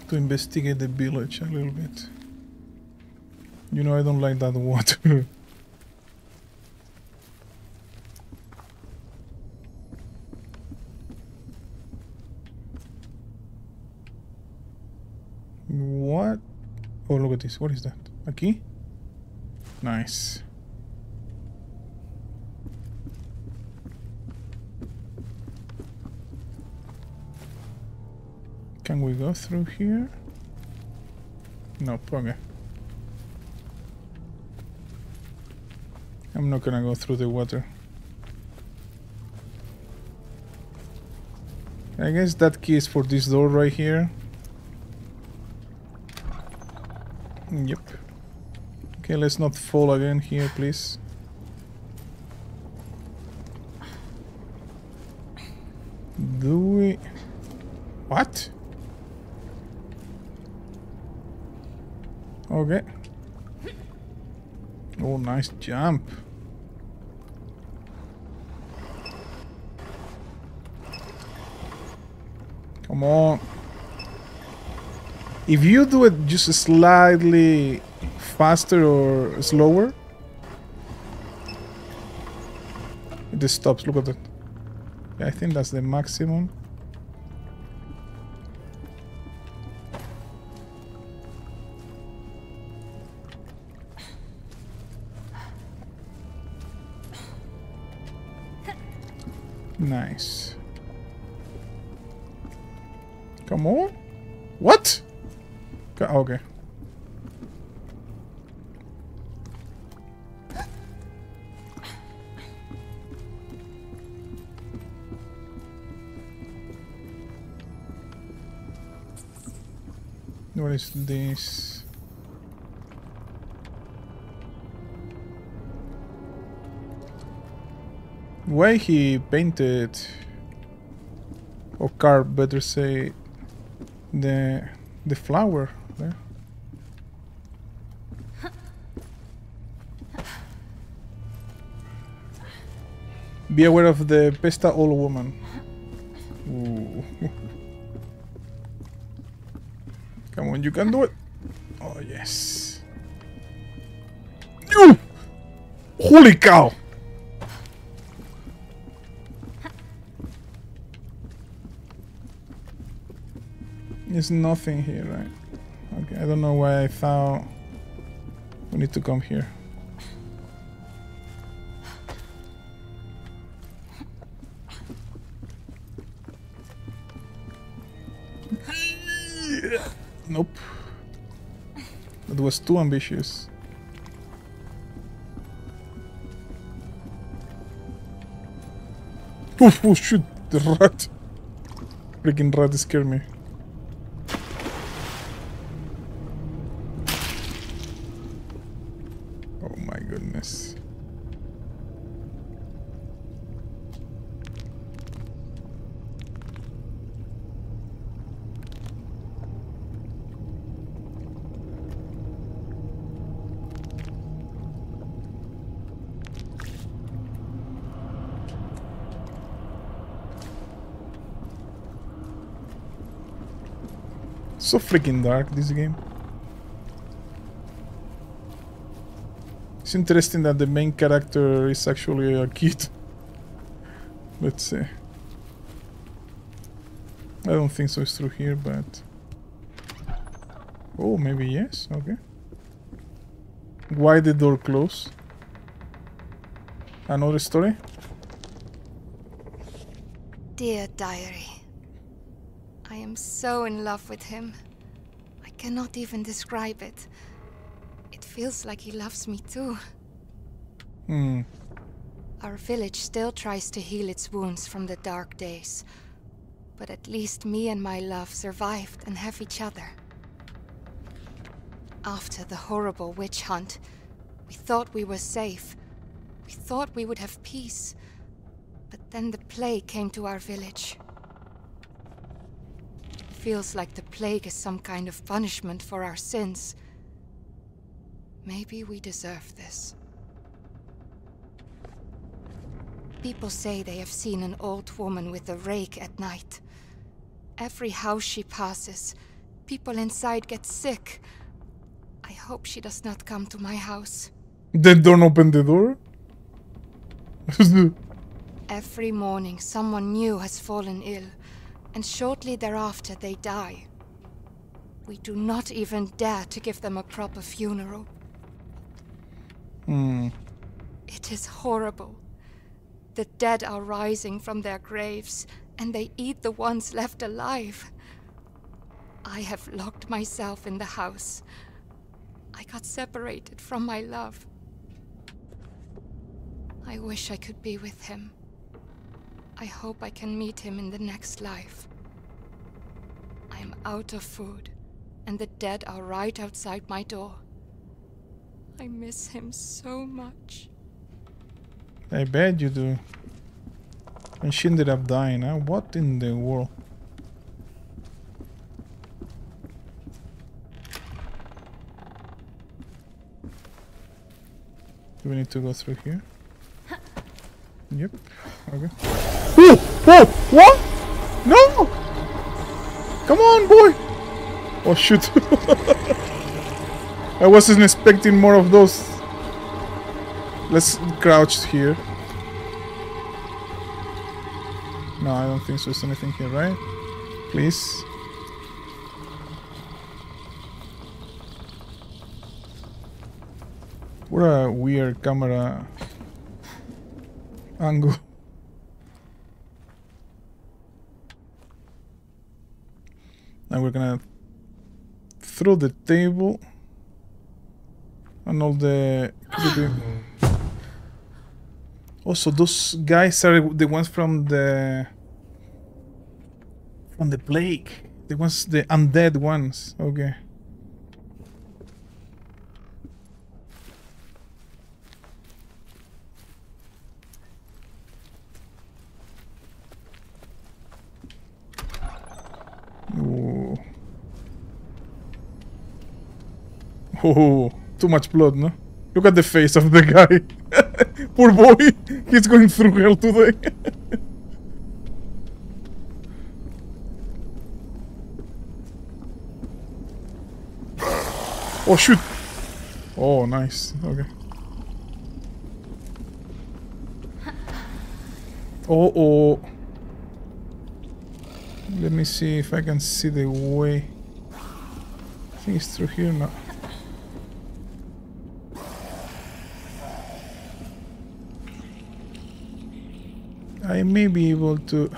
to investigate the village a little bit. You know, I don't like that water. what? Oh, look at this. What is that? A key? Nice. Can we go through here? No, okay. I'm not gonna go through the water. I guess that key is for this door right here. Yep. Okay, let's not fall again here, please. Do we... What? Okay. Oh, nice jump. Come on. If you do it just slightly faster or slower, it just stops. Look at that. Yeah, I think that's the maximum. He painted or carved, better say, the the flower there. Be aware of the Pesta old woman. Come on, you can do it. Oh yes. You! Holy cow! There's nothing here, right? Okay, I don't know why I thought we need to come here. Nope. That was too ambitious. Oh, oh shoot, the rat. Freaking rat scared me. So freaking dark this game. It's interesting that the main character is actually a kid. Let's see. I don't think so it's through here, but... Oh, maybe yes, okay. Why the door close? Another story? Dear diary, I am so in love with him. I cannot even describe it. It feels like he loves me too. Hmm. Our village still tries to heal its wounds from the dark days. But at least me and my love survived and have each other. After the horrible witch hunt, we thought we were safe. We thought we would have peace. But then the plague came to our village. Feels like the plague is some kind of punishment for our sins. Maybe we deserve this. People say they have seen an old woman with a rake at night. Every house she passes, people inside get sick. I hope she does not come to my house. Then don't open the door. Every morning, someone new has fallen ill, and shortly thereafter, they die. We do not even dare to give them a proper funeral. Hmm. It is horrible. The dead are rising from their graves, and they eat the ones left alive. I have locked myself in the house. I got separated from my love. I wish I could be with him. I hope I can meet him in the next life. I am out of food, and the dead are right outside my door. I miss him so much. I bet you do. And she ended up dying, huh? What in the world? Do we need to go through here? Yep. Okay. Whoa! Whoa! What? No! Come on, boy! Oh shoot! I wasn't expecting more of those. Let's crouch here. No, I don't think so. there's anything here, right? Please. What a weird camera angle. Now we're gonna throw the table and all the also those guys are the ones from the from the plague. The ones the undead ones. Okay Ooh. Oh, too much blood, no? Look at the face of the guy. Poor boy. He's going through hell today. oh, shoot. Oh, nice. Okay. Oh, oh. Let me see if I can see the way. I think it's through here now. I may be able to.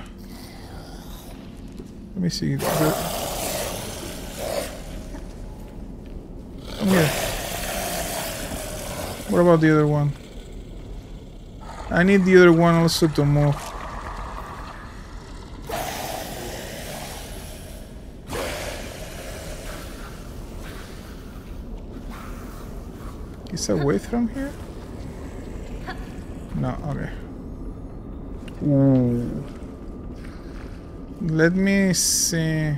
Let me see. Here. What about the other one? I need the other one also to move. Is away from here? No, okay. Ooh. Let me see.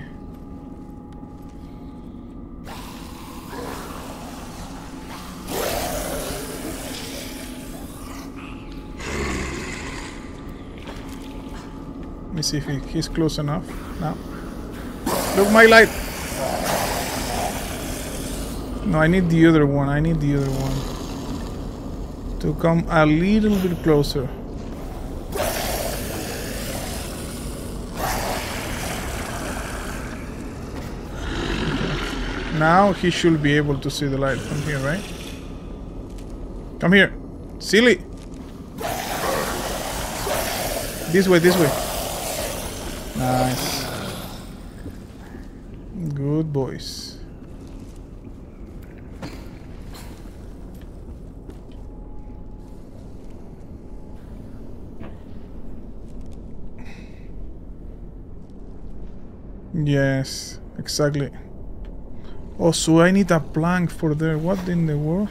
Let me see if he, he's close enough. No. Look, my light! No, I need the other one. I need the other one. To come a little bit closer. Now he should be able to see the light from here, right? Come here. Silly! This way, this way. Nice. Good boys. Yes, exactly. Oh, so I need a plank for there. What in the world?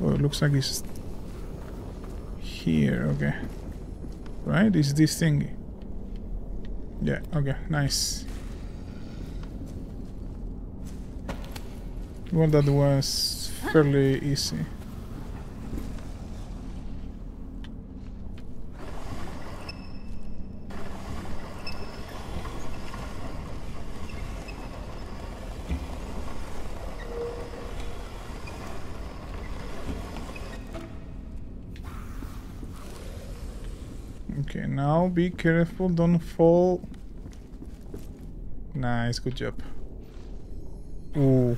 Oh, it looks like it's here. Okay. Right? Is this thing? Yeah, okay, nice. Well, that was fairly easy. Okay, now be careful, don't fall. Nice, good job. Ooh.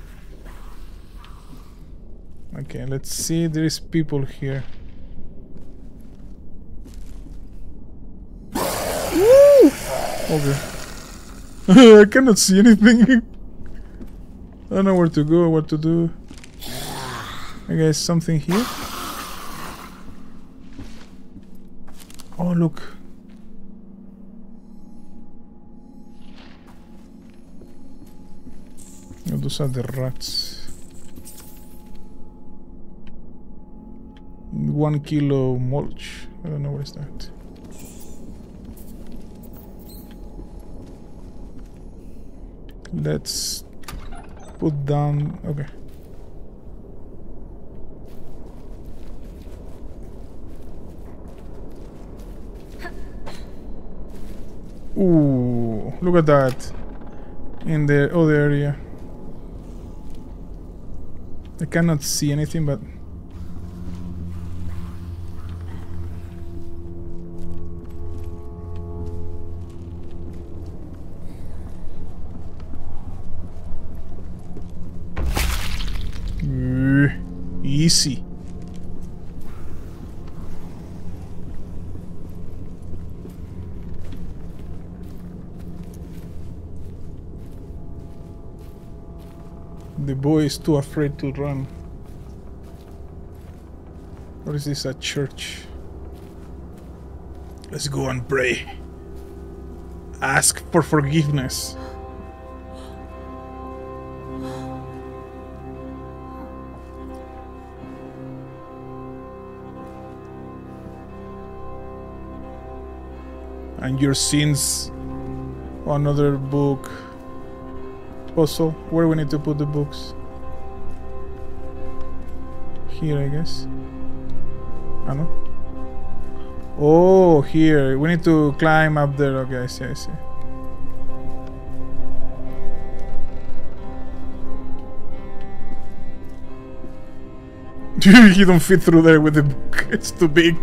Okay, let's see. There is people here. Woo! Okay. I cannot see anything. I don't know where to go, what to do. I guess something here. Oh, look. Those are the rats. One kilo mulch. I don't know what is that. Let's put down. Okay. Ooh, look at that. In the other area. I cannot see anything, but Easy. The boy is too afraid to run. Or is this a church? Let's go and pray. Ask for forgiveness. And your sins. Another book. Puzzle. Where we need to put the books? Here, I guess. Ah, I know. Oh, here. We need to climb up there. Okay, I see, I see. he don't fit through there with the book. It's too big.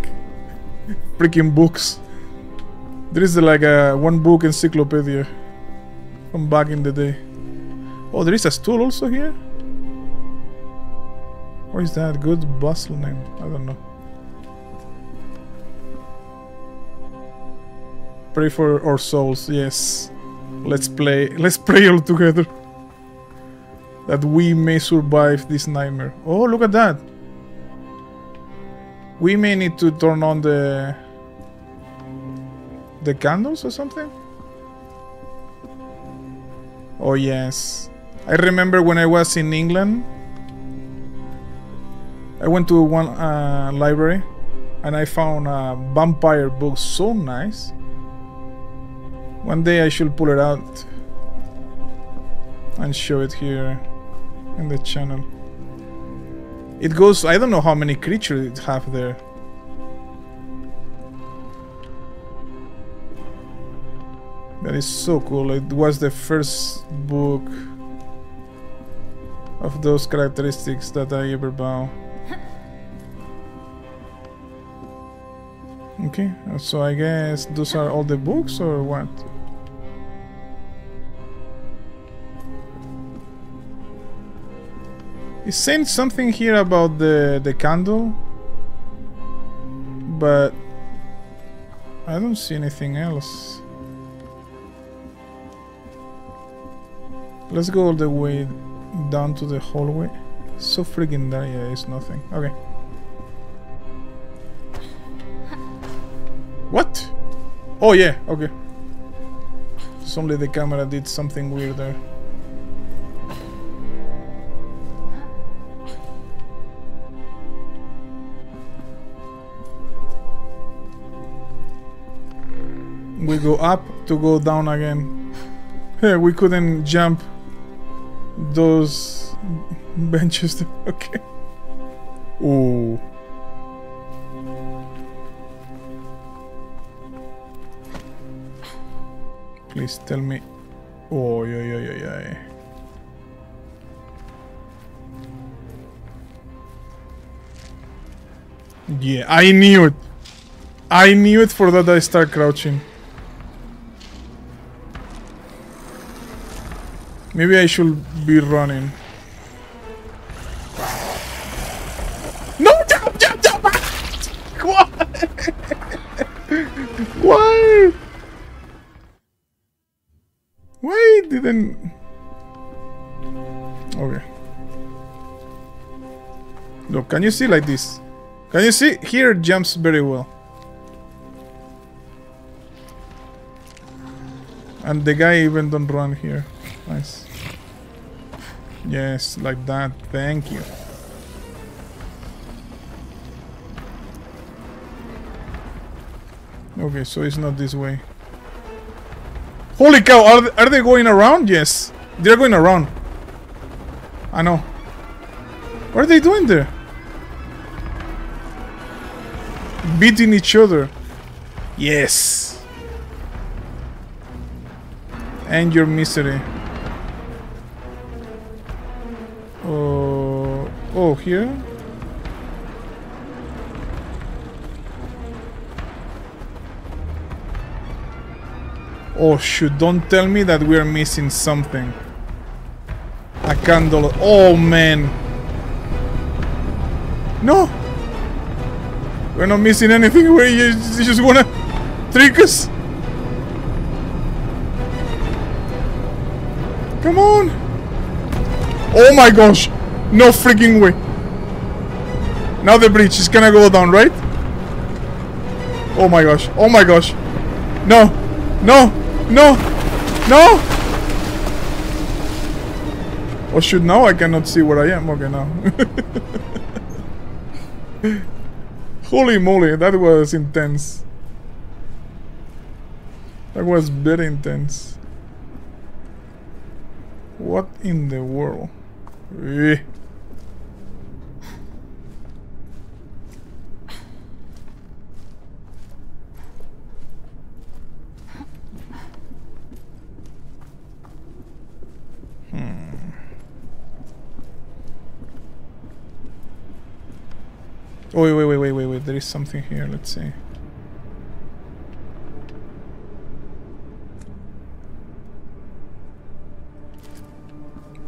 Freaking books. There is like a one book encyclopedia from back in the day. Oh, there is a stool also here? What is that? Good bustle name. I don't know. Pray for our souls, yes. Let's play. Let's pray all together. That we may survive this nightmare. Oh, look at that. We may need to turn on the the candles or something. Oh yes. I remember when I was in England. I went to one uh, library and I found a vampire book so nice. One day I should pull it out and show it here in the channel. It goes, I don't know how many creatures it have there. That is so cool. It was the first book of those characteristics that I ever bought. Okay, so I guess those are all the books or what? It's saying something here about the the candle, but I don't see anything else. Let's go all the way down to the hallway. So freaking dark, yeah, it's nothing. Okay. What? Oh yeah, okay. It's only the camera did something weird there. We go up to go down again. Hey, we couldn't jump those benches. Okay. Ooh. Uh. Please tell me. Oh, yeah, yeah, yeah, yeah. Yeah, I knew it. I knew it for that I start crouching. Maybe I should be running. No, jump, jump, jump! Ah! Why? Why? Why didn't? Okay. Look, can you see like this? Can you see? Here jumps very well. And the guy even don't run here. Nice. Yes, like that. Thank you. Okay, so it's not this way. Holy cow, are they, are they going around? Yes. They're going around. I know. What are they doing there? Beating each other. Yes. And your misery. Oh, oh, here? Oh shoot, don't tell me that we're missing something. A candle. Oh man. No! We're not missing anything. We you, you just wanna trick us? Come on! Oh my gosh! No freaking way! Now the bridge is gonna go down, right? Oh my gosh! Oh my gosh! No! No! No! No! Oh shoot, now I cannot see where I am. Okay, now. Holy moly, that was intense. That was very intense. What in the world? Eh. Oh, wait, wait, wait, wait, wait, wait. There is something here. Let's see.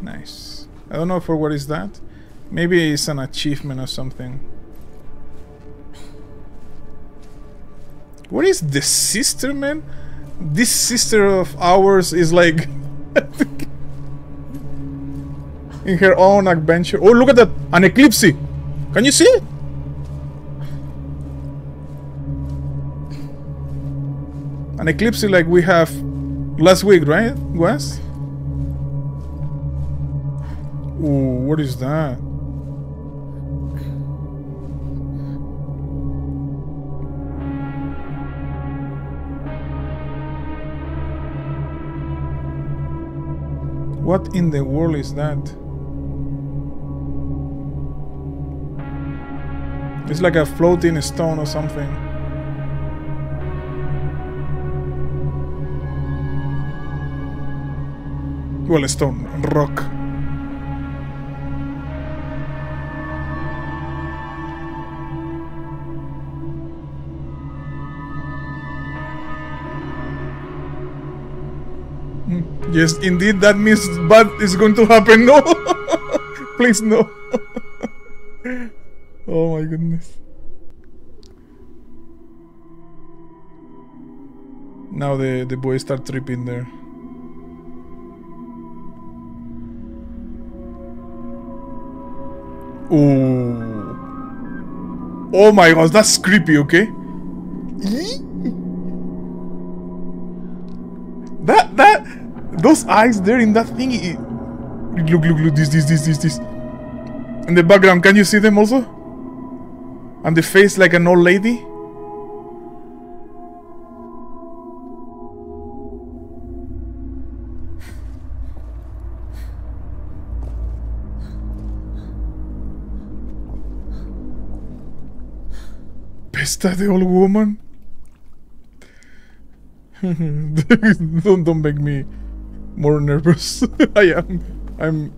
Nice. I don't know for what is that. Maybe it's an achievement or something. What is the sister, man? This sister of ours is like... in her own adventure. Oh, look at that! An eclipse! Can you see it? An eclipse like we have last week, right, Wes? Ooh, what is that? What in the world is that? It's like a floating stone or something. Well, a stone, rock. Yes, indeed, that means bad is going to happen. No! Please, no. oh my goodness. Now the, the boys start tripping there. Ooh. Oh my gosh, that's creepy, okay? Those eyes there in that thing. Look, look, look. This, this, this, this, this. In the background, can you see them also? And the face like an old lady? Pesta the old woman? don't, don't make me more nervous. I am. I'm.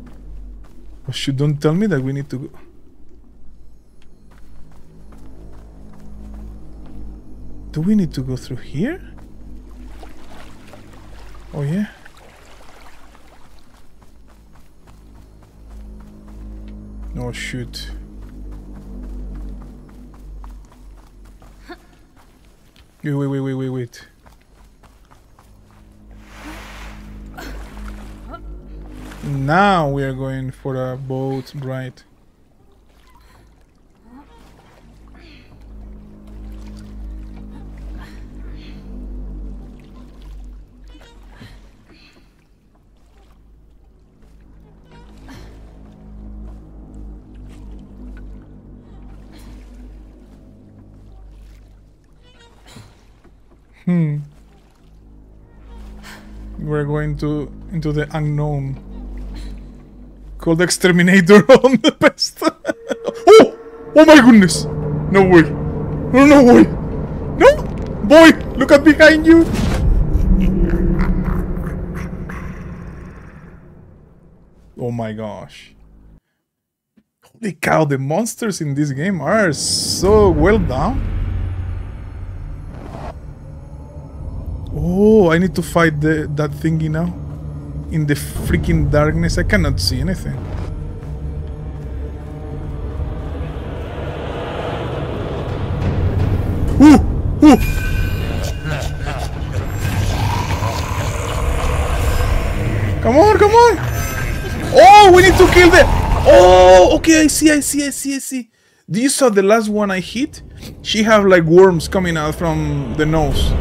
Oh shoot! Don't tell me that we need to go. Do we need to go through here? Oh yeah. Oh shoot. Wait, wait, wait, wait, wait, wait. Now we are going for a boat, right? Hmm. We're going to into the unknown. Called Exterminator on the best. oh! Oh my goodness! No way! No, no way! No! Boy! Look at behind you! Oh my gosh. Holy cow, the monsters in this game are so well done. Oh, I need to fight the that thingy now. In the freaking darkness, I cannot see anything. Ooh! Ooh! Come on, come on! Oh, we need to kill the... Oh, okay, I see, I see, I see, I see. Do you saw the last one I hit? She have like worms coming out from the nose.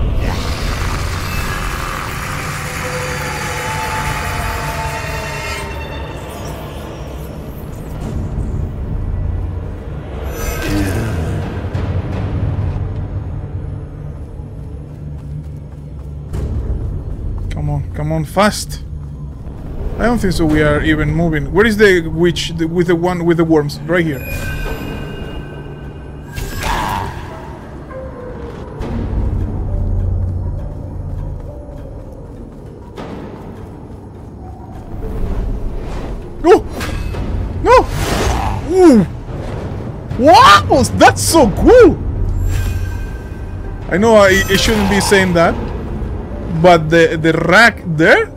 Come on, fast. I don't think so we are even moving. Where is the witch the, with the one with the worms? Right here. No! No! Ooh! Wow! That's so cool! I know I, I shouldn't be saying that, but the the rack there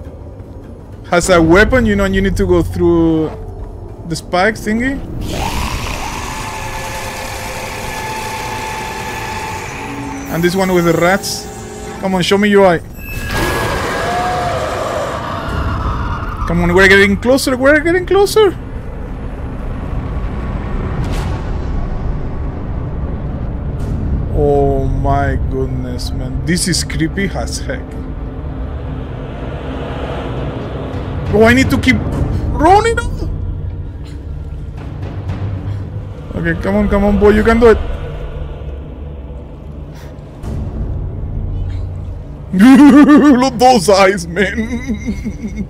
has a weapon, you know, and you need to go through the spike thingy. And this one with the rats. Come on, show me your eye. Come on, we're getting closer, we're getting closer. Oh my goodness, man. This is creepy as heck. Oh, I need to keep running. Okay, come on, come on, boy. You can do it. Look those eyes, man.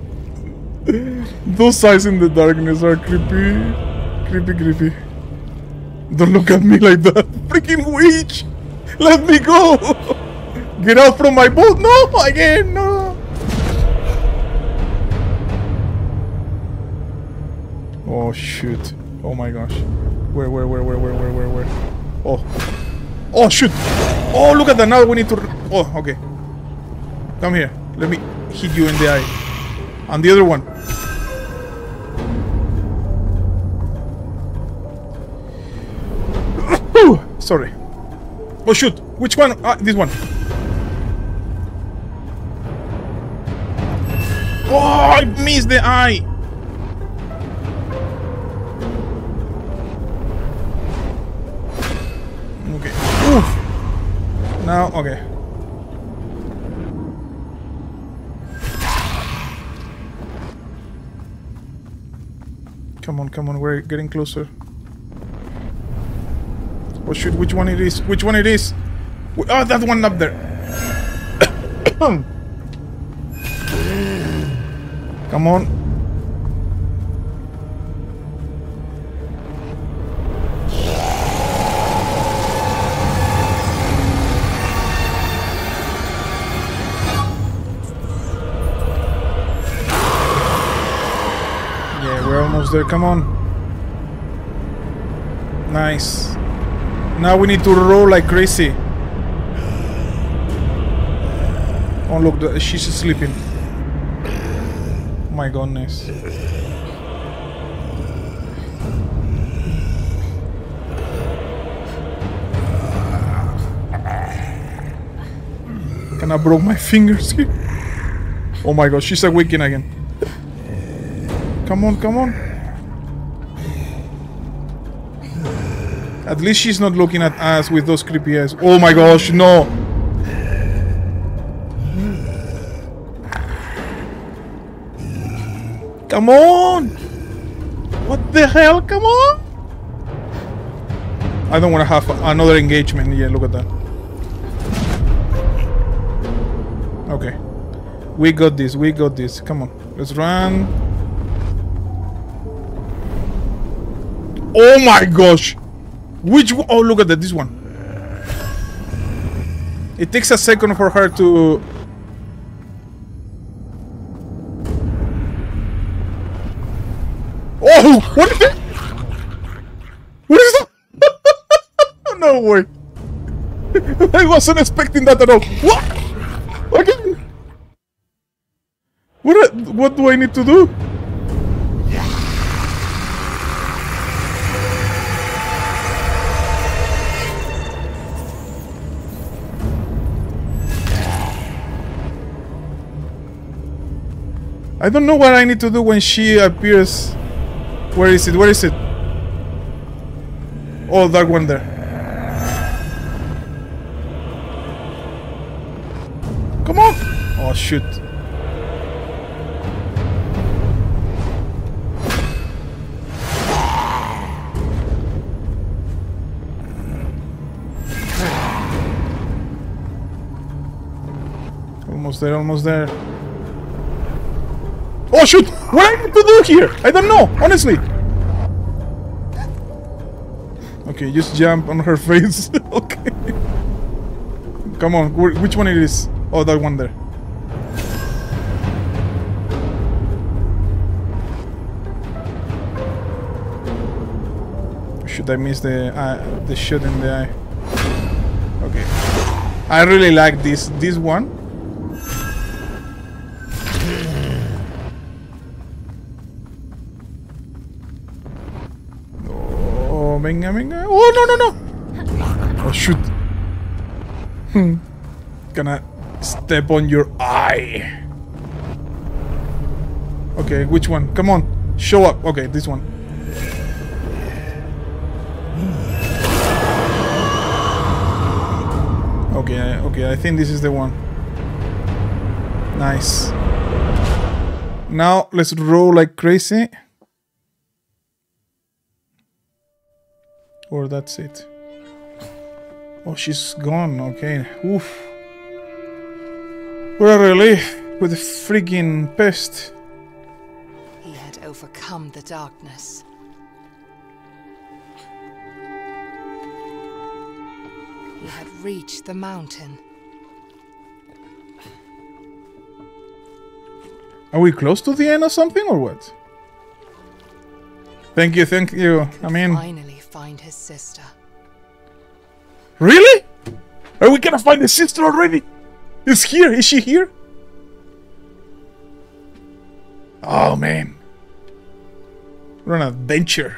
those eyes in the darkness are creepy. Creepy, creepy. Don't look at me like that. Freaking witch! Let me go! Get out from my boat! No! Again! No! Oh shoot. Oh my gosh. Where, where, where, where, where, where, where, where? Oh. Oh shoot! Oh, look at that. Now we need to. Oh, okay. Come here. Let me hit you in the eye. And the other one. Sorry. Oh shoot! Which one? Ah, this one. Oh, I missed the eye. Now, okay. Come on, come on, we're getting closer. Oh shoot, which one it is? Which one it is? Oh, that one up there. Come on. Come on. Nice. Now we need to roll like crazy. Oh look, she's sleeping. My goodness. Can I broke my fingers here? Oh my god, she's awakening again. Come on, come on. At least she's not looking at us with those creepy eyes. Oh my gosh, no. Come on! What the hell? Come on! I don't want to have another engagement. Yeah, look at that. Okay. We got this. We got this. Come on. Let's run. Oh my gosh! Which? Oh, look at that. This one. It takes a second for her to. Oh! What is that? What is that? no way. I wasn't expecting that at all. What? Again? What? What do I need to do? I don't know what I need to do when she appears. Where is it? Where is it? Oh, that one there. Come on! Oh, shoot. Almost there, almost there. Oh shoot! What I need to do here? I don't know, honestly. Okay, just jump on her face. okay. Come on, wh- which one it is? Oh, that one there. Should I miss the uh, the shot in the eye? Okay. I really like this this one. Oh, no, no, no. Oh, shoot. Hmm. Gonna step on your eye. Okay, which one? Come on. Show up. Okay, this one. Okay, okay, I think this is the one. Nice. Now, let's roll like crazy. Or that's it. Oh, she's gone. Okay. Oof. What a relief with the freaking pest. He had overcome the darkness. He had reached the mountain. Are we close to the end or something or what? Thank you, thank you. I mean, finally find his sister. really? Are we gonna find the sister already? Is here? Is she here? Oh man, we're on an adventure.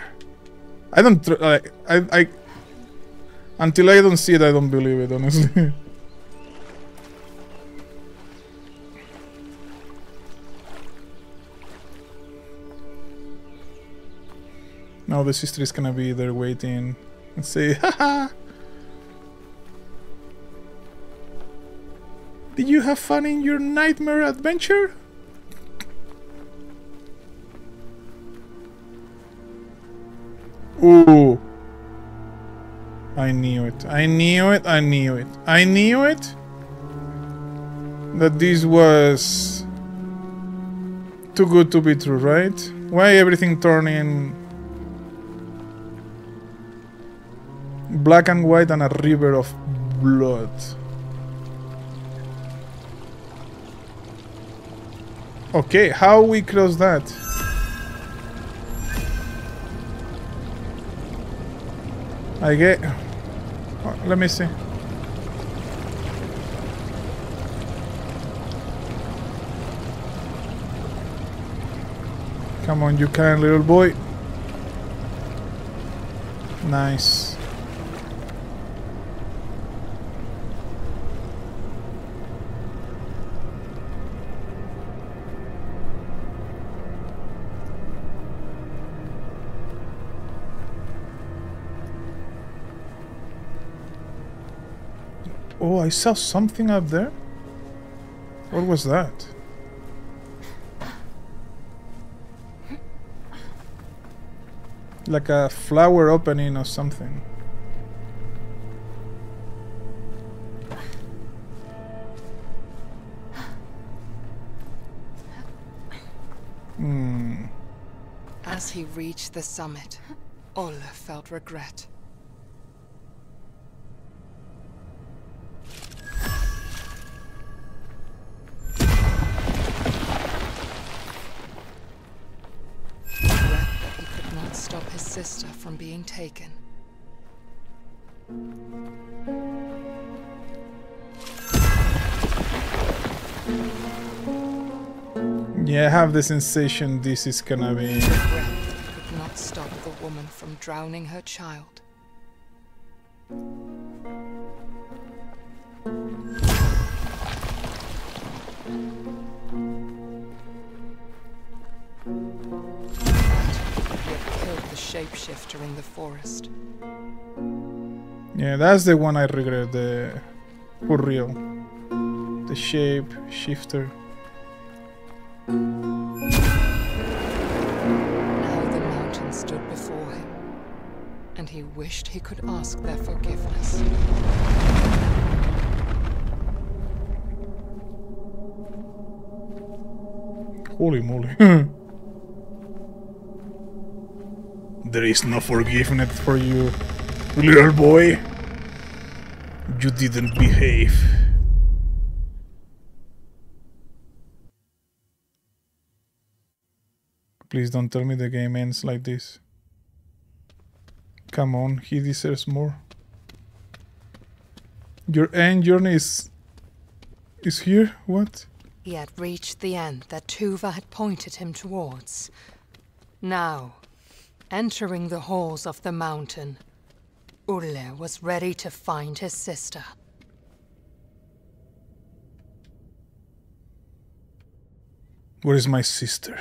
I don't. I. I. Until I don't see it, I don't believe it. Honestly. Now the sister is gonna be there waiting and say, haha. Did you have fun in your nightmare adventure? Ooh. I knew it. I knew it. I knew it. I knew it. That this was too good to be true, right? Why everything turning Black and white and a river of blood. Okay, how we cross that? I get... Oh, let me see. Come on, you can, little boy. Nice. Oh, I saw something up there. What was that? Like a flower opening or something. Hmm. As he reached the summit, Olle felt regret. Regret that he could not stop his sister from being taken. Yeah, I have the sensation this is gonna be. Could not stop the woman from drowning her child. Shapeshifter in the forest. Yeah, that's the one I regret. The for real. The shape shifter. Now the mountain stood before him, and he wished he could ask their forgiveness. Holy moly. there is no forgiveness for you, little boy. You didn't behave. Please don't tell me the game ends like this. Come on, he deserves more. Your end journey is is here? What? He had reached the end that Tuva had pointed him towards. Now, entering the halls of the mountain, Olle was ready to find his sister. Where is my sister?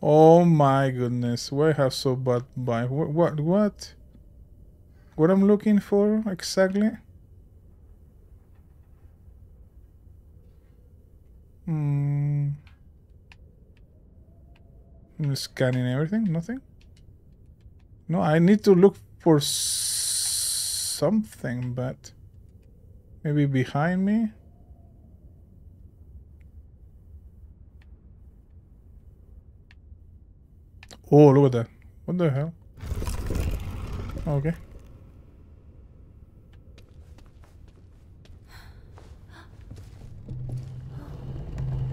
Oh my goodness, why have so bad by what what what? What I'm looking for exactly? Hmm. I'm scanning everything, nothing? No, I need to look for something, but maybe behind me? Oh, look at that. What the hell? Okay.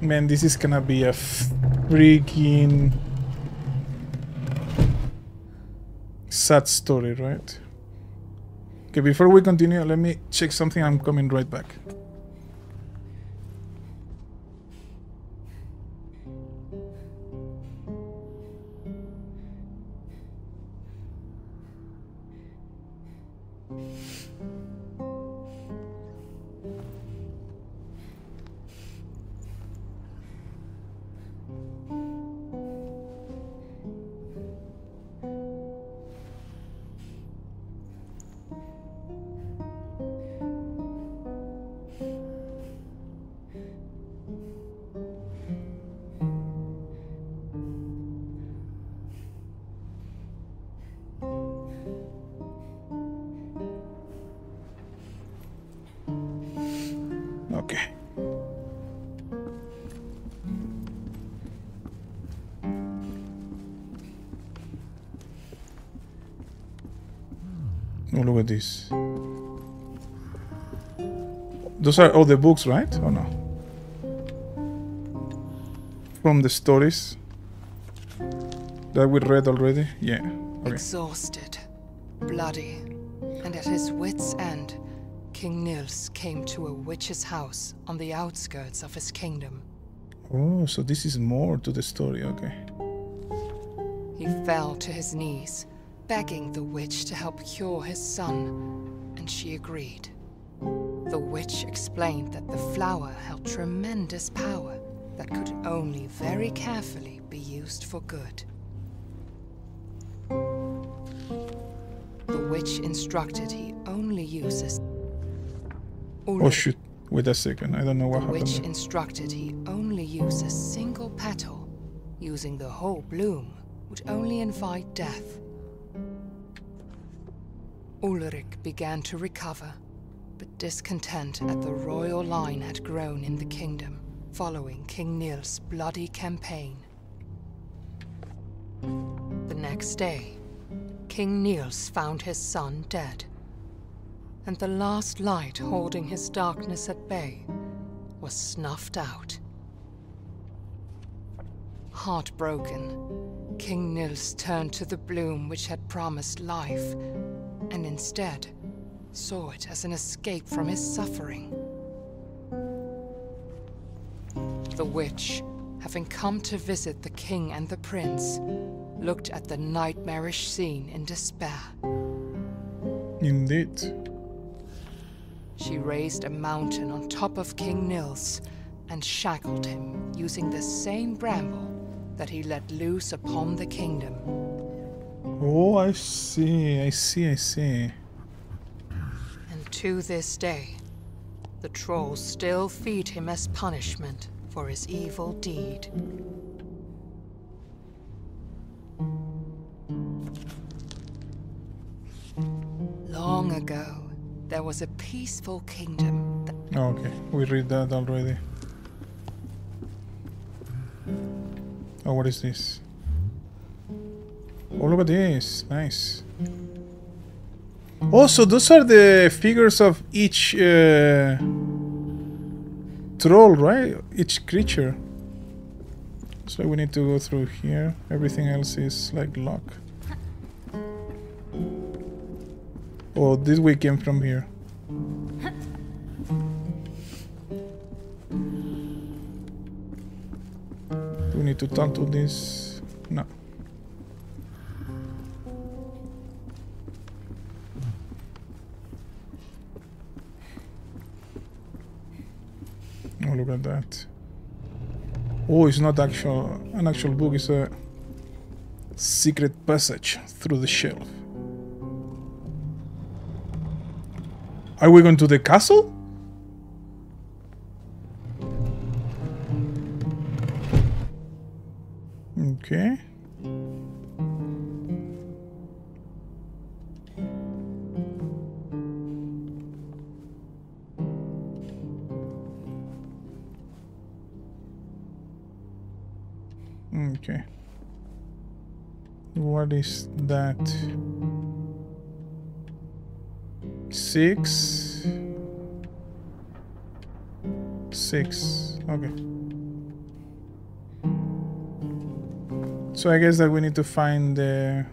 Man, this is gonna be a freaking sad story, right? Okay, before we continue, let me check something. I'm coming right back. Look at this. Those are all the books, right? Or no? From the stories. That we read already? Yeah. Okay. Exhausted, bloody, and at his wits' end, King Nils came to a witch's house on the outskirts of his kingdom. Oh, so this is more to the story, okay. He fell to his knees, begging the witch to help cure his son, and she agreed. The witch explained that the flower held tremendous power that could only very carefully be used for good. The witch instructed he only use a Oh shoot. Wait a second. I don't know what The happened. witch there. instructed he only use a single petal. Using the whole bloom would only invite death. Ulrich began to recover, but discontent at the royal line had grown in the kingdom following King Nils' bloody campaign. The next day, King Nils found his son dead and the last light holding his darkness at bay was snuffed out. Heartbroken, King Nils turned to the bloom which had promised life, and instead saw it as an escape from his suffering. The witch, having come to visit the king and the prince, looked at the nightmarish scene in despair. Indeed. She raised a mountain on top of King Nils and shackled him using the same bramble that he let loose upon the kingdom. Oh, I see. I see. I see. And to this day, the trolls still feed him as punishment for his evil deed. Long ago, there was a peaceful kingdom Oh, okay. We read that already. Oh, what is this? Oh, look at this. Nice. Oh, so those are the figures of each uh, troll, right? Each creature. So we need to go through here. Everything else is like lock. Oh, this way came from here. We need to talk to this? No. Oh, look at that. Oh, it's not actual an actual book. It's a secret passage through the shelf. Are we going to the castle? Okay. Okay. What is that? Six. Six. Okay. So I guess that we need to find uh,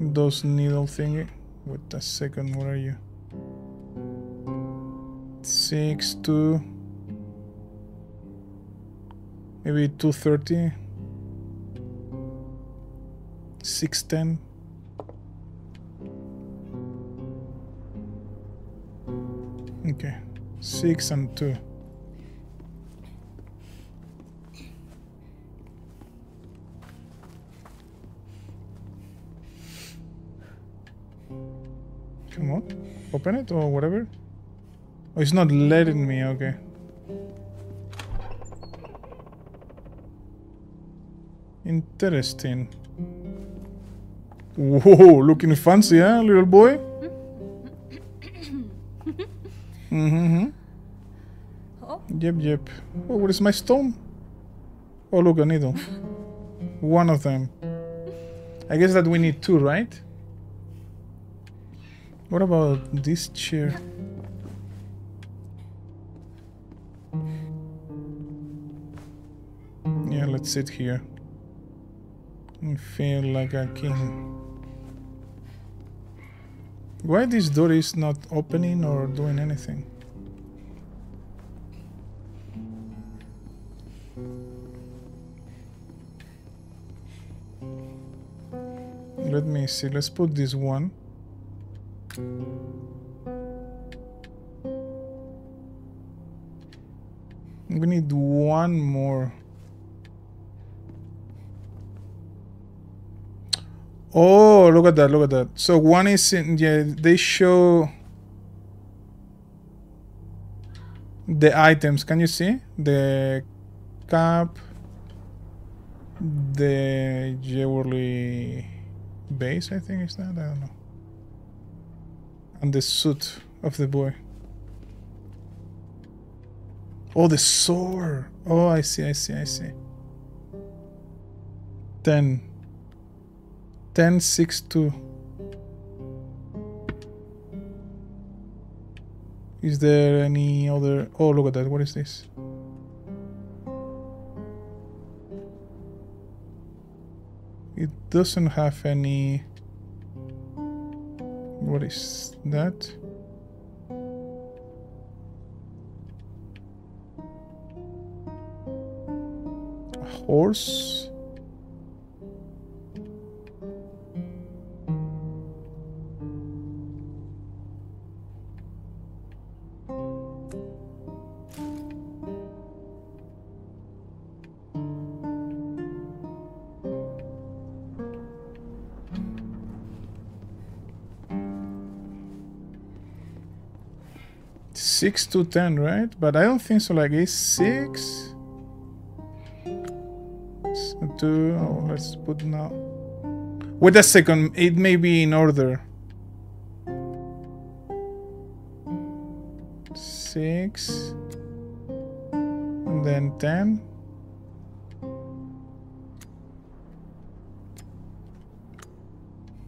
those needle thingy. Wait a second, where are you? Six, two. Maybe 230. 610. Okay. 6 and 2. Come on. Open it or whatever. Oh, it's not letting me. Okay. Interesting. Whoa, looking fancy, huh, little boy? Mm-hmm. Oh. Yep, yep. Oh, what is my stone? Oh, look, a needle. One of them. I guess that we need two, right? What about this chair? Yeah, let's sit here. I feel like I can... Why this door is not opening or doing anything? Let me see, let's put this one. We need one more. Oh, look at that, look at that. So one is in, yeah, they show the items. Can you see? The cap, the jewelry base, I think is that? I don't know. And the suit of the boy. Oh, the sword. Oh, I see, I see, I see. 10. 10, 6, 2. Is there any other... Oh, look at that. What is this? It doesn't have any... What is that? Horse? Six to ten, right? But I don't think so. Like it's six. So two. Oh, let's put now. Wait a second. It may be in order. Six. And then ten.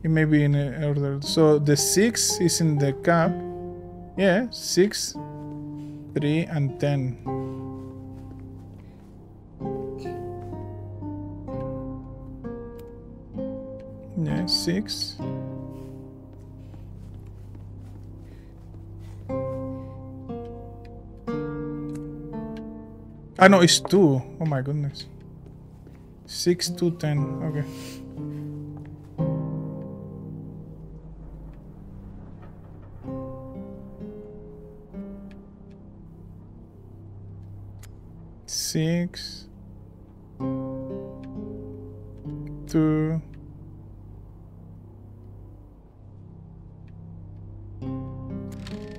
It may be in order. So the six is in the cap. Yeah, six, three, and ten. Yeah, six. Ah, no, it's two. Oh my goodness. Six to ten. Okay. Six. two,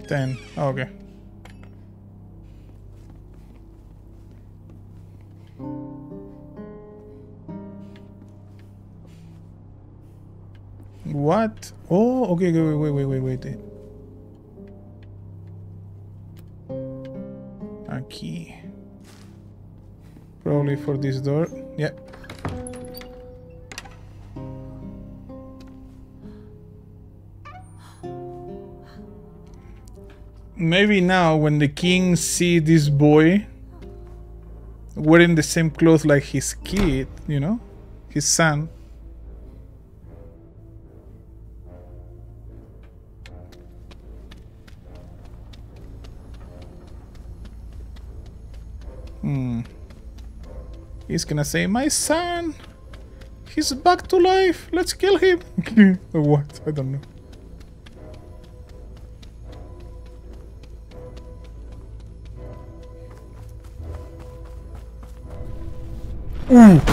ten. Ah, okay. What? Oh, okay, wait, wait, wait, wait, wait. A Probably for this door. Yeah. Maybe now when the king see this boy wearing the same clothes like his kid, you know, his son. He's gonna say, My son! He's back to life! Let's kill him! what? I don't know.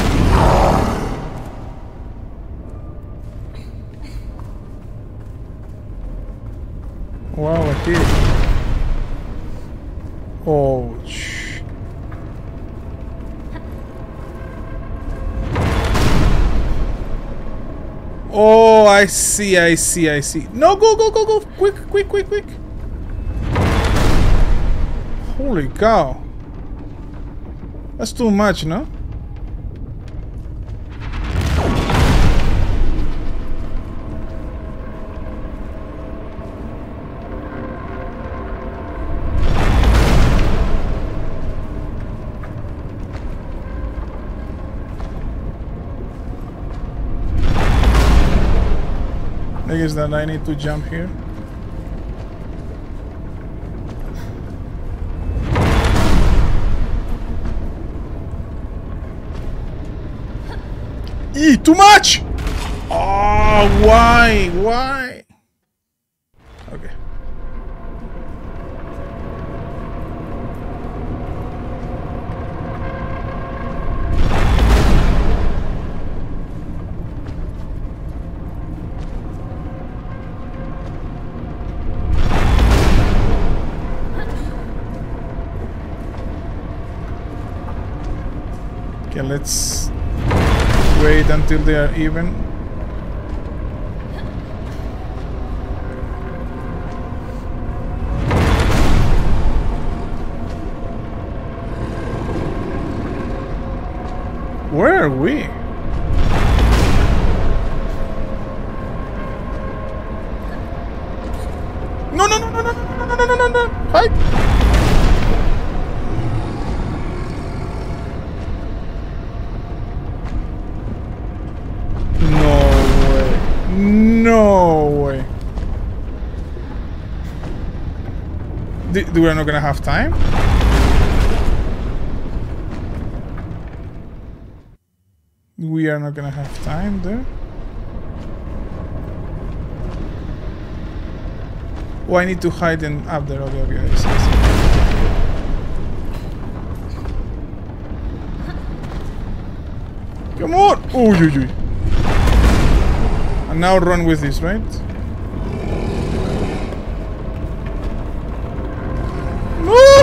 See, I see, I see. No, go, go, go, go. Quick, quick, quick, quick. Holy cow. That's too much, no? I guess that I need to jump here. E too much! Oh, why? Why? Let's wait until they are even. Where are we? We're not gonna have time? We are not gonna have time there. Oh, I need to hide in up there. Okay, okay, I see, Come on! Oh, you, you. And now run with this, right?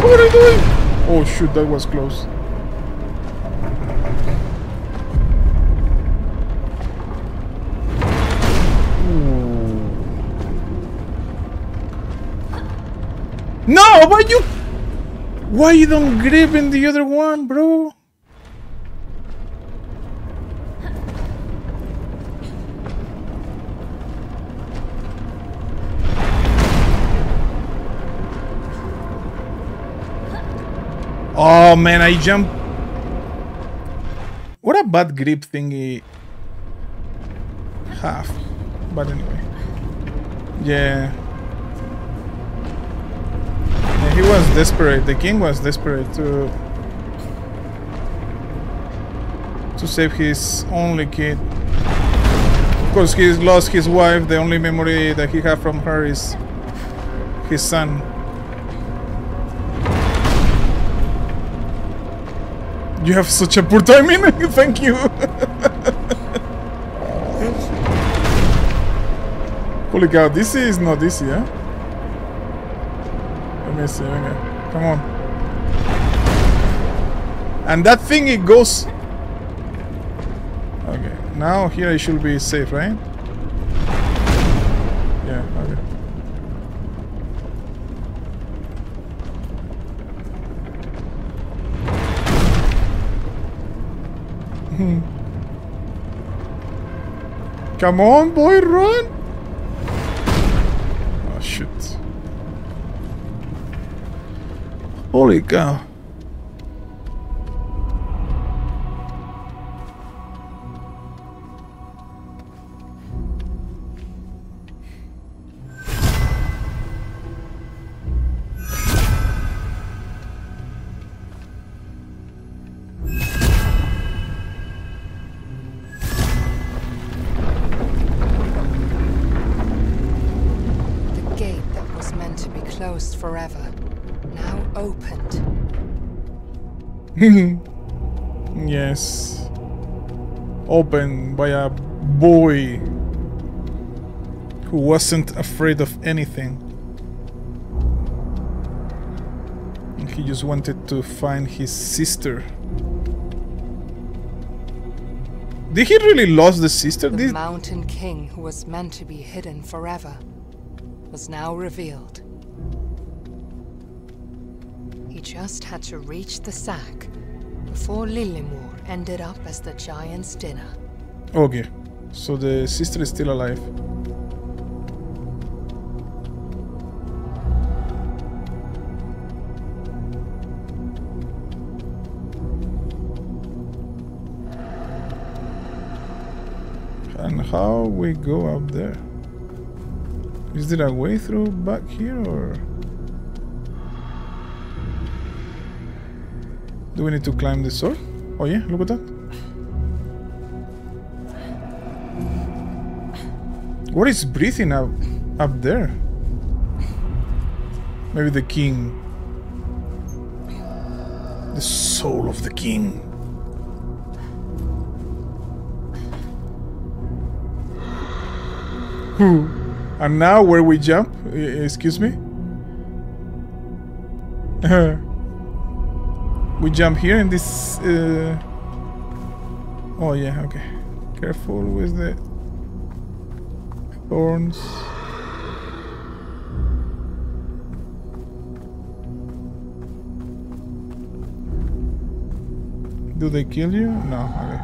What are you doing? Oh shoot, that was close. No, why you? Why you don't grip in the other one, bro? Man, I jumped. What a bad grip thingy. Half. But anyway. Yeah. yeah. He was desperate. The king was desperate to to save his only kid. Because he's lost his wife, the only memory that he had from her is his son. You have such a poor timing. Thank you. Holy cow, this is not easy, huh? Let me see, venga. Come on. And that thing, it goes... Okay, now here I should be safe, right? Come on, boy, run! Oh, shit. Holy cow. yes. Opened by a boy who wasn't afraid of anything. And He just wanted to find his sister. Did he really lose the sister? The Mountain King, who was meant to be hidden forever, was now revealed. He just had to reach the sack before Lillemor ended up as the giant's dinner. Okay. So the sister is still alive. And how we go up there? Is there a way through back here or? Do we need to climb this sword? Oh yeah, look at that. What is breathing up up there? Maybe the king. The soul of the king. Who? And now where we jump? Excuse me? we jump here in this... Uh... Oh yeah, okay. Careful with the thorns. Do they kill you? No, okay.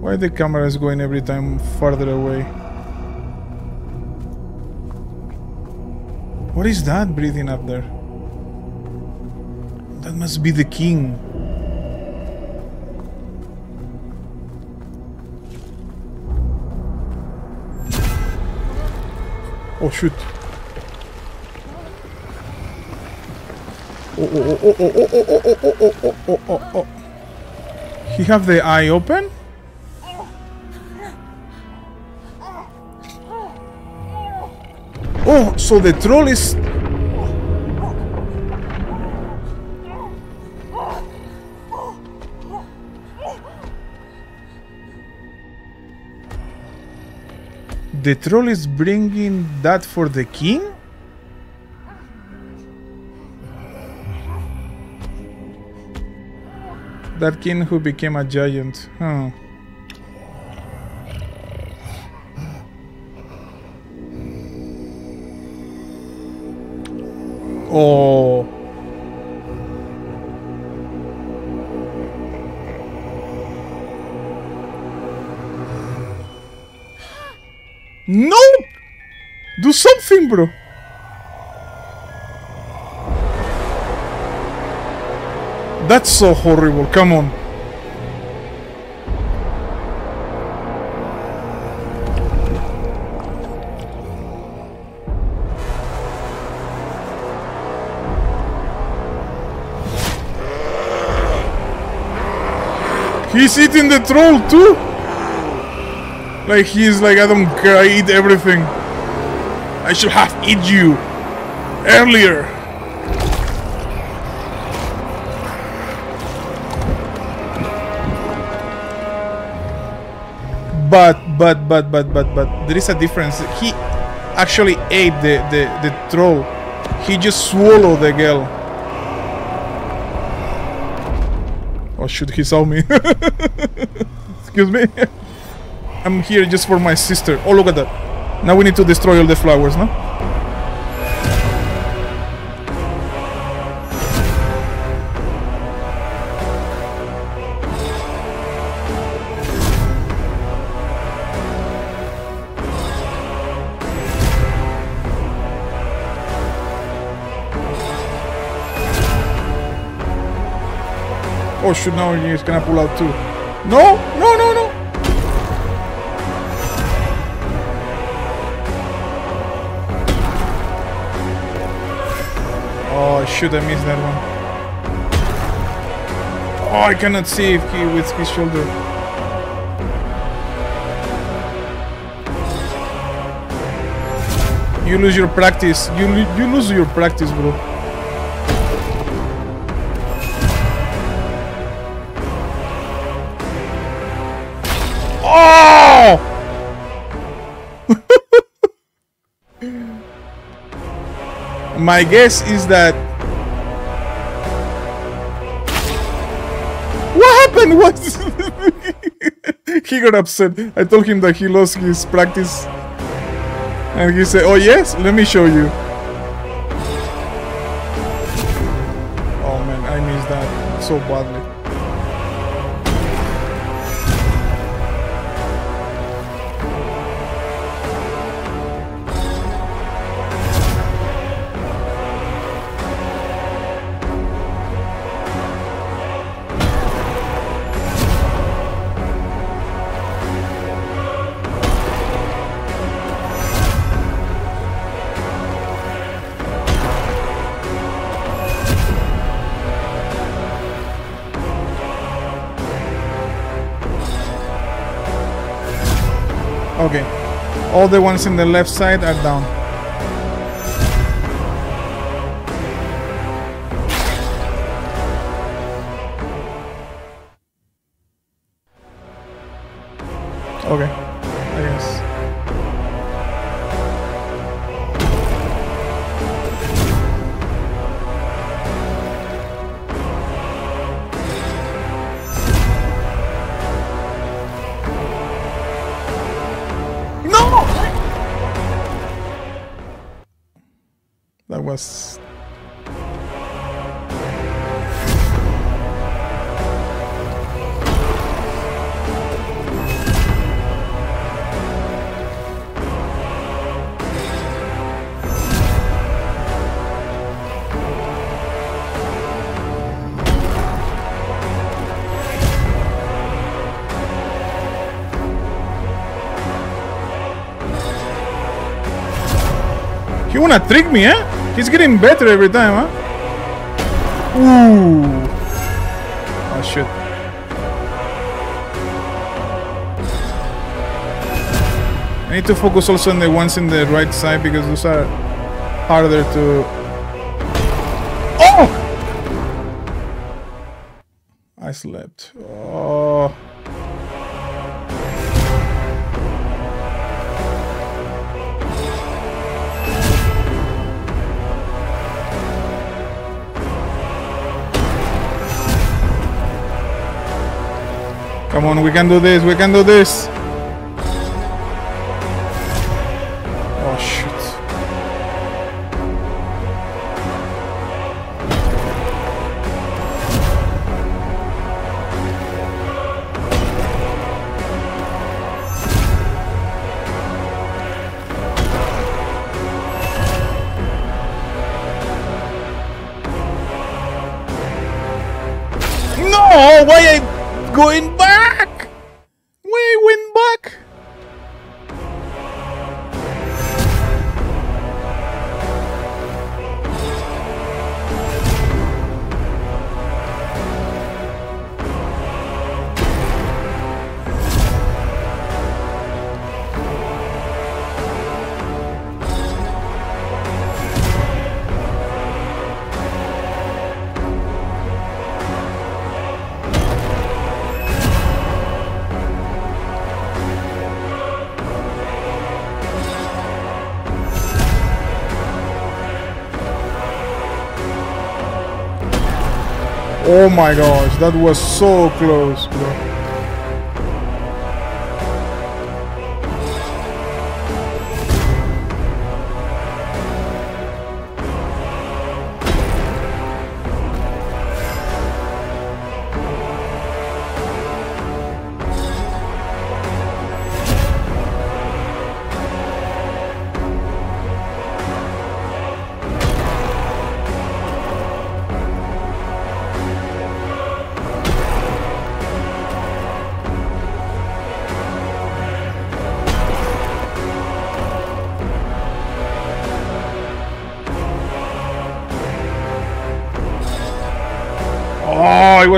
Why the camera is going every time farther away? What is that breathing up there? That must be the king. Oh shoot. Oh, oh, oh, oh, oh, oh, oh, oh, oh, oh, oh, oh, oh, oh. He have the eye open? Oh, so the troll is... The troll is bringing that for the king? That king who became a giant. Huh. Oh. No! Do something, bro. That's so horrible. Come on. He's eating the troll too. Like he's like I don't care. I eat everything. I should have eat you earlier. But but but but but but there is a difference. He actually ate the the the troll. He just swallowed the girl. Oh shoot, he saw me. Excuse me. I'm here just for my sister. Oh, look at that. Now we need to destroy all the flowers, no? Shoot, now he's gonna pull out too. No, no, no, no. Oh shoot, I missed that one. Oh, I cannot see if he with his shoulder. You lose your practice. You you lose your practice, bro. My guess is that. What happened? What? he got upset. I told him that he lost his practice. And he said, Oh, yes? Let me show you. Oh man, I missed that so badly. All the ones in the left side are down. Okay. Wanna trick me, eh? He's getting better every time, huh? Ooh. Oh shit. I need to focus also on the ones in the right side because those are harder to. Come on, we can do this, we can do this. Oh my gosh, that was so close, bro.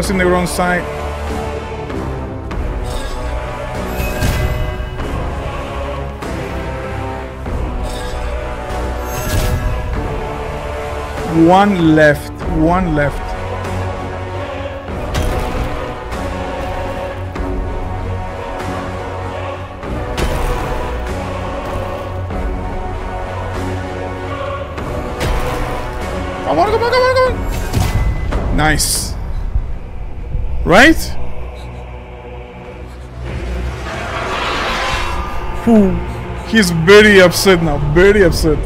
In the wrong side. One left, one left. Come on, come on, come on, come on. Nice. Right? He's very upset now, very upset.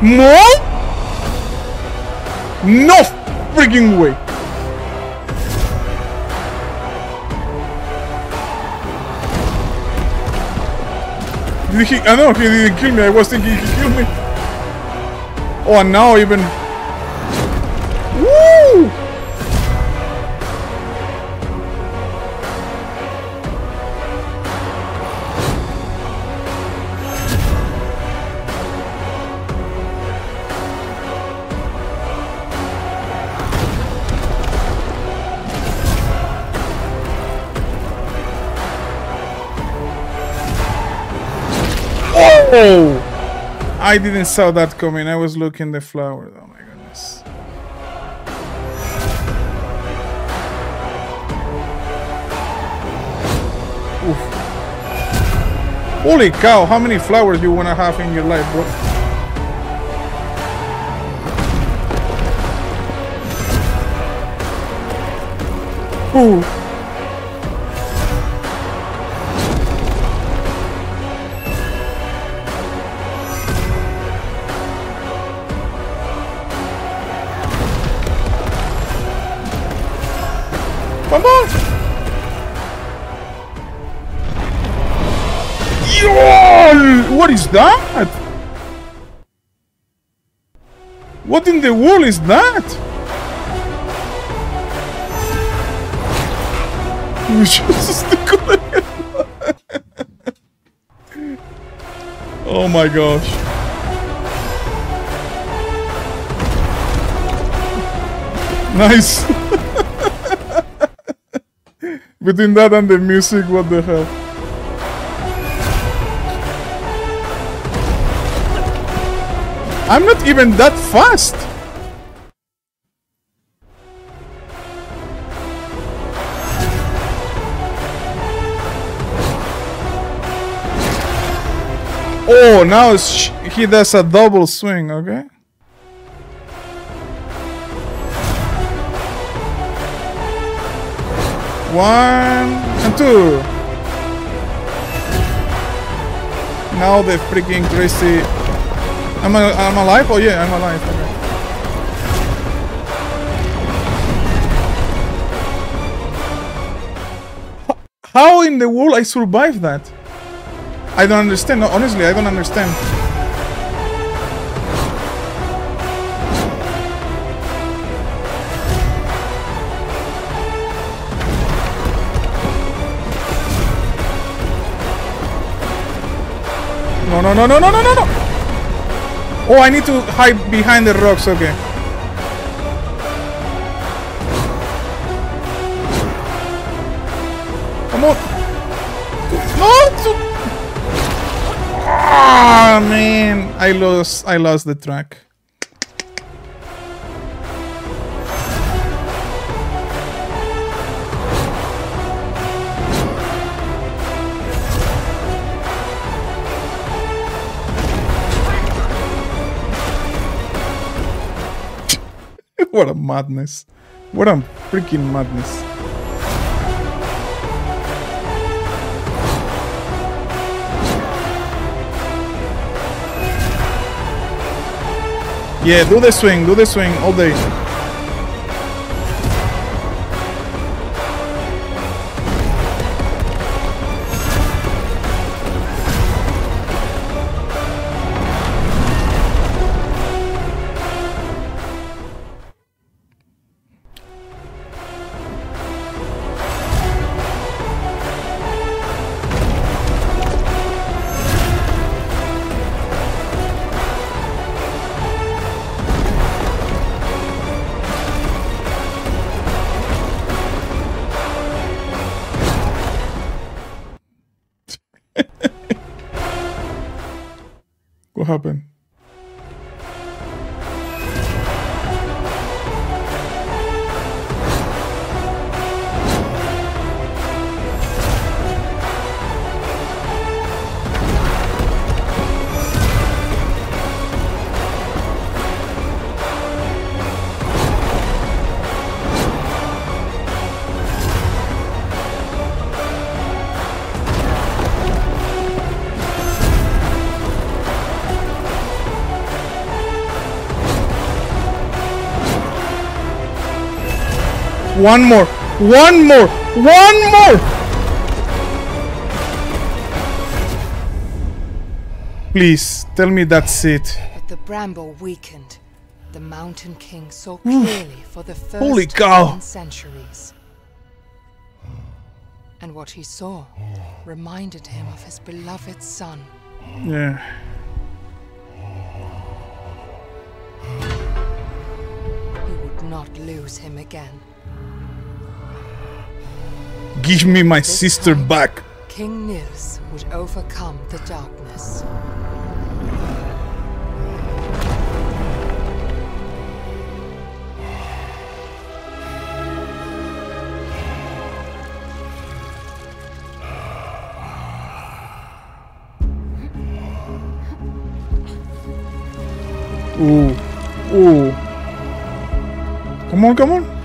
No? No freaking way. Did he? I know he didn't kill me. I was thinking he killed me. Oh, and now even. I didn't saw that coming. I was looking the flowers. Oh my goodness. Oof. Holy cow, how many flowers you wanna have in your life, bro? Ooh. The wall is that? Oh my gosh. Nice. Between that and the music, what the hell? I'm not even that fast. Now he does a double swing, okay? One and two. Now the freaking crazy. Am I am I alive? Oh yeah, I'm alive. Okay. How in the world I survived that? I don't understand. No, honestly, I don't understand. No, no, no, no, no, no, no, no! Oh, I need to hide behind the rocks, okay. I lost, I lost the track. what a madness. What a freaking madness. Yeah, do the swing, do the swing all day. One more. One more. One more. Please, tell me that's it. But the bramble weakened. The Mountain King saw clearly for the first Holy cow. in centuries. And what he saw reminded him of his beloved son. Yeah. He would not lose him again. Give me my sister back. King Nils would overcome the darkness. Ooh. Ooh. Come on, come on.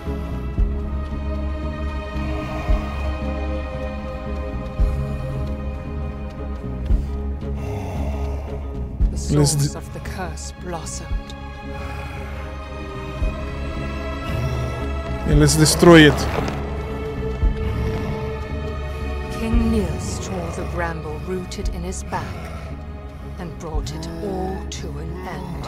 D- of the curse blossomed. Yeah, let's destroy it. King Nils tore the bramble rooted in his back and brought it all to an end.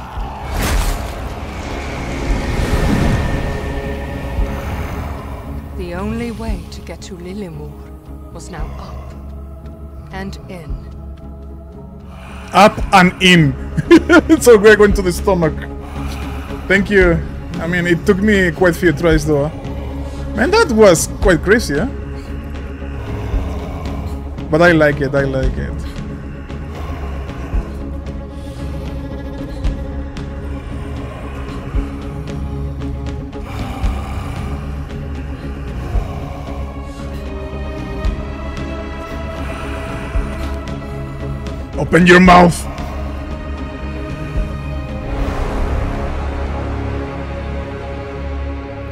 The only way to get to Lillemor was now up and in. Up and in. so we're going to the stomach. Thank you. I mean, it took me quite a few tries though. Man, that was quite crazy, yeah? But I like it, I like it. Open your mouth!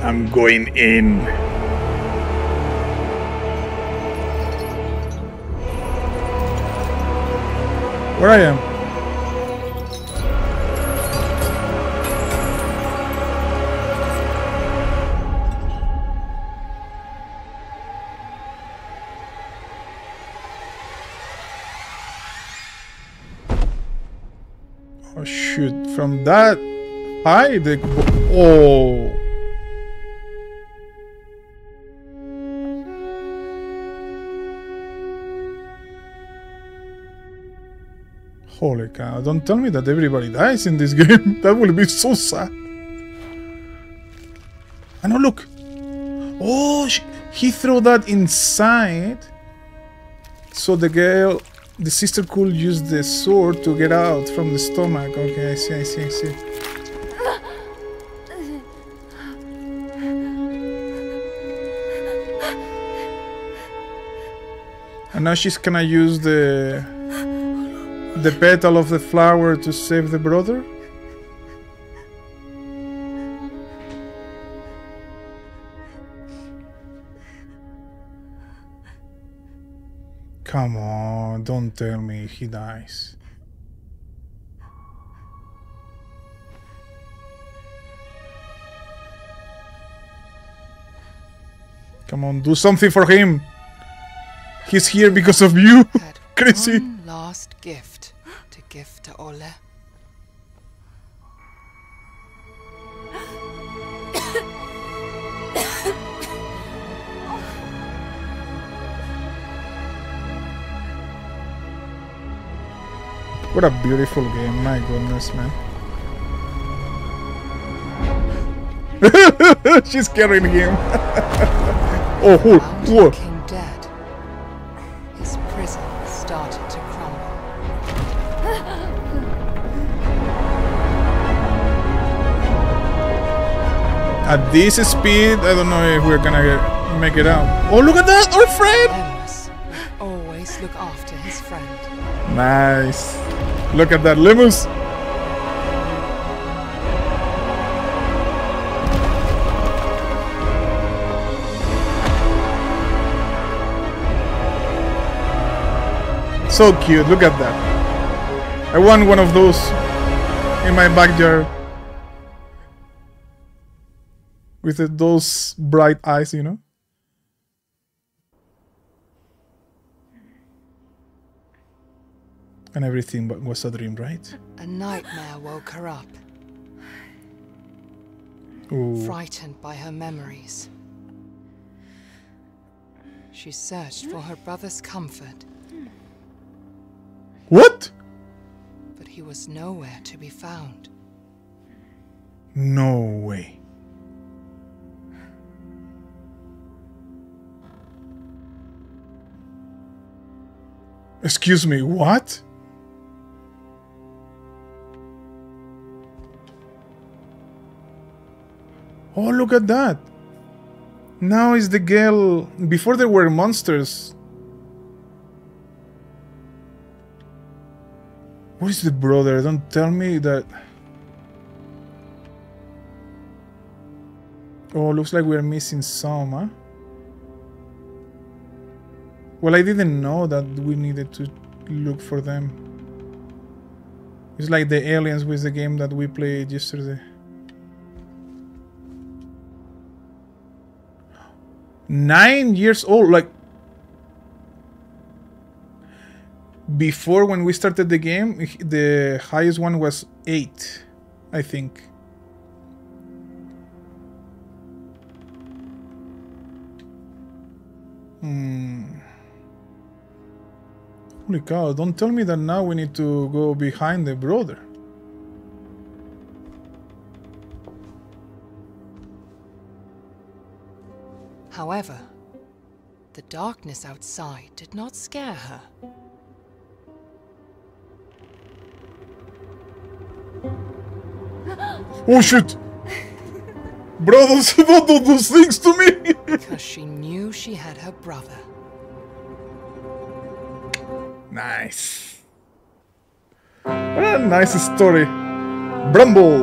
I'm going in. Where I am? That high, the oh. Holy cow, don't tell me that everybody dies in this game. that will be so sad. Ah, no, look. Oh, sh- he threw that inside. So the girl, the sister could use the sword to get out from the stomach. Okay, I see, I see, I see. And now she's gonna use the the petal of the flower to save the brother? Come on, don't tell me he dies. Come on, do something for him. He's here because of you. Crazy. one last gift to give to Olle. What a beautiful game, my goodness, man. She's carrying him. oh, who? Found Whoa. king dead. His prison started to crumble. At this speed, I don't know if we're gonna get, make it out. Oh, look at that! Our friend! Always look after his friend. Nice. Look at that Limus. So cute. Look at that. I want one of those in my backyard. With those bright eyes, you know? And everything but was a dream, right? A nightmare woke her up, Ooh. frightened by her memories. She searched for her brother's comfort, What? but he was nowhere to be found. No way. Excuse me, what? Oh, look at that. Now is the girl... Before there were monsters. Where's the brother? Don't tell me that... Oh, looks like we're missing some, huh? Well, I didn't know that we needed to look for them. It's like the aliens with the game that we played yesterday. Nine years old, like before when we started the game, the highest one was eight, I think. Hmm. Holy cow, don't tell me that now we need to go behind the brother. However, the darkness outside did not scare her. Oh shit! Brothers, don't do those things to me! because she knew she had her brother. nice. What a nice story. Bramble,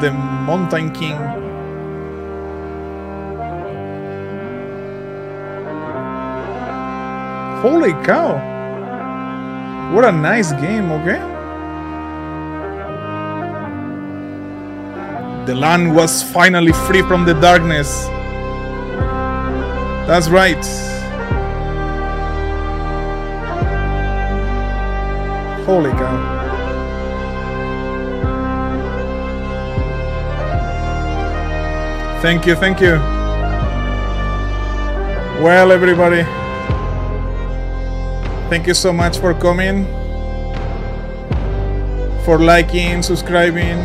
the Mountain King. Holy cow! What a nice game, okay? The land was finally free from the darkness. That's right. Holy cow. Thank you, thank you. Well, everybody, thank you so much for coming, for liking, subscribing,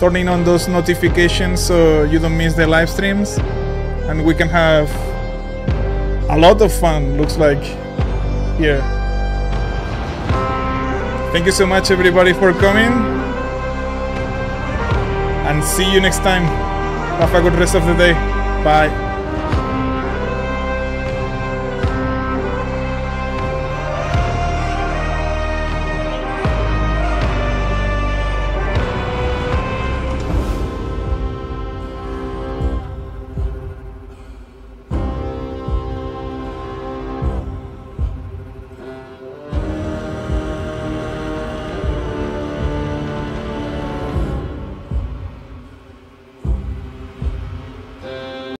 turning on those notifications so you don't miss the live streams, and we can have a lot of fun, looks like, here. Thank you so much, everybody, for coming. And see you next time. Have a good rest of the day. Bye.